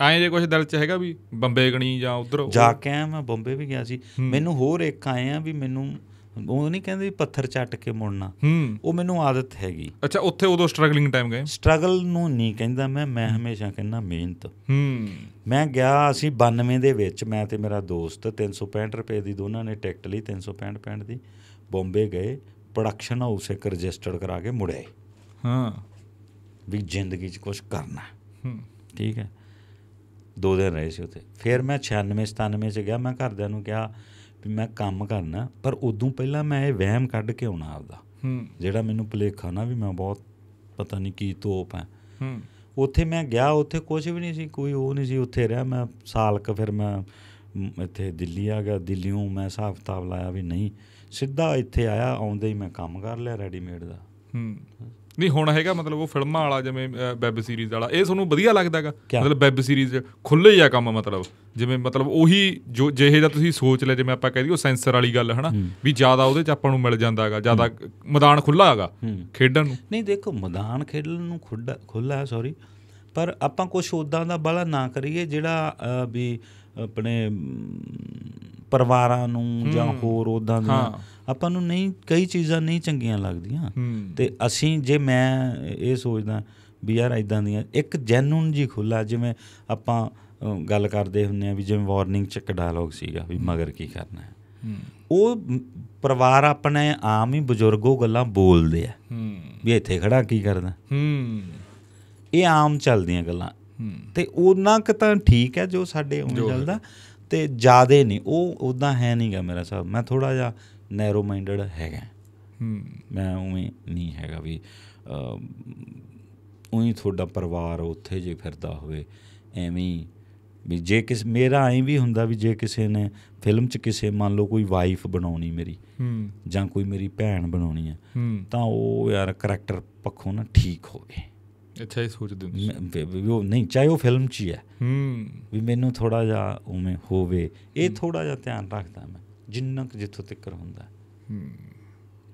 ਐਂ ਜੇ ਕੁਝ ਦਿਲ ਚ ਹੈਗਾ ਵੀ ਬੰਬੇ ਗਣੀ ਜਾਂ ਉਧਰ ਜਾ ਕੇ ਆਇਆ ਮੈਂ ਬੰਬੇ ਵੀ ਗਿਆ ਸੀ। ਮੈਨੂੰ ਹੋਰ ਇੱਕ ਆਏ ਆ ਵੀ ਮੈਨੂੰ ਉਹ ਨਹੀਂ ਕਹਿੰਦੇ ਪੱਥਰ ਚੱਟ ਕੇ ਮੁੜਨਾ। ਉਹ ਮੈਨੂੰ ਆਦਤ ਹੈਗੀ। ਅੱਛਾ ਉੱਥੇ ਉਦੋਂ ਸਟਰਗਲਿੰਗ ਟਾਈਮ ਗਏ? ਸਟਰਗਲ ਨੂੰ ਨਹੀਂ ਕਹਿੰਦਾ ਮੈਂ ਮੈਂ ਹਮੇਸ਼ਾ ਕਹਿੰਦਾ ਮਿਹਨਤ। ਹੂੰ। ਮੈਂ ਗਿਆ ਅਸੀਂ 92 ਦੇ ਵਿੱਚ ਮੈਂ ਤੇ ਮੇਰਾ ਦੋਸਤ 365 ਰੁਪਏ ਦੀ ਦੋਨਾਂ ਨੇ ਟਿਕਟ ਲਈ 365 65 ਦੀ। ਬੰਬੇ ਗਏ ਪ੍ਰੋਡਕਸ਼ਨ ਹਾਊਸ ਇੱਕ ਰਜਿਸਟਰਡ ਕਰਾ ਕੇ ਮੁੜੇ। ਹਾਂ। ਵੀ ਜ਼ਿੰਦਗੀ 'ਚ ਕੁਝ ਕਰਨਾ। ਹੂੰ। ਠੀਕ ਹੈ। ਦੋ ਦਿਨ ਰਹੇ ਸੀ ਉੱਥੇ। ਫਿਰ ਮੈਂ 96 97 ਚ ਗਿਆ ਮੈਂ ਘਰਦਿਆਂ ਨੂੰ ਕਿਹਾ ਵੀ ਮੈਂ ਕੰਮ ਕਰਨਾ ਪਰ ਉਦੋਂ ਪਹਿਲਾਂ ਮੈਂ ਇਹ ਵਹਿਮ ਕੱਢ ਕੇ ਆਉਣਾ ਆਪਦਾ। ਹੂੰ। ਜਿਹੜਾ ਮੈਨੂੰ ਭੁਲੇਖਾ ਨਾ ਵੀ ਮੈਂ ਬਹੁਤ ਪਤਾ ਨਹੀਂ ਕੀ ਤੋਪ ਹੈ ਹੂੰ। ਉੱਥੇ ਮੈਂ ਗਿਆ ਉੱਥੇ ਕੁਝ ਵੀ ਨਹੀਂ ਸੀ ਕੋਈ ਉਹ ਨਹੀਂ ਸੀ ਉੱਥੇ ਰਿਹਾ ਮੈਂ ਸਾਲ ਕ ਫਿਰ ਮੈਂ ਮ, ਇੱਥੇ ਦਿੱਲੀ ਆ ਗਿਆ ਦਿੱਲੀੋਂ ਮੈਂ ਹਿਸਾਬ ਕਿਤਾਬ ਲਾਇਆ ਵੀ ਨਹੀਂ ਸਿੱਧਾ ਇੱਥੇ ਆਇਆ ਆਉਂਦੇ ਹੀ ਮੈਂ ਕੰਮ ਕਰ ਲਿਆ ਰੈਡੀਮੇਡ ਦਾ। ਹੂੰ। ਨਹੀਂ ਹੁਣ ਹੈਗਾ ਮਤਲਬ ਉਹ ਫਿਲਮਾਂ ਵਾਲਾ ਜਿਵੇਂ ਵੈਬ ਸੀਰੀਜ਼ ਵਾਲਾ। ਇਹ ਤੁਹਾਨੂੰ ਵਧੀਆ ਲੱਗਦਾਗਾ? ਮਤਲਬ ਵੈਬ ਸੀਰੀਜ਼ ਖੁੱਲੇ ਹੀ ਆ ਕੰਮ ਮਤਲਬ। ਜਿਵੇਂ ਮਤਲਬ ਉਹੀ ਜੋ ਜਿਹੇ ਦਾ ਤੁਸੀਂ ਸੋਚ ਲਿਆ ਜਿਵੇਂ ਆਪਾਂ ਕਹਿ ਦਈਏ ਉਹ ਸੈਂਸਰ ਵਾਲੀ ਗੱਲ ਹਨਾ? ਵੀ ਜ਼ਿਆਦਾ ਉਹਦੇ ਚ ਆਪਾਂ ਨੂੰ ਮਿਲ ਜਾਂਦਾਗਾ ਜ਼ਿਆਦਾ ਮੈਦਾਨ ਖੁੱਲਾ ਹੈਗਾ। ਖੇਡਣ ਨੂੰ। ਨਹੀਂ ਦੇਖੋ ਮੈਦਾਨ ਖੇਡਣ ਨੂੰ ਖੁੱਡਾ ਖੁੱਲਾ ਹੈ ਸੌਰੀ ਪਰ ਆਪਾਂ ਕੁਝ ਉਦਾਂ ਦਾ ਬਾਲਾ ਨਾ ਕਰੀਏ ਜਿਹੜਾ ਵੀ ਆਪਣੇ ਪਰਿਵਾਰਾਂ ਨੂੰ ਜਾਂ ਹੋਰ ਉਦਾਂ ਦੀਆਂ। ਆਪਾਂ ਨੂੰ ਨਹੀਂ ਕਈ ਚੀਜ਼ਾਂ ਨਹੀਂ ਚੰਗੀਆਂ ਲੱਗਦੀਆਂ। ਤੇ ਅਸੀਂ ਜੇ ਮੈਂ ਇਹ ਸੋਚਦਾ ਵੀ ਯਾਰ ਇਦਾਂ ਦੀਆਂ ਇੱਕ ਜੈਨੂਨ ਜੀ ਖੁੱਲਾ ਜਿਵੇਂ ਆਪਾਂ ਗੱਲ ਕਰਦੇ ਹੁੰਨੇ ਆ ਵੀ ਜਿਵੇਂ ਵਾਰਨਿੰਗ ਚ ਇੱਕ ਡਾਇਲੌਗ ਸੀਗਾ ਵੀ ਮਗਰ ਕੀ ਕਰਨਾ ਹੈ। ਉਹ ਪਰਿਵਾਰ ਆਪਣੇ ਆਮ ਹੀ ਬਜ਼ੁਰਗੋ ਗੱਲਾਂ ਬੋਲਦੇ ਆ। ਵੀ ਇੱਥੇ ਖੜਾ ਕੀ ਕਰਦਾ ਹੂੰ। ਇਹ ਆਮ ਚੱਲਦੀਆਂ ਗੱਲਾਂ। ਤੇ ਉਹਨਾਂ ਕੁ ਤਾਂ ਠੀਕ ਹੈ ਜੋ ਸਾਡੇ ਉਵੇਂ ਚੱਲਦਾ ਤੇ ਜਿਆਦੇ ਨਹੀਂ ਉਹ ਉਦਾਂ ਹੈ ਨਹੀਂਗਾ ਮੇਰਾ ਸਾਹਿਬ ਮੈਂ ਥੋੜਾ ਜਿਹਾ ਨੈਰੋ ਮਾਈਂਡਡ ਹੈਗਾ। ਮੈਂ ਉਵੇਂ ਨਹੀਂ ਹੈਗਾ ਵੀ ਉਹੀ ਤੁਹਾਡਾ ਪਰਿਵਾਰ ਉੱਥੇ ਜੇ ਫਿਰਦਾ ਹੋਵੇ ਐਵੇਂ ਵੀ ਜੇ ਕਿਸ ਮੇਰਾ ਐਂ ਵੀ ਹੁੰਦਾ ਵੀ ਜੇ ਕਿਸੇ ਨੇ ਫਿਲਮ 'ਚ ਕਿਸੇ ਮੰਨ ਲਓ ਕੋਈ ਵਾਈਫ ਬਣਾਉਣੀ ਮੇਰੀ ਹੂੰ। ਜਾਂ ਕੋਈ ਮੇਰੀ ਭੈਣ ਬਣਾਉਣੀ ਹੂੰ ਤਾਂ ਉਹ ਯਾਰ ਕਰੈਕਟਰ ਪੱਖੋਂ ਨਾ ਠੀਕ ਹੋਵੇ। ਅੱਛਾ ਇਹ ਸੋਚਦੇ ਹੋ ਮੈਂ- ਵੀ- ਉਹ ਨਹੀਂ ਚਾਹੇ ਉਹ ਫਿਲਮ 'ਚ ਹੀ ਹੈ। ਹੂੰ। ਵੀ ਮੈਨੂੰ ਥੋੜਾ ਜਿਹਾ ਉਵੇਂ ਹੋਵੇ। ਇਹ ਥੋੜਾ ਜਿਹਾ ਧਿਆਨ ਰੱਖਦਾ ਮੈਂ ਜਿੰਨਾ ਕੁ ਜਿੱਥੋਂ ਤੱਕ ਹੁੰਦਾ। ਹੂੰ।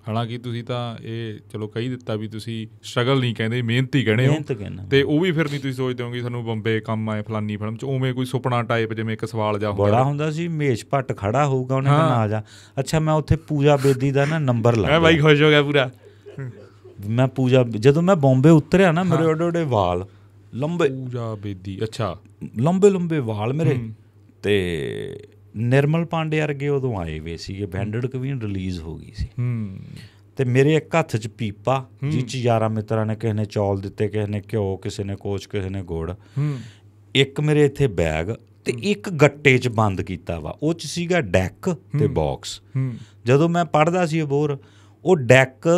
ਹਾਲਾਂਕਿ ਤੁਸੀਂ ਤਾਂ ਇਹ ਚਲੋ ਕਹੀ ਦਿੱਤਾ ਵੀ ਤੁਸੀਂ ਸਟਰਗਲ ਨਹੀਂ ਕਹਿੰਦੇ ਮਿਹਨਤੀ ਕਹਿੰਦੇ ਹੋ। ਮਿਹਨਤ ਕਹਿਣਾ ਤੇ ਉਹ ਵੀ ਫਿਰ ਨਹੀਂ ਤੁਸੀਂ ਸੋਚਦੇ ਹੋਗੇ ਤੁਹਾਨੂੰ ਬੰਬੇ ਕੰਮ ਆਏ ਫਲਾਨੀ ਫਿਲਮ ਚ। ਉਵੇਂ ਕੋਈ ਸੁਪਨਾ ਟਾਈਪ ਜਿਵੇਂ ਇੱਕ ਸਵਾਲ ਜਾ ਹੁੰਦਾ। ਬੜਾ ਹੁੰਦਾ ਸੀ ਮੇਸ਼ ਭੱਟ ਖੜਾ ਹੋਊਗਾ ਉਹਨੇ ਹਾਂ। ਕਹਿਣਾ ਆ ਜਾ। ਅੱਛਾ ਮੈਂ ਉੱਥੇ ਪੂਜਾ ਬੇਦੀ ਦਾ ਨਾ ਨੰਬਰ ਲਾ ਮੈਂ ਬਾਈ ਖੁਸ਼ ਹੋ ਗਿਆ ਪੂਰਾ। ਮੈਂ ਪੂਜਾ ਜਦੋਂ ਮੈਂ ਬੰਬੇ ਉਤਰਿਆ ਨਾ ਮੇਰੇ ਓਡੇ ਓਡੇ ਵਾਲ ਲੰਬੇ। ਪੂਜਾ ਬੇਦੀ ਅੱਛਾ। ਲੰਬੇ ਲੰਬੇ ਵਾਲ ਮੇਰੇ। ਤੇ ਨਿਰਮਲ ਪਾਂਡੇ ਵਰਗੇ ਉਦੋਂ ਆਏ ਵੇ ਸੀਗੇ ਬੈਂਡਡ ਕਵੀਨ ਰਿਲੀਜ਼ ਹੋ ਗਈ ਸੀ। ਹੂੰ। ਤੇ ਮੇਰੇ ਇੱਕ ਹੱਥ 'ਚ ਪੀਪਾ ਜਿਹ 'ਚ ਯਾਰਾਂ ਮਿੱਤਰਾਂ ਨੇ ਕਿਸੇ ਨੇ ਚੌਲ ਦਿੱਤੇ ਕਿਸੇ ਨੇ ਘਿਓ ਕਿਸੇ ਨੇ ਕੋਚ ਕਿਸੇ ਨੇ ਗੁੜ। ਹੂੰ। ਇੱਕ ਮੇਰੇ ਇੱਥੇ ਬੈਗ ਤੇ ਇੱਕ ਗੱਟੇ 'ਚ ਬੰਦ ਕੀਤਾ ਵਾ। ਉਹ 'ਚ ਸੀਗਾ ਡੈਕ ਤੇ ਬਾਕਸ। ਹੂੰ। ਜਦੋਂ ਮੈਂ ਪੜਦਾ ਸੀ ਅਬੋਰ ਉਹ ਡੈਕ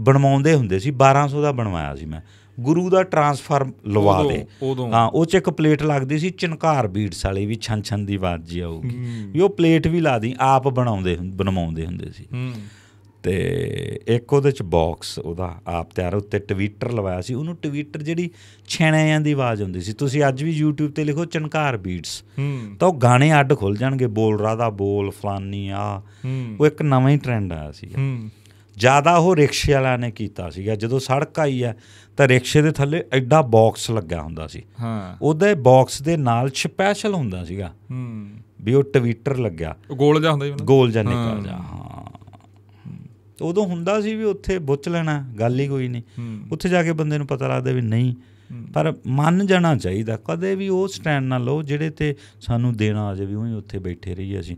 ਬਣਵਾਉਂਦੇ ਹੁੰਦੇ ਸੀ 1200 ਦਾ ਬਣਵਾਇਆ ਸੀ ਮੈਂ। ਗੁਰੂ ਦਾ ਟਰਾਂਸਫਾਰਮ ਲਵਾ ਦੇ। ਹਾਂ ਉਹ 'ਚ ਇੱਕ ਪਲੇਟ ਲੱਗਦੀ ਸੀ ਚਨਕਾਰ ਬੀਟਸ ਵਾਲੀ ਵੀ ਛਨ ਛਨ ਦੀ ਆਵਾਜ਼ ਜੀ ਆਊਗੀ। ਵੀ ਉਹ ਪਲੇਟ ਵੀ ਲਾ ਦੀ ਆਪ ਬਣਾਉਂਦੇ ਬਣਵਾਉਂਦੇ ਹੁੰਦੇ ਸੀ। ਤੇ ਇੱਕ ਉਹਦੇ ਚ ਬਾਕਸ ਉਹਦਾ ਆਪ ਤਿਆਰ ਉੱਤੇ ਟਵਿੱਟਰ ਲਵਾਇਆ ਸੀ। ਉਹਨੂੰ ਟਵਿੱਟਰ ਜਿਹੜੀ ਛੇਣਿਆਂ ਦੀ ਆਵਾਜ਼ ਹੁੰਦੀ ਸੀ। ਤੁਸੀਂ ਅੱਜ ਵੀ YouTube ਤੇ ਲਿਖੋ ਚਨਕਾਰ ਬੀਟਸ। ਤਾਂ ਉਹ ਗਾਣੇ ਅੱਡ ਖੁੱਲ ਜਾਣਗੇ ਬੋਲ ਰਾਦਾ ਬੋਲ ਫਲਾਨੀ ਆ। ਉਹ ਇੱਕ ਨਵਾਂ ਹੀ ਟ੍ਰੈਂਡ ਆਇਆ ਸੀ ਜ਼ਿਆਦਾ ਉਹ ਰਿਕਸ਼ੇ ਵਾਲਿਆਂ ਨੇ ਕੀਤਾ ਸੀਗਾ। ਜਦੋਂ ਸੜਕ ਆਈ ਹੈ ਤਾਂ ਰਿਕਸ਼ੇ ਦੇ ਥੱਲੇ ਐਡਾ ਬਾਕਸ ਲੱਗਾ ਹੁੰਦਾ ਸੀ। ਹਾਂ। ਉਹਦੇ ਬਾਕਸ ਦੇ ਨਾਲ ਸਪੈਸ਼ਲ ਹੁੰਦਾ ਸੀਗਾ। ਹੂੰ। ਵੀ ਉਹ ਟਵਿੱਟਰ ਲੱਗਿਆ। ਗੋਲ ਜਾ ਹੁੰਦਾ ਜੀ? ਗੋਲ ਜਾਂ ਨਿਕਲ। ਜਾ ਹਾਂ। ਉਦੋਂ ਹੁੰਦਾ ਸੀ ਵੀ ਉੱਥੇ ਬੁੱਚ ਲੈਣਾ ਗੱਲ ਹੀ ਕੋਈ ਨਹੀਂ। ਉੱਥੇ ਜਾ ਕੇ ਬੰਦੇ ਨੂੰ ਪਤਾ ਲੱਗਦਾ ਵੀ ਨਹੀਂ। ਪਰ ਮੰਨ ਜਾਣਾ ਚਾਹੀਦਾ। ਕਦੇ ਵੀ ਉਹ ਸਟੈਂਡ ਨਾ ਲਓ ਜਿਹੜੇ ਤੇ ਸਾਨੂੰ ਦੇਣਾ ਆ ਜਾਵੇ ਉਹੀ ਉੱਥੇ ਬੈਠੇ ਰਹੀਏ ਅਸੀਂ।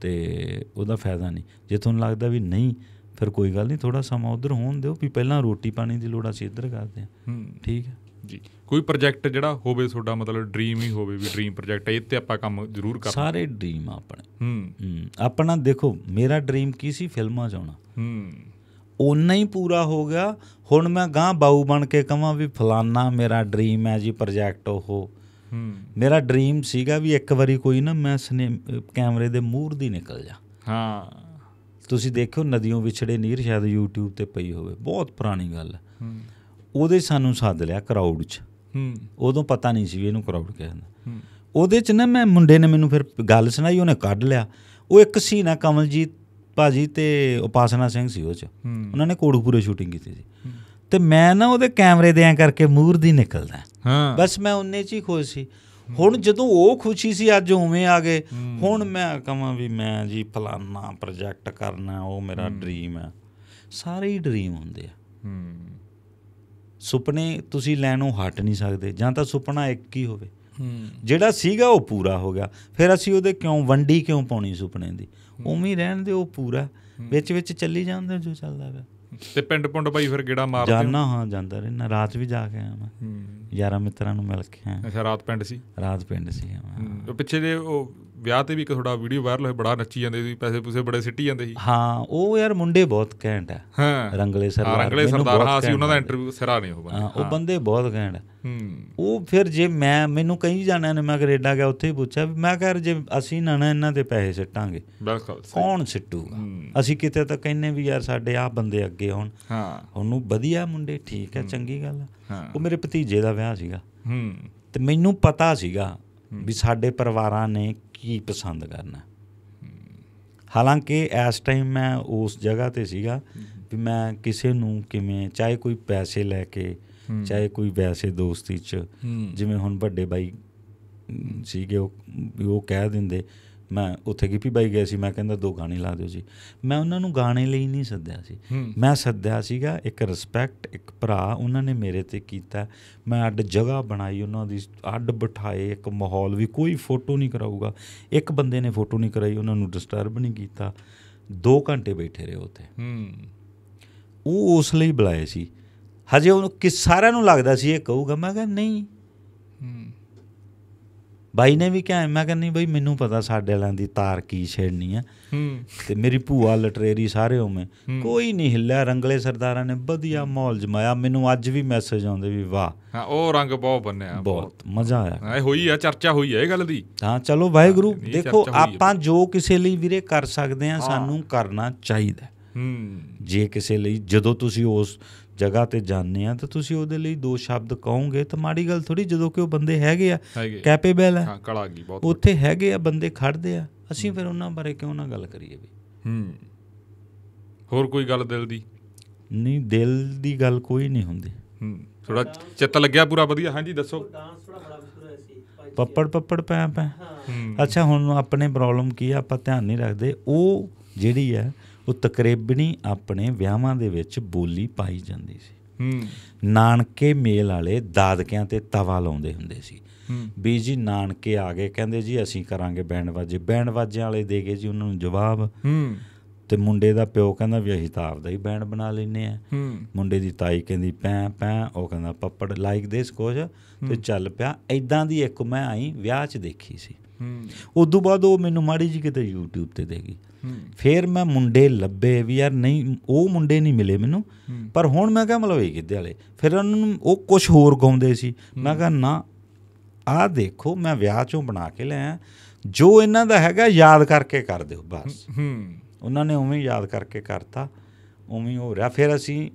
ਤੇ ਉਹਦਾ ਫਾਇਦਾ ਨਹੀਂ। ਜੇ ਤੁਹਾਨੂੰ ਲੱਗਦਾ ਵੀ ਨਹੀਂ ਫਿਰ ਕੋਈ ਗੱਲ ਨਹੀਂ ਥੋੜਾ ਸਮਾਂ ਉਧਰ ਹੋਣ ਦਿਓ ਵੀ ਪਹਿਲਾਂ ਰੋਟੀ ਪਾਣੀ ਦੀ ਲੋੜ ਅਸੀਂ ਇੱਧਰ ਕਰਦੇ ਹਾਂ। ਠੀਕ ਹੈ? ਜੀ। ਕੋਈ ਪ੍ਰੋਜੈਕਟ ਜਿਹੜਾ ਹੋਵੇ ਤੁਹਾਡਾ ਮਤਲਬ ਡ੍ਰੀਮ ਹੀ ਹੋਵੇ ਵੀ ਡ੍ਰੀਮ ਪ੍ਰੋਜੈਕਟ ਇਹ ਤੇ ਆਪਾਂ ਕੰਮ ਜ਼ਰੂਰ ਕਰਨਾ। ਸਾਰੇ ਡ੍ਰੀਮ ਆਪਣੇ। ਹੂੰ। ਆਪਣਾ ਦੇਖੋ ਮੇਰਾ ਡ੍ਰੀਮ ਕੀ ਸੀ? ਫਿਲਮਾਂ 'ਚ ਆਉਣਾ। ਹੂੰ। ਓਨਾ ਹੀ ਪੂਰਾ ਹੋ ਗਿਆ। ਹੁਣ ਮੈਂ ਗਾਂ ਬਾਊ ਬਣ ਕੇ ਕਹਾਂ ਵੀ ਫਲਾਨਾ ਮੇਰਾ ਡ੍ਰੀਮ ਹੈ ਜੀ ਪ੍ਰੋਜੈਕਟ ਉਹ। ਹੂੰ। ਮੇਰਾ ਡ੍ਰੀਮ ਸੀਗਾ ਵੀ ਇੱਕ ਵਾਰੀ ਕੋਈ ਨਾ ਮੈਂ ਸਨੇ ਕੈਮਰੇ ਦੇ ਮੂਹਰ ਦੀ ਨਿਕਲ ਜਾ। ਹਾਂ। ਤੁਸੀਂ ਦੇਖਿਓ ਨਦੀਆਂ ਵਿਛੜੇ ਨੀਰ ਸ਼ਾਇਦ YouTube ਤੇ ਪਈ ਹੋਵੇ ਬਹੁਤ ਪੁਰਾਣੀ ਗੱਲ ਹੈ। ਉਹਦੇ ਸਾਨੂੰ ਸੱਦ ਲਿਆ ਕਰਾਊਡ 'ਚ। ਹੂੰ। ਉਦੋਂ ਪਤਾ ਨਹੀਂ ਸੀ ਵੀ ਇਹਨੂੰ ਕਰਾਊਡ ਕਹਿੰਦਾ ਹੂੰ। ਉਹਦੇ 'ਚ ਨਾ ਮੈਂ ਮੁੰਡੇ ਨੇ ਮੈਨੂੰ ਫਿਰ ਗੱਲ ਸੁਣਾਈ ਉਹਨੇ ਕੱਢ ਲਿਆ। ਉਹ ਇੱਕ ਸੀ ਨਾ ਕਮਲਜੀਤ ਭਾਜੀ ਤੇ ਉਪਾਸਨਾ ਸਿੰਘ ਸੀ ਉਹ 'ਚ। ਉਹਨਾਂ ਨੇ ਕੋੜੂਪੁਰੇ ਸ਼ੂਟਿੰਗ ਕੀਤੀ ਸੀ। ਤੇ ਮੈਂ ਨਾ ਉਹਦੇ ਕੈਮਰੇ ਦੇ ਐਂ ਕਰਕੇ ਮੂਹਰ ਦੀ ਨਿਕਲਦਾ। ਹਾਂ। ਬਸ ਮੈਂ ਉਨੇ ਚ ਹੀ ਖੁਸ਼ ਸੀ। ਹੁਣ ਜਦੋਂ ਉਹ ਖੁਸ਼ੀ ਸੀ ਅੱਜ ਉਵੇਂ ਆ ਗਏ। ਹੁਣ ਮੈਂ ਕਹਾਂ ਵੀ ਮੈਂ ਜੀ ਫਲਾਨਾ ਪ੍ਰੋਜੈਕਟ ਕਰਨਾ ਉਹ ਮੇਰਾ ਡ੍ਰੀਮ ਹੈ ਸਾਰੇ ਹੀ ਡ੍ਰੀਮ ਹੁੰਦੇ ਆ। ਹੂੰ। ਸੁਪਨੇ ਤੁਸੀਂ ਲੈਣੋਂ ਹਟ ਨਹੀਂ ਸਕਦੇ ਜਾਂ ਤਾਂ ਸੁਪਨਾ ਇੱਕ ਹੀ ਹੋਵੇ। ਹੂੰ। ਜਿਹੜਾ ਸੀਗਾ ਉਹ ਪੂਰਾ ਹੋ ਗਿਆ। ਫਿਰ ਅਸੀਂ ਉਹਦੇ ਕਿਉਂ ਵੰਡੀ ਕਿਉਂ ਪਾਉਣੀ ਸੁਪਨੇ ਦੀ? ਉਵੇਂ ਹੀ ਰਹਿਣ ਦੇ ਉਹ ਪੂਰਾ। ਵਿੱਚ ਵਿੱਚ ਚੱਲੀ ਜਾਂਦੇ ਜੋ ਚੱਲਦਾ ਪਿਆ। ਤੇ ਪਿੰਡ ਪੁੰਡ ਬਾਈ ਫਿਰ ਗੇੜਾ ਮਾਰਦੇ ਹੋ? ਜਾਨਾ ਹਾਂ ਜਾਂਦਾ ਰਹਿਣਾ ਰਾਤ ਵੀ ਜਾ ਕੇ ਆਇਆ ਮੈਂ। ਯਾਰਾਂ ਮਿੱਤਰਾਂ ਨੂੰ ਮਿਲ ਕੇ ਆਇਆ। ਅੱਛਾ ਰਾਤ ਪਿੰਡ ਸੀ? ਰਾਤ ਪਿੰਡ ਸੀ ਮੈਂ ਪਿੱਛੇ ਜੇ ਉਹ ਵਿਆਹ ਤੇ ਵੀ ਇੱਕ ਥੋੜਾ ਵੀਡੀਓ ਵਾਇਰਲ ਹੋਇਆ ਬੜਾ ਨੱਚੀ ਜਾਂਦੇ ਸੀ ਪੈਸੇ ਪੂਸੇ ਬੜੇ ਸਿੱਟੀ ਜਾਂਦੇ ਸੀ। ਹਾਂ ਉਹ ਯਾਰ ਮੁੰਡੇ ਬਹੁਤ ਘੈਂਟ ਆ। ਹਾਂ। ਰੰਗਲੇ ਹਾਂ, ਸਰਦਾਰ ਰੰਗਲੇ ਸਰਦਾਰ ਹਾਂ ਅਸੀਂ ਉਹਨਾਂ ਦਾ। ਇੰਟਰਵਿਊ ਸਿਰਾ ਨਹੀਂ ਉਹ ਬੰਦੇ। ਹਾਂ ਉਹ ਬੰਦੇ ਬਹੁਤ ਘੈਂਟ ਆ। ਹੂੰ। ਉਹ ਫਿਰ ਜੇ ਮੈਂ ਮੈਨੂੰ ਕਈ ਜਾਣਿਆਂ ਨੇ ਮੈਂ ਕੈਨੇਡਾ ਗਿਆ ਉੱਥੇ ਹੀ ਪੁੱਛਿਆ ਮੈਂ ਕਿਹਾ ਜੇ ਅਸੀਂ ਨਾ ਨਾ ਇਹਨਾਂ ਤੇ ਪੈਸੇ ਸਿੱਟਾਂਗੇ ਬਿਲਕੁਲ। ਕੌਣ ਸਿੱਟੂਗਾ? ਹੂੰ। ਅਸੀਂ ਕਿਤੇ ਤਾਂ ਕਹਿੰਨੇ ਵੀ ਯਾਰ ਸਾਡੇ ਆਹ ਬੰਦੇ ਅੱਗੇ ਹੋਣ। ਹਾਂ। ਉਹਨੂੰ ਵਧੀਆ ਮੁੰਡੇ ਠੀਕ ਹੈ। ਚੰਗੀ ਗੱਲ ਹਾਂ। ਉਹ ਮੇਰੇ ਭਤੀਜੇ ਦਾ ਵਿਆਹ ਸੀਗਾ। ਹੂੰ। ਤੇ ਮੈਨੂੰ ਪਤਾ ਸੀਗਾ ਵੀ ਸਾਡੇ ਪਰਿਵਾਰਾਂ ਨੇ ਕੀ ਪਸੰਦ ਕਰਨਾ। ਹਾਲਾਂਕਿ ਇਸ ਟਾਈਮ ਮੈਂ ਉਸ ਜਗ੍ਹਾ ਤੇ ਸੀਗਾ ਵੀ ਮੈਂ ਕਿਸੇ ਨੂੰ ਕਿਵੇਂ ਚਾਹੇ ਕੋਈ ਪੈਸੇ ਲੈ ਕੇ ਚਾਹੇ ਕੋਈ ਵੈਸੇ ਦੋਸਤੀ ਚ ਜਿਵੇਂ ਹੁਣ ਵੱਡੇ ਬਾਈ ਸੀਗੇ ਉਹ ਕਹਿ ਦਿੰਦੇ ਮੈਂ ਉੱਥੇ ਗਿੱਪੀ ਬਾਈ ਗਏ ਸੀ ਮੈਂ ਕਹਿੰਦਾ ਦੋ ਗਾਣੇ ਲਾ ਦਿਓ ਜੀ। ਮੈਂ ਉਹਨਾਂ ਨੂੰ ਗਾਣੇ ਲਈ ਨਹੀਂ ਸੱਦਿਆ ਸੀ। ਮੈਂ ਸੱਦਿਆ ਸੀਗਾ ਇੱਕ ਰਿਸਪੈਕਟ ਇੱਕ ਭਰਾ ਉਹਨਾਂ ਨੇ ਮੇਰੇ ਤੇ ਕੀਤਾ। ਮੈਂ ਅੱਡ ਜਗ੍ਹਾ ਬਣਾਈ ਉਹਨਾਂ ਦੀ ਅੱਡ ਬਿਠਾਏ ਇੱਕ ਮਾਹੌਲ ਵੀ ਕੋਈ ਫੋਟੋ ਨਹੀਂ ਕਰਾਊਗਾ। ਇੱਕ ਬੰਦੇ ਨੇ ਫੋਟੋ ਨਹੀਂ ਕਰਾਈ ਉਹਨਾਂ ਨੂੰ ਡਿਸਟਰਬ ਨਹੀਂ ਕੀਤਾ। 2 ਘੰਟੇ ਬੈਠੇ ਰਹੇ ਉੱਥੇ। ਹੂੰ। ਉਹ ਉਸ ਲਈ ਬੁਲਾਏ ਸੀ। ਹਜੇ ਉਹਨੂੰ ਕਿ ਸਾਰਿਆਂ ਨੂੰ ਲੱਗਦਾ ਸੀ ਇਹ ਕਹੂਗਾ ਮੈਂ ਕਿਹਾ ਨਹੀਂ ਬਾਈ ਨੇ ਵੀ ਕਿਹਾ ਮੈਂ ਕਿਹਾ ਨਹੀਂ ਬਈ ਮੈਨੂੰ ਪਤਾ ਸਾਡੇ ਵਾਲਿਆਂ ਦੀ ਤਾਰ ਕੀ ਛੇੜਨੀ ਆ। ਹੂੰ। ਤੇ ਮੇਰੀ ਭੂਆ ਲਟਰੇਰੀ ਸਾਰੇ ਉਵੇਂ। ਕੋਈ ਨਹੀਂ ਹਿੱਲਿਆ ਰੰਗਲੇ ਸਰਦਾਰਾਂ ਨੇ ਵਧੀਆ ਮਾਹੌਲ ਜਮਾਇਆ। ਮੈਨੂੰ ਅੱਜ ਵੀ ਮੈਸੇਜ ਆਉਂਦੇ ਵੀ ਵਾਹ। ਹਾਂ ਉਹ ਰੰਗ ਬਹੁਤ ਬੰਨਿਆ ਬਹੁਤ। ਮਜ਼ਾ ਆਇਆ। ਇਹ ਹੋਈ ਆ ਚਰਚਾ ਹੋਈ ਆ ਇਹ ਗੱਲ ਦੀ। ਹਾਂ ਚਲੋ ਵਾਹਿਗੁਰੂ ਦੇਖੋ। ਆਪਾਂ ਜੋ ਕਿਸੇ ਲਈ ਵੀਰੇ ਕਰ ਸਕਦੇ ਆ ਸਾਨੂੰ ਕਰਨਾ ਚਾਹੀਦਾ। ਹੂੰ ਜੇ ਕਿਸੇ ਲਈ ਜਦੋਂ ਤੁਸੀਂ ਉਸ ਜਗ੍ਹਾ ਤੇ ਜਾਂਦੇ ਆ ਤਾਂ ਤੁਸੀਂ ਉਹਦੇ ਲਈ ਦੋ ਸ਼ਬਦ ਕਹੋਗੇ ਤਾਂ ਮਾੜੀ ਗੱਲ ਥੋੜੀ ਜਦੋਂ ਕਿ ਉਹ ਬੰਦੇ ਹੈਗੇ ਆ ਕੈਪੇਬਲ ਆ। ਹਾਂ ਬਹੁਤ ਉੱਥੇ ਹੈਗੇ ਆ ਬੰਦੇ ਖੜਦੇ ਆ। ਅਸੀਂ ਫਿਰ ਉਹਨਾਂ ਬਾਰੇ ਕਿਉਂ ਨਾ ਗੱਲ ਕਰੀਏ ਵੀ? ਹੂੰ। ਹੋਰ ਕੋਈ ਗੱਲ ਦਿਲ ਦੀ? ਨਹੀਂ ਦਿਲ ਦੀ ਗੱਲ ਕੋਈ ਨਹੀਂ ਹੁੰਦੀ। ਹੂੰ ਥੋੜਾ ਚਿੱਤ ਲੱਗਿਆ ਪੂਰਾ ਵਧੀਆ ਹਾਂਜੀ ਦੱਸੋ। ਡਾਂਸ ਥੋੜਾ ਬੜਾ ਮਸ਼ਹੂਰ ਹੈ ਸੀ ਭਾਈ ਪੱਪੜ ਪੱਪੜ ਪੈ ਪੈ। ਹੂੰ। ਅੱਛਾ ਹੁਣ ਆਪਣੇ ਪ੍ਰੋਬਲਮ ਕੀ ਆ ਆਪਾਂ ਧਿਆਨ ਨਹੀਂ ਰੱਖਦੇ। ਉਹ ਜਿਹੜੀ ਹੈ ਉਹ ਤਕਰੀਬਨੀ ਆਪਣੇ ਵਿਆਹਾਂ ਦੇ ਵਿੱਚ ਬੋਲੀ ਪਾਈ ਜਾਂਦੀ ਸੀ। ਹੂੰ। ਨਾਨਕੇ ਮੇਲ ਵਾਲੇ ਦਾਦਕਿਆਂ ਤੇ ਤਵਾ ਲਾਉਂਦੇ ਹੁੰਦੇ ਸੀ। ਵੀ ਜੀ ਨਾਨਕੇ ਆ ਗਏ ਕਹਿੰਦੇ ਜੀ ਅਸੀਂ ਕਰਾਂਗੇ ਬੈਂਡ ਵਾਜੇ ਬੈਂਡ ਵਾਜਿਆਂ ਵਾਲੇ ਦੇ ਗਏ ਜੀ ਉਹਨਾਂ ਨੂੰ ਜਵਾਬ। ਹੂੰ। ਤੇ ਮੁੰਡੇ ਦਾ ਪਿਓ ਕਹਿੰਦਾ ਵੀ ਅਸੀਂ ਤਾਂ ਆਪਦਾ ਹੀ ਬੈਂਡ ਬਣਾ ਲੈਨੇ ਆ ਹੂੰ। ਮੁੰਡੇ ਦੀ ਤਾਈ ਕਹਿੰਦੀ ਪੈ ਪੈ ਉਹ ਕਹਿੰਦਾ ਪੱਪੜ ਲਾਈਕ ਦਿਸ ਕੁਝ ਤੇ ਚੱਲ ਪਿਆ ਐਦਾਂ ਦੀ ਇੱਕ ਮੈਂ ਆਈ ਵਿਆਹ 'ਚ ਦੇਖੀ ਸੀ। ਹੂੰ। ਉਦੋਂ ਬਾਅਦ ਉਹ ਮੈਨੂੰ ਮਾੜੀ ਜੀ ਕਿਤੇ YouTube ਤੇ ਦੇ ਗਈ। ਫਿਰ ਮੈਂ ਮੁੰਡੇ ਲੱਭੇ ਵੀ ਯਾਰ ਨਹੀਂ ਉਹ ਮੁੰਡੇ ਨਹੀਂ ਮਿਲੇ ਮੈਨੂੰ। ਪਰ ਹੁਣ ਮੈਂ ਕਿਹਾ ਮਤਲਬ ਇਹ ਕਿੱਦੇ ਵਾਲੇ? ਫਿਰ ਉਹਨਾਂ ਨੂੰ ਉਹ ਕੁਝ ਹੋਰ ਗਾਉਂਦੇ ਸੀ। ਮੈਂ ਕਿਹਾ ਨਾ ਆਹ ਦੇਖੋ ਮੈਂ ਵਿਆਹ ਚੋਂ ਬਣਾ ਕੇ ਲਿਆ ਜੋ ਇਹਨਾਂ ਦਾ ਹੈਗਾ ਯਾਦ ਕਰਕੇ ਕਰ ਦਿਓ ਬਸ। ਹੂੰ ਉਹਨਾਂ ਨੇ ਉਵੇਂ ਯਾਦ ਕਰਕੇ ਕਰਤਾ ਉਵੇਂ ਹੋ ਰਿਹਾ। ਫਿਰ ਅਸੀਂ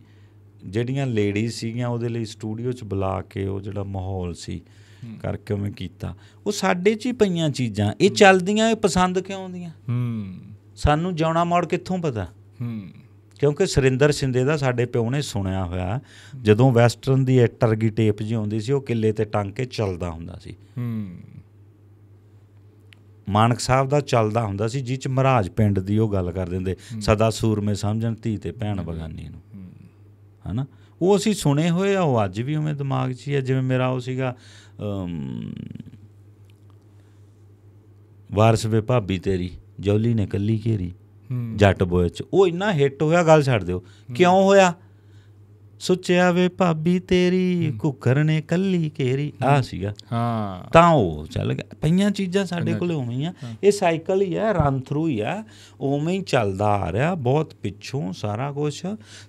ਜਿਹੜੀਆਂ ਲੇਡੀਜ਼ ਸੀਗੀਆਂ ਉਹਦੇ ਲਈ ਸਟੂਡੀਓ 'ਚ ਬੁਲਾ ਕੇ ਉਹ ਜਿਹੜਾ ਮਾਹੌਲ ਸੀ ਕਰਕੇ ਉਵੇਂ ਕੀਤਾ। ਉਹ ਸਾਡੇ 'ਚ ਹੀ ਪਈਆਂ ਚੀਜ਼ਾਂ। ਇਹ ਚੱਲਦੀਆਂ ਇਹ ਪਸੰਦ ਕਿਉਂ ਆਉਂਦੀਆਂ ਹੂੰ। ਸਾਨੂੰ ਜਿਉਣਾ ਮੋੜ ਕਿੱਥੋਂ ਪਤਾ? ਹੂੰ। ਕਿਉਂਕਿ ਸੁਰਿੰਦਰ ਸਿੰਦੇ ਦਾ ਸਾਡੇ ਪਿਓ ਨੇ ਸੁਣਿਆ ਹੋਇਆ। ਜਦੋਂ ਵੈਸਟਰਨ ਦੀ ਟਰਗੀ ਟੇਪ ਜੀ ਆਉਂਦੀ ਸੀ ਉਹ ਕਿੱਲੇ ਤੇ ਟੰਗ ਕੇ ਚੱਲਦਾ ਹੁੰਦਾ ਸੀ। ਹੂੰ। ਮਾਨਕ ਸਾਹਿਬ ਦਾ ਚੱਲਦਾ ਹੁੰਦਾ ਸੀ ਜਿਹ ਚ ਮਹਾਰਾਜ ਪਿੰਡ ਦੀ ਉਹ ਗੱਲ ਕਰ ਦਿੰਦੇ। ਸਦਾ ਸੂਰਮੇ ਸਮਝਣ ਧੀ ਤੇ ਭੈਣ ਬਗਾਨੀ ਨੂੰ। ਹਨਾ? ਉਹ ਅਸੀਂ ਸੁਣੇ ਹੋਏ ਆ ਉਹ ਅੱਜ ਵੀ ਉਵੇਂ ਦਿਮਾਗ 'ਚ ਹੀ ਆ। ਜਿਵੇਂ ਮੇਰਾ ਉਹ ਸੀਗਾ ਵਾਰਸ ਵੇ ਭਾਬੀ ਤੇਰੀ ਜੌਲੀ ਨੇ ਕੱਲੀ ਘੇਰੀ ਜੱਟ ਬੋਏ ਚ। ਉਹ ਇੰਨਾ ਹਿੱਟ ਹੋਇਆ ਗੱਲ ਛੱਡ ਦਿਓ। ਕਿਉਂ ਹੋਇਆ? ਸੁੱਚਿਆ ਵੇ ਭਾਬੀ ਤੇਰੀ ਕੁੱਕਰ ਨੇ ਕੱਲੀ ਘੇਰੀ। ਆ ਸੀਗਾ। ਹਾਂ। ਤਾਂ ਉਹ ਚੱਲ ਗਿਆ। ਪਈਆਂ ਚੀਜ਼ਾਂ ਸਾਡੇ ਕੋਲ ਉਵੇਂ ਹੀ ਆ। ਇਹ ਸਾਈਕਲ ਹੀ ਆ ਰਨ ਥਰੂ ਹੀ ਆ। ਉਵੇਂ ਹੀ ਚੱਲਦਾ ਆ ਰਿਹਾ ਬਹੁਤ ਪਿੱਛੋਂ ਸਾਰਾ ਕੁਝ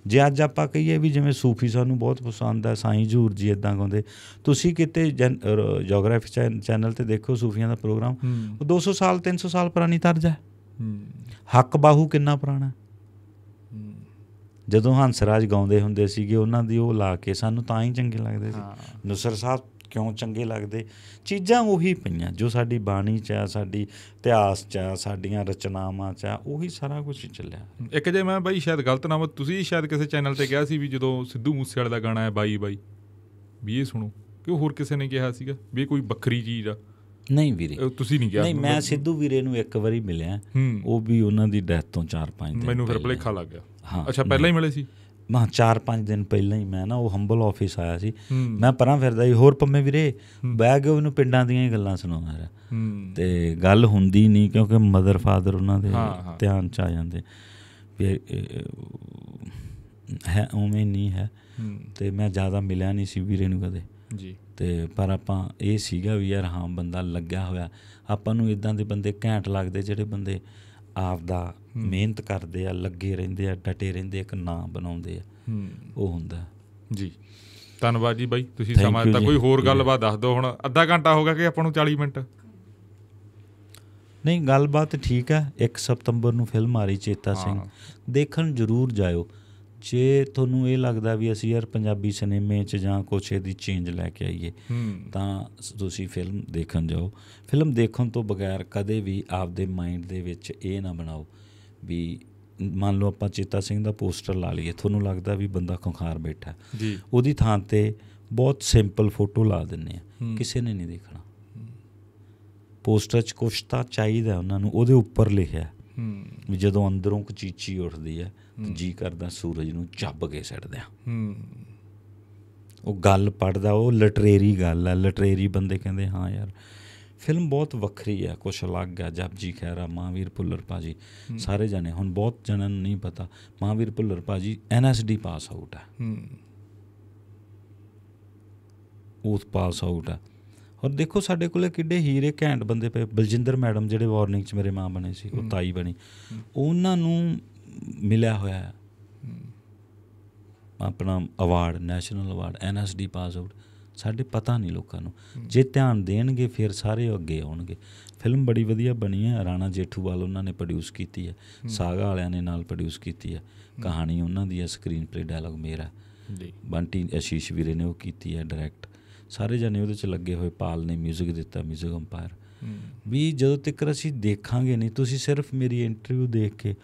ਜੇ ਅੱਜ ਆਪਾਂ ਕਹੀਏ ਵੀ ਜਿਵੇਂ ਸੂਫੀ ਸਾਨੂੰ ਬਹੁਤ ਪਸੰਦ ਹੈ ਸਾਈਂ ਜੂਰ ਜੀ ਇਦਾਂ ਗਾਉਂਦੇ। ਤੁਸੀਂ ਕਿਤੇ ਜੀਓਗ੍ਰਾਫੀ ਚੈਨਲ ਤੇ ਦੇਖੋ ਸੂਫੀਆਂ ਦਾ ਪ੍ਰੋਗਰਾਮ। ਉਹ 200 ਸਾਲ 300 ਸਾਲ ਪੁਰਾਣੀ ਤਰਜ ਹੂੰ। ਹੱਕ ਬਾਹੂ ਕਿੰਨਾ ਪੁਰਾਣਾ। ਹੂੰ। ਜਦੋਂ ਹੰਸਰਾਜ ਗਾਉਂਦੇ ਹੁੰਦੇ ਸੀਗੇ ਉਹਨਾਂ ਦੀ ਉਹ ਲਾ ਕੇ ਸਾਨੂੰ ਤਾਂ ਹੀ ਚੰਗੇ ਲੱਗਦੇ ਸੀ। ਨੁਸਰ ਸਾਹਿਬ ਕਿਉਂ ਚੰਗੇ ਲੱਗਦੇ? ਚੀਜ਼ਾਂ ਉਹੀ ਪਈਆਂ ਜੋ ਸਾਡੀ ਬਾਣੀ ਚ ਆ ਸਾਡੀ ਇਤਿਹਾਸ ਚ ਆ ਸਾਡੀਆਂ ਰਚਨਾਵਾਂ ਚ ਆ ਉਹੀ ਸਾਰਾ ਕੁਝ ਚੱਲਿਆ। ਇੱਕ ਜੇ ਮੈਂ ਬਾਈ ਸ਼ਾਇਦ ਗਲਤ ਨਾ ਤੁਸੀਂ ਸ਼ਾਇਦ ਕਿਸੇ ਚੈਨਲ ਤੇ ਕਿਹਾ ਸੀ ਵੀ ਜਦੋਂ ਸਿੱਧੂ ਮੂਸੇ ਵਾਲੇ ਦਾ ਗਾਣਾ ਹੈ ਬਾਈ ਬਾਈ ਵੀ ਇਹ ਸੁਣੋ ਕਿ ਹੋਰ ਕਿਸੇ ਨੇ ਕਿਹਾ ਸੀਗਾ ਵੀ ਇਹ ਕੋਈ ਵੱਖਰੀ ਚੀਜ਼ ਆ? ਨਹੀਂ ਵੀਰੇ। ਤੁਸੀਂ ਨਹੀਂ ਕਿਹਾ। ਨਹੀਂ ਮੈਂ ਸਿੱਧੂ ਵੀਰੇ ਨੂੰ ਇੱਕ ਵਾਰੀ ਮਿਲਿਆ ਉਹ ਵੀ ਉਹਨਾਂ ਦੀ ਡੈਥ ਤੋਂ 4-5 ਦਿਨ ਮੈਨੂੰ ਫਿਰ। ਭੁਲੇਖਾ ਲੱਗ ਗਿਆ। ਹਾਂ, ਅੱਛਾ ਪਹਿਲਾਂ ਹੀ ਮਿਲੇ ਸੀ? ਮੈਂ 4-5 ਦਿਨ ਪਹਿਲਾਂ ਹੀ ਮੈਂ ਨਾ ਉਹ ਹੰਬਲ ਆਫਿਸ ਆਇਆ ਸੀ। ਮੈਂ ਪਰਾਂ ਫਿਰਦਾ ਸੀ ਹੋਰ ਪੰਮੇ ਵੀਰੇ ਕੇ ਉਹਨੂੰ ਪਿੰਡਾਂ ਦੀਆਂ ਹੀ ਗੱਲਾਂ ਸੁਣਾਉਂਦਾ ਰਿਹਾ। ਤੇ ਗੱਲ ਹੁੰਦੀ ਨਹੀਂ ਕਿਉਂਕਿ ਮਦਰ ਫਾਦਰ ਉਹਨਾਂ ਦੇ। ਧਿਆਨ ਚ ਆ ਜਾਂਦੇ। ਵੀ ਹੈ ਉਵੇਂ ਨਹੀਂ ਹੈ। ਹੂੰ। ਤੇ ਮੈਂ ਜ਼ਿਆਦਾ ਮਿਲਿਆ ਨਹੀਂ ਸੀ ਵੀਰੇ ਨੂੰ ਕਦੇ। ਜੀ। ਤੇ ਪਰ ਆਪਾਂ ਇਹ ਸੀਗਾ ਵੀ ਯਾਰ ਹਾਂ ਬੰਦਾ ਲੱਗਿਆ ਹੋਇਆ। ਆਪਾਂ ਨੂੰ ਇਦਾਂ ਦੇ ਬੰਦੇ ਘੈਂਟ ਲੱਗਦੇ ਜਿਹੜੇ ਬੰਦੇ ਆਪ ਦਾ ਮਿਹਨਤ ਕਰਦੇ ਆ ਲੱਗੇ ਰਹਿੰਦੇ ਆ ਡਟੇ ਰਹਿੰਦੇ ਆ, ਇੱਕ ਨਾਂ ਬਣਾਉਂਦੇ ਆ। ਉਹ ਹੁੰਦਾ। ਜੀ। ਧੰਨਵਾਦ ਜੀ ਬਾਈ। ਤੁਸੀਂ ਸਮਾਂ ਦਿੱਤਾ। ਕੋਈ ਹੋਰ ਗੱਲਬਾਤ ਦੱਸ ਦਿਓ ਹੁਣ। ਅੱਧਾ ਘੰਟਾ ਹੋ ਗਿਆ ਕਿ ਆਪਾਂ ਨੂੰ 40 ਮਿੰਟ? ਨਹੀਂ ਗੱਲਬਾਤ ਠੀਕ ਹੈ। 1 ਸਤੰਬਰ ਨੂੰ ਫਿਲਮ ਆ ਰਹੀ ਚੇਤਾ ਸਿੰਘ। ਦੇਖਣ ਜ਼ਰੂਰ ਜਾਇਓ। ਜੇ ਤੁਹਾਨੂੰ ਇਹ ਲੱਗਦਾ ਵੀ ਅਸੀਂ ਯਾਰ ਪੰਜਾਬੀ ਸਿਨੇਮੇ 'ਚ ਜਾਂ ਕੁਛ ਇਹਦੀ ਚੇਂਜ ਲੈ ਕੇ ਆਈਏ ਤਾਂ ਤੁਸੀਂ ਫਿਲਮ ਦੇਖਣ ਜਾਓ। ਫਿਲਮ ਦੇਖਣ ਤੋਂ ਬਗੈਰ ਕਦੇ ਵੀ ਆਪਦੇ ਮਾਈਂਡ ਦੇ ਵਿੱਚ ਇਹ ਨਾ ਬਣਾਓ ਵੀ ਮੰਨ ਲਓ ਆਪਾਂ ਚੇਤਾ ਸਿੰਘ ਦਾ ਪੋਸਟਰ ਲਾ ਲਈਏ ਤੁਹਾਨੂੰ ਲੱਗਦਾ ਵੀ ਬੰਦਾ ਖੁੰਖਾਰ ਬੈਠਾ ਜੀ। ਉਹਦੀ ਥਾਂ ਤੇ ਬਹੁਤ ਸਿੰਪਲ ਫੋਟੋ ਲਾ ਦਿੰਨੇ ਆ। ਕਿਸੇ ਨੇ ਨਹੀਂ ਦੇਖਣਾ। ਪੋਸਟਰ 'ਚ ਕੁਛ ਤਾਂ ਚਾਹੀਦਾ ਉਹਨਾਂ ਨੂੰ ਉਹਦੇ ਉੱਪਰ ਲਿਖਿਆ ਵੀ ਜਦੋਂ ਅੰਦਰੋਂ ਕਚੀਚੀ ਉੱਠਦੀ ਹੈ ਤੇ ਜੀ ਕਰਦਾ ਸੂਰਜ ਨੂੰ ਚੱਬ ਕੇ ਸੜਦਿਆਂ ਹੂੰ। ਉਹ ਗੱਲ ਪੜਦਾ ਉਹ ਲਿਟਰੇਰੀ ਗੱਲ ਹੈ। ਲਿਟਰੇਰੀ ਬੰਦੇ ਕਹਿੰਦੇ ਹਾਂ ਯਾਰ ਫਿਲਮ ਬਹੁਤ ਵੱਖਰੀ ਹੈ ਕੁਛ ਅਲੱਗ ਹੈ ਜਪਜੀ ਖੈਰਾ ਮਹਾਵੀਰ ਭੁੱਲਰ ਪਾਜੀ ਸਾਰੇ ਜਾਣੇ ਹੁਣ ਬਹੁਤ ਜਣਾਂ ਨੂੰ ਨਹੀਂ ਪਤਾ ਮਹਾਵੀਰ ਭੁੱਲਰ ਪਾਜੀ ਐਨਐਸਡੀ ਪਾਸ ਆਊਟ ਹੈ। ਹੂੰ। ਉਸ ਪਾਸ ਆਊਟ ਹੈ। ਔਰ ਦੇਖੋ ਸਾਡੇ ਕੋਲੇ ਕਿੱਡੇ ਹੀਰੇ ਘੈਂਟ ਬੰਦੇ ਪਏ ਬਲਜਿੰਦਰ ਮੈਡਮ ਜਿਹੜੇ ਵਾਰਨਿੰਗ 'ਚ ਮੇਰੇ ਮਾਂ ਬਣੇ ਸੀ ਉਹ ਤਾਈ ਬਣੀ। ਉਹਨਾਂ ਨੂੰ ਮਿਲਿਆ ਹੋਇਆ ਹੈ। ਆਪਣਾ award national award NSD pass out ਸਾਡੇ ਪਤਾ ਨਹੀਂ ਲੋਕਾਂ ਨੂੰ ਜੇ ਧਿਆਨ ਦੇਣਗੇ ਫਿਰ ਸਾਰੇ ਅੱਗੇ ਆਉਣਗੇ ਫਿਲਮ ਬੜੀ ਵਧੀਆ ਬਣੀ ਹੈ ਰਾਣਾ ਜੇਠੂਵਾਲ ਉਹਨਾਂ ਨੇ ਪ੍ਰੋਡਿਊਸ ਕੀਤੀ ਹੈ ਸਾਗਾ ਵਾਲਿਆਂ ਨੇ ਨਾਲ ਪ੍ਰੋਡਿਊਸ ਕੀਤੀ ਹੈ ਕਹਾਣੀ ਉਹਨਾਂ ਦੀ ਹੈ ਸਕਰੀਨ ਪਲੇ ਡਾਇਲੌਗ ਮੇਰਾ ਜੀ ਬੰਟੀ ਅਸ਼ੀਸ਼ ਵੀਰੇ ਨੇ ਉਹ ਕੀਤੀ ਹੈ ਡਾਇਰੈਕਟ ਸਾਰੇ ਜਣੇ ਉਹਦੇ ਚ ਲੱਗੇ ਹੋਏ ਪਾਲ ਨੇ 뮤직 ਦਿੱਤਾ 뮤직 ਅੰਪਾਇਰ ਹੂੰ ਵੀ ਜਦੋਂ ਤੱਕ ਅਸੀਂ ਦੇਖਾਂਗੇ ਨਹੀਂ ਤੁਸੀਂ ਸਿਰਫ ਮੇਰੀ ਇੰਟਰਵਿਊ ਦੇਖ ਕੇ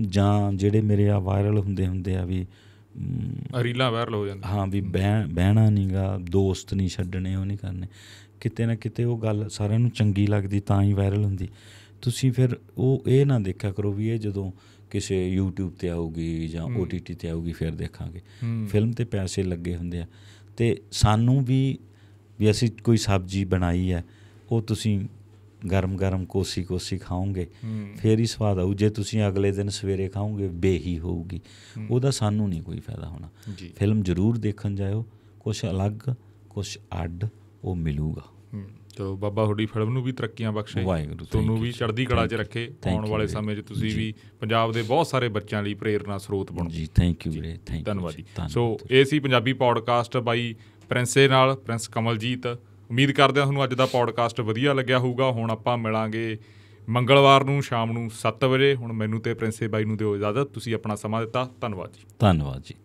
ਜਾਂ ਜਿਹੜੇ ਮੇਰੇ ਆ ਵਾਇਰਲ ਹੁੰਦੇ ਹੁੰਦੇ ਆ ਵੀ ਮ, ਰੀਲਾਂ ਵਾਇਰਲ ਹੋ ਜਾਂਦੀਆਂ। ਹਾਂ ਵੀ ਬਹਿ ਬਹਿਣਾ ਨਹੀਂਗਾ ਦੋਸਤ ਨਹੀਂ ਛੱਡਣੇ ਉਹ ਨਹੀਂ ਕਰਨੇ। ਕਿਤੇ ਨਾ ਕਿਤੇ ਉਹ ਗੱਲ ਸਾਰਿਆਂ ਨੂੰ ਚੰਗੀ ਲੱਗਦੀ ਤਾਂ ਹੀ ਵਾਇਰਲ ਹੁੰਦੀ। ਤੁਸੀਂ ਫਿਰ ਉਹ ਇਹ ਨਾ ਦੇਖਿਆ ਕਰੋ ਵੀ ਇਹ ਜਦੋਂ ਕਿਸੇ YouTube ਤੇ ਆਊਗੀ ਜਾਂ। OTT ਤੇ ਆਊਗੀ ਫਿਰ ਦੇਖਾਂਗੇ। ਫਿਲਮ ਤੇ ਪੈਸੇ ਲੱਗੇ ਹੁੰਦੇ ਆ। ਤੇ ਸਾਨੂੰ ਵੀ ਵੀ ਅਸੀਂ ਕੋਈ ਸਬਜ਼ੀ ਬਣਾਈ ਹੈ ਉਹ ਤੁਸੀਂ ਗਰਮ ਗਰਮ ਕੋਸੀ ਕੋਸੀ ਖਾਓਗੇ ਫੇਰ ਹੀ ਸਵਾਦ ਆਊ। ਜੇ ਤੁਸੀਂ ਅਗਲੇ ਦਿਨ ਸਵੇਰੇ ਖਾਓਗੇ ਬੇਹੀ ਹੋਊਗੀ। ਉਹਦਾ ਸਾਨੂੰ ਨਹੀਂ ਕੋਈ ਫਾਇਦਾ ਹੋਣਾ। ਫਿਲਮ ਜ਼ਰੂਰ ਦੇਖਣ ਜਾਇਓ। ਕੁਝ ਅਲੱਗ ਕੁਝ ਅੱਡ ਉਹ ਮਿਲੂਗਾ। ਚਲੋ ਬਾਬਾ ਤੁਹਾਡੀ ਫਿਲਮ ਨੂੰ ਵੀ ਤਰੱਕੀਆਂ ਬਖਸ਼ੇ ਤੁਹਾਨੂੰ ਵੀ ਚੜ੍ਹਦੀ ਕਲਾ 'ਚ ਰੱਖੇ। ਆਉਣ ਵਾਲੇ ਸਮੇਂ 'ਚ ਤੁਸੀਂ। ਵੀ ਪੰਜਾਬ ਦੇ ਬਹੁਤ ਸਾਰੇ ਬੱਚਿਆਂ ਲਈ ਪ੍ਰੇਰਨਾ ਸਰੋਤ ਬਣੋ। ਜੀ ਥੈਂਕ ਯੂ ਵੀਰੇ ਥੈਂਕ ਯੂ ਧੰਨਵਾਦ ਜੀ। ਸੋ ਇਹ ਸੀ ਪੰਜਾਬੀ ਪੌਡਕਾਸਟ ਬਾਈ ਪ੍ਰਿੰਸੇ ਨਾਲ ਪ੍ਰਿੰਸ ਕਮਲਜੀਤ। ਉਮੀਦ ਕਰਦੇ ਹਾਂ ਤੁਹਾਨੂੰ ਅੱਜ ਦਾ ਪੌਡਕਾਸਟ ਵਧੀਆ ਲੱਗਿਆ ਹੋਊਗਾ। ਹੁਣ ਆਪਾਂ ਮਿਲਾਂਗੇ ਮੰਗਲਵਾਰ ਨੂੰ ਸ਼ਾਮ ਨੂੰ 7 ਵਜੇ। ਹੁਣ ਮੈਨੂੰ ਤੇ ਪ੍ਰਿੰਸੇ ਬਾਈ ਨੂੰ ਦਿਓ ਇਜਾਜ਼ਤ। ਤੁਸੀਂ ਆਪਣਾ ਸਮਾਂ ਦਿੱਤਾ। ਧੰਨਵਾਦ ਜੀ। ਧੰਨਵਾਦ ਜੀ।